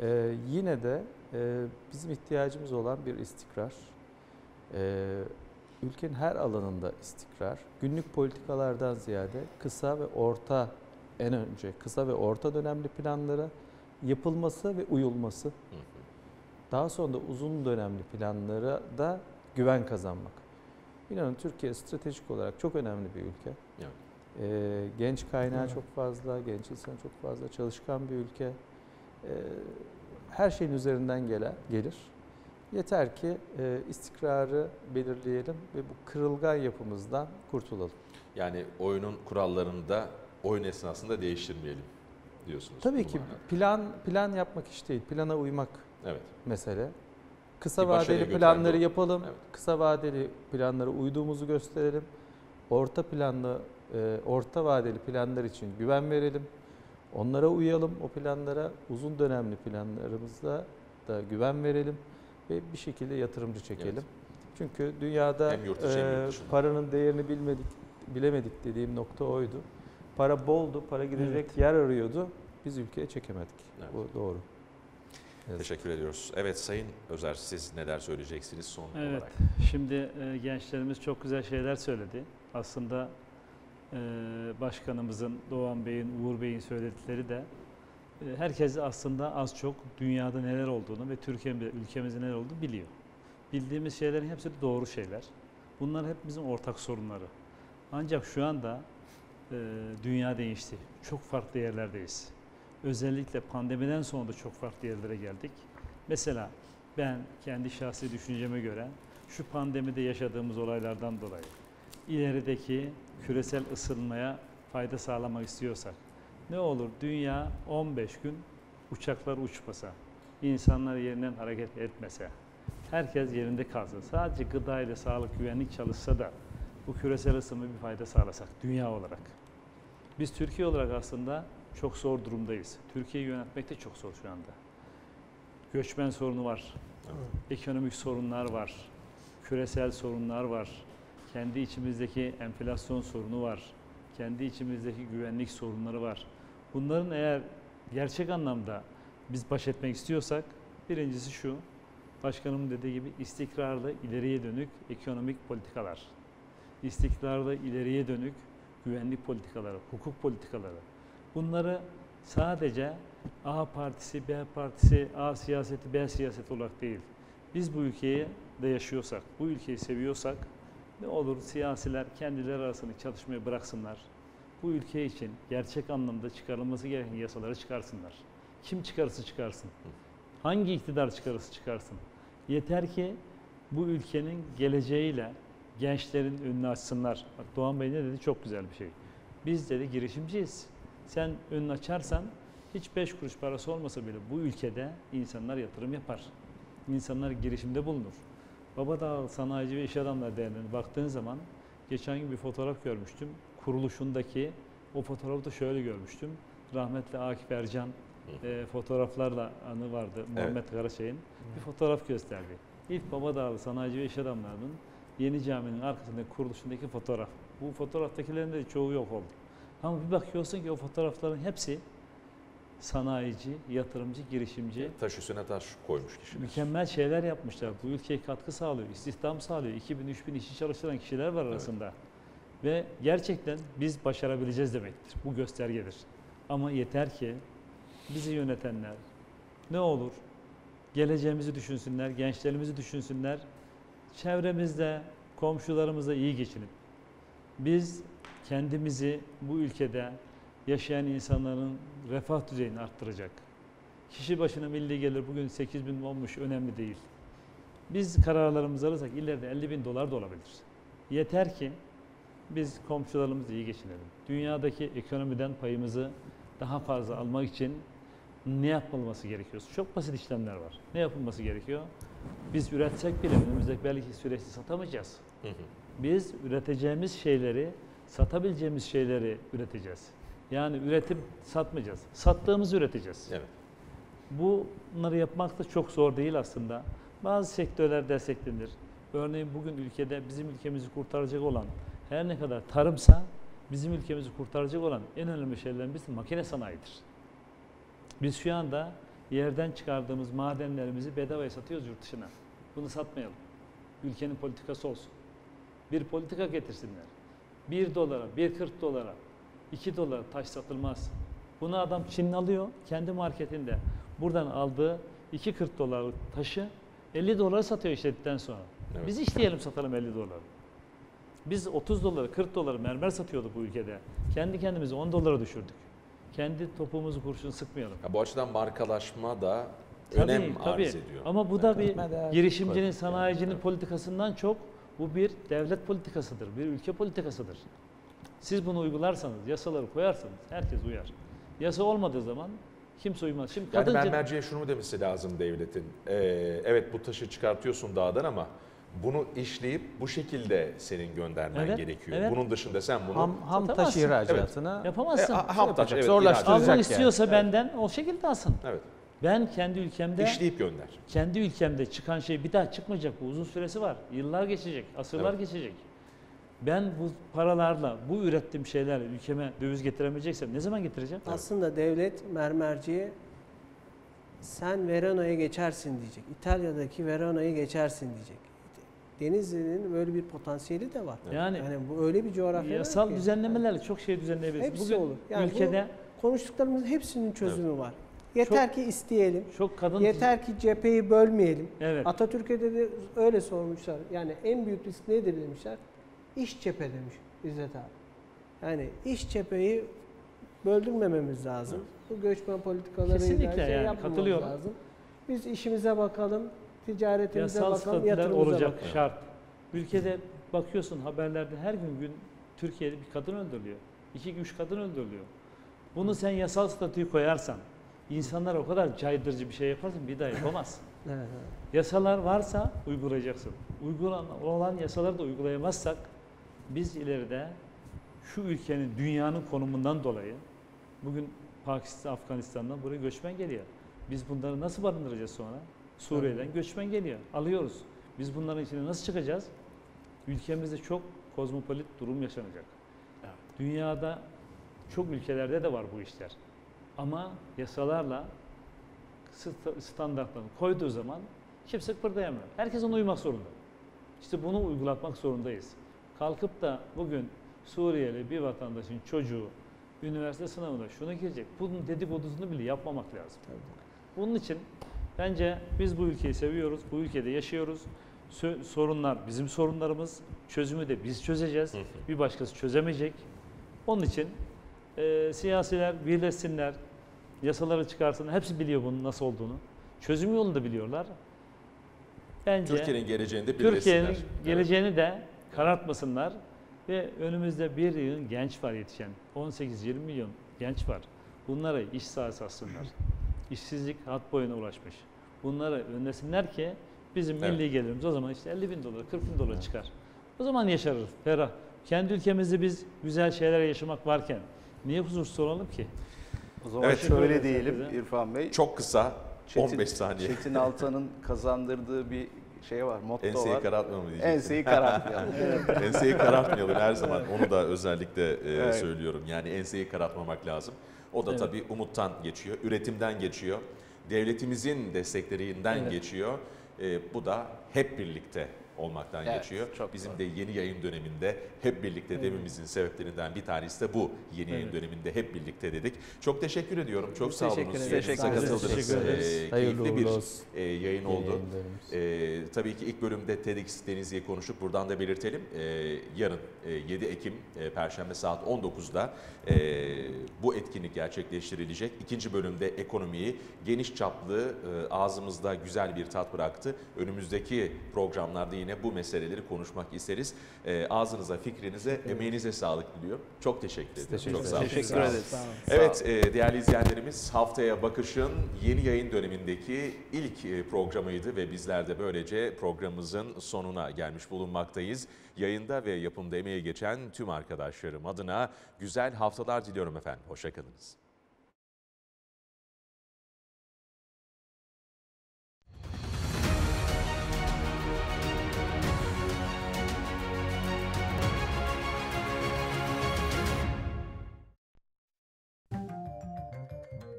E, yine de e, bizim ihtiyacımız olan bir istikrar. E, ülkenin her alanında istikrar. Günlük politikalardan ziyade kısa ve orta en önce kısa ve orta dönemli planlara yapılması ve uyulması. Hı hı. Daha sonra da uzun dönemli planlara da güven kazanmak. İnanın Türkiye stratejik olarak çok önemli bir ülke. Evet. Ee, genç kaynağı Evet. çok fazla, genç insan çok fazla, çalışkan bir ülke. Ee, her şeyin üzerinden gele, gelir. Yeter ki e, istikrarı belirleyelim ve bu kırılgan yapımızdan kurtulalım. Yani oyunun kurallarını da oyun esnasında değiştirmeyelim diyorsunuz. Tabii ki manada. plan plan yapmak iş değil, plana uymak Evet. mesele. Kısa Bir vadeli planları yapalım. Evet. Kısa vadeli planlara uyduğumuzu gösterelim. Orta planlı e, orta vadeli planlar için güven verelim. Onlara uyalım. O planlara uzun dönemli planlarımızda da güven verelim ve bir şekilde yatırımcı çekelim. Evet. Çünkü dünyada e, paranın değerini bilmedik, bilemedik dediğim nokta oydu. Para boldu, para gidecek yer arıyordu. Biz ülkeye çekemedik. Evet. Bu doğru. Evet. Teşekkür ediyoruz. Evet Sayın Özer siz neler söyleyeceksiniz son Evet. olarak? Şimdi e, gençlerimiz çok güzel şeyler söyledi. Aslında e, başkanımızın, Doğan Bey'in, Uğur Bey'in söyledikleri de herkes aslında az çok dünyada neler olduğunu ve Türkiye'de, ülkemizde neler olduğunu biliyor. Bildiğimiz şeylerin hepsi de doğru şeyler. Bunlar hepimizin ortak sorunları. Ancak şu anda e, dünya değişti. Çok farklı yerlerdeyiz. Özellikle pandemiden sonra da çok farklı yerlere geldik. Mesela ben kendi şahsi düşünceme göre şu pandemide yaşadığımız olaylardan dolayı ilerideki küresel ısınmaya fayda sağlamak istiyorsak ne olur dünya 15 gün uçaklar uçmasa, insanlar yerinden hareket etmese, herkes yerinde kalsa, sadece gıda ile sağlık güvenlik çalışsa da bu küresel ısınmaya bir fayda sağlasak dünya olarak. Biz Türkiye olarak aslında çok zor durumdayız. Türkiye'yi yönetmek de çok zor şu anda. Göçmen sorunu var. Ekonomik sorunlar var. Küresel sorunlar var. Kendi içimizdeki enflasyon sorunu var. Kendi içimizdeki güvenlik sorunları var. Bunların eğer gerçek anlamda biz baş etmek istiyorsak birincisi şu. Başkanımın dediği gibi istikrarlı ileriye dönük ekonomik politikalar. İstikrarlı ileriye dönük güvenlik politikaları, hukuk politikaları. Bunları sadece A partisi, B partisi, A siyaseti, B siyaseti olarak değil. Biz bu ülkeye de yaşıyorsak, bu ülkeyi seviyorsak ne olur siyasiler kendileri arasında çalışmayı bıraksınlar. Bu ülke için gerçek anlamda çıkarılması gereken yasaları çıkarsınlar. Kim çıkarsa çıkarsın. Hangi iktidar çıkarırsa çıkarsın. Yeter ki bu ülkenin geleceğiyle gençlerin önünü açsınlar. Bak Doğan Bey ne dedi? Çok güzel bir şey. Biz dedi girişimciyiz. Sen önünü açarsan hiç beş kuruş parası olmasa bile bu ülkede insanlar yatırım yapar. İnsanlar girişimde bulunur. Babadağ Sanayici ve İş Adamları Derneği'ne baktığın zaman geçen gün bir fotoğraf görmüştüm. Kuruluşundaki o fotoğrafı da şöyle görmüştüm. Rahmetli Akif Ercan e, fotoğraflarla anı vardı. Muhammed Karaçay'ın bir fotoğraf gösterdi. İlk Babadağlı Sanayici ve İş Adamları'nın Yeni Cami'nin arkasındaki kuruluşundaki fotoğraf. Bu fotoğraftakilerin de çoğu yok oldu. Ama bir bakıyorsun ki o fotoğrafların hepsi sanayici, yatırımcı, girişimci, Taş üstüne taş koymuş kişi. mükemmel şeyler yapmışlar. Bu ülkeye katkı sağlıyor, istihdam sağlıyor. 2000-3000 işçi çalıştıran kişiler var arasında. Ve gerçekten biz başarabileceğiz demektir. Bu göstergedir. Ama yeter ki bizi yönetenler ne olur geleceğimizi düşünsünler, gençlerimizi düşünsünler. Çevremizde, komşularımızla iyi geçinip biz kendimizi bu ülkede yaşayan insanların refah düzeyini arttıracak. Kişi başına milli gelir bugün 8 bin olmuş önemli değil. Biz kararlarımızı alırsak ileride 50 bin dolar da olabilir. Yeter ki biz komşularımızla iyi geçinelim. Dünyadaki ekonomiden payımızı daha fazla almak için ne yapılması gerekiyor? Çok basit işlemler var. Ne yapılması gerekiyor? Biz üretsek bile önümüzdeki belki süreçte satamayacağız. Hı hı. Biz üreteceğimiz şeyleri, satabileceğimiz şeyleri üreteceğiz. Yani üretip satmayacağız. Sattığımızı üreteceğiz. Evet. Bunları yapmak da çok zor değil aslında. Bazı sektörler desteklenir. Örneğin bugün ülkede bizim ülkemizi kurtaracak olan her ne kadar tarımsa bizim ülkemizi kurtaracak olan en önemli şeylerden birisi makine sanayidir. Biz şu anda yerden çıkardığımız madenlerimizi bedavaya satıyoruz yurt dışına. Bunu satmayalım. Ülkenin politikası olsun. Bir politika getirsinler. 1 dolara, 1.40 dolara, 2 dolara taş satılmaz. Bunu adam Çin'in alıyor kendi marketinde. Buradan aldığı 2.40 dolarlık taşı 50 dolara satıyor işlettikten sonra. Evet. Biz işleyelim satalım 50 dolar. Biz 30 dolara 40 dolara mermer satıyorduk bu ülkede. Kendi kendimizi 10 dolara düşürdük. Kendi topumuzu kurşun sıkmayalım. Ya bu açıdan markalaşma da Tabii, önem tabii. arz ediyor. Ama bu da bir girişimcinin, sanayicinin politikasından çok bu bir devlet politikasıdır, bir ülke politikasıdır. Siz bunu uygularsanız, yasaları koyarsanız herkes uyar. Yasa olmadığı zaman kimse uymaz. Şimdi Yani kadınca mermerciye şunu mu demesi lazım devletin? Ee, evet bu taşı çıkartıyorsun dağdan ama bunu işleyip bu şekilde senin göndermen Evet, gerekiyor. evet. Bunun dışında sen bunu Ham, ham taş Satamazsın. ihracatına yapamazsın. E, ham taş, evet, Zorlaştıracak Almak yani. istiyorsa benden o şekilde alsın. Evet. Ben kendi ülkemde İşleyip gönder. kendi ülkemde çıkan şey bir daha çıkmayacak. Bu uzun süresi var. Yıllar geçecek, asırlar Evet. geçecek. Ben bu paralarla, bu ürettiğim şeylerle ülkeme döviz getiremeyeceksem ne zaman getireceğim? Aslında devlet mermerciye sen Verona'ya geçersin diyecek. İtalya'daki Verona'yı geçersin diyecek. Denizli'nin böyle bir potansiyeli de var. Yani, Yani bu öyle bir coğrafya yasal ki. düzenlemelerle çok şey düzenleyebiliriz. Hepsi Bugün olur. Yani bu- ülkede Konuştuklarımızın hepsinin çözümü var. Yeter ki isteyelim. çok kadın Yeter ki cepheyi bölmeyelim. evet Atatürk'e de öyle sormuşlar. Yani en büyük risk nedir demişler. İş cephe demiş İzzet abi. Yani iş cepheyi böldürmememiz lazım. Bu göçmen politikalarıyla Kesinlikle şey yani, katılıyorum. lazım. Biz işimize bakalım, ticaretimize yasal bakalım, yatırımımıza olacak bakalım. şart. Ülkede bakıyorsun haberlerde her gün gün Türkiye'de bir kadın öldürülüyor. İki üç kadın öldürülüyor. Bunu sen yasal statüyü koyarsan, insanlar o kadar caydırıcı bir şey yaparsan bir daha yapamaz. *laughs* Evet, evet. Yasalar varsa uygulayacaksın. Uygulanan olan yasaları da uygulayamazsak biz ileride şu ülkenin dünyanın konumundan dolayı bugün Pakistan, Afganistan'dan buraya göçmen geliyor. Biz bunları nasıl barındıracağız sonra? Suriye'den göçmen geliyor. Alıyoruz. Biz bunların içine nasıl çıkacağız? Ülkemizde çok kozmopolit durum yaşanacak. Dünyada çok ülkelerde de var bu işler. Ama yasalarla st- standartlarını koyduğu zaman kimse kıpırdayamıyor. Herkes ona uymak zorunda. İşte bunu uygulatmak zorundayız. Kalkıp da bugün Suriyeli bir vatandaşın çocuğu üniversite sınavına şuna girecek. Bunun dedikodusunu bile yapmamak lazım. Bunun için bence biz bu ülkeyi seviyoruz, bu ülkede yaşıyoruz. Sorunlar bizim sorunlarımız, çözümü de biz çözeceğiz. Hı hı. Bir başkası çözemeyecek. Onun için e, siyasiler birleşsinler, yasaları çıkarsın. Hepsi biliyor bunun nasıl olduğunu. Çözüm yolunu da biliyorlar. Bence Türkiye'nin geleceğinde birleşsinler. Türkiye'nin Evet. geleceğini de karartmasınlar ve önümüzde bir yığın genç var yetişen. 18-20 milyon genç var. Bunlara iş sahası açsınlar. İşsizlik hat boyuna ulaşmış. Bunları önlesinler ki bizim Evet. milli gelirimiz o zaman işte 50 bin dolar, 40 bin dolar çıkar. O zaman yaşarız ferah. Kendi ülkemizde biz güzel şeyler yaşamak varken niye huzursuz olalım ki? O zaman Evet. şöyle diyelim ederiz. İrfan Bey. Çok kısa, Çetin- 15 saniye. Çetin Altan'ın *laughs* kazandırdığı bir şey var, motto Enseyi var. karartma mı diyeceksin? Enseyi karartmayalım. evet. *laughs* enseyi karartmayalım her zaman. Onu da özellikle e, Evet. söylüyorum. Yani enseyi karartmamak lazım. O da Evet. tabii umuttan geçiyor, üretimden geçiyor, devletimizin desteklerinden Evet. geçiyor. E, bu da hep birlikte olmaktan Evet, geçiyor. çok Bizim doğru. de yeni yayın döneminde hep birlikte dememizin sebeplerinden bir tanesi de bu. Yeni yayın Evet. döneminde hep birlikte dedik. Çok teşekkür ediyorum. Çok Biz sağ olun. teşekkür katıldınız. Teşekkür ederiz. E, Hayırlı keyifli bir e, yayın Yeni oldu. Ee, tabii ki ilk bölümde TEDx Denizli'yi konuştuk. Buradan da belirtelim. Ee, yarın e, 7 Ekim e, Perşembe saat 19'da e, bu etkinlik gerçekleştirilecek. İkinci bölümde ekonomiyi geniş çaplı e, ağzımızda güzel bir tat bıraktı. Önümüzdeki programlarda yine bu meseleleri konuşmak isteriz. E, ağzınıza, fikrinize, emeğinize sağlık diliyorum. Çok teşekkür ederim. teşekkür Çok sağ olun. Teşekkür ederiz. sağ olun. Evet e, değerli izleyenlerimiz Haftaya Bakış'ın yeni yayın dönemindeki ilk e, programıydı ve bizler de böylece programımızın sonuna gelmiş bulunmaktayız. Yayında ve yapımda emeği geçen tüm arkadaşlarım adına güzel haftalar diliyorum efendim. Hoşçakalınız.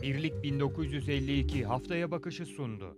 Birlik 1952 haftaya bakışı sundu.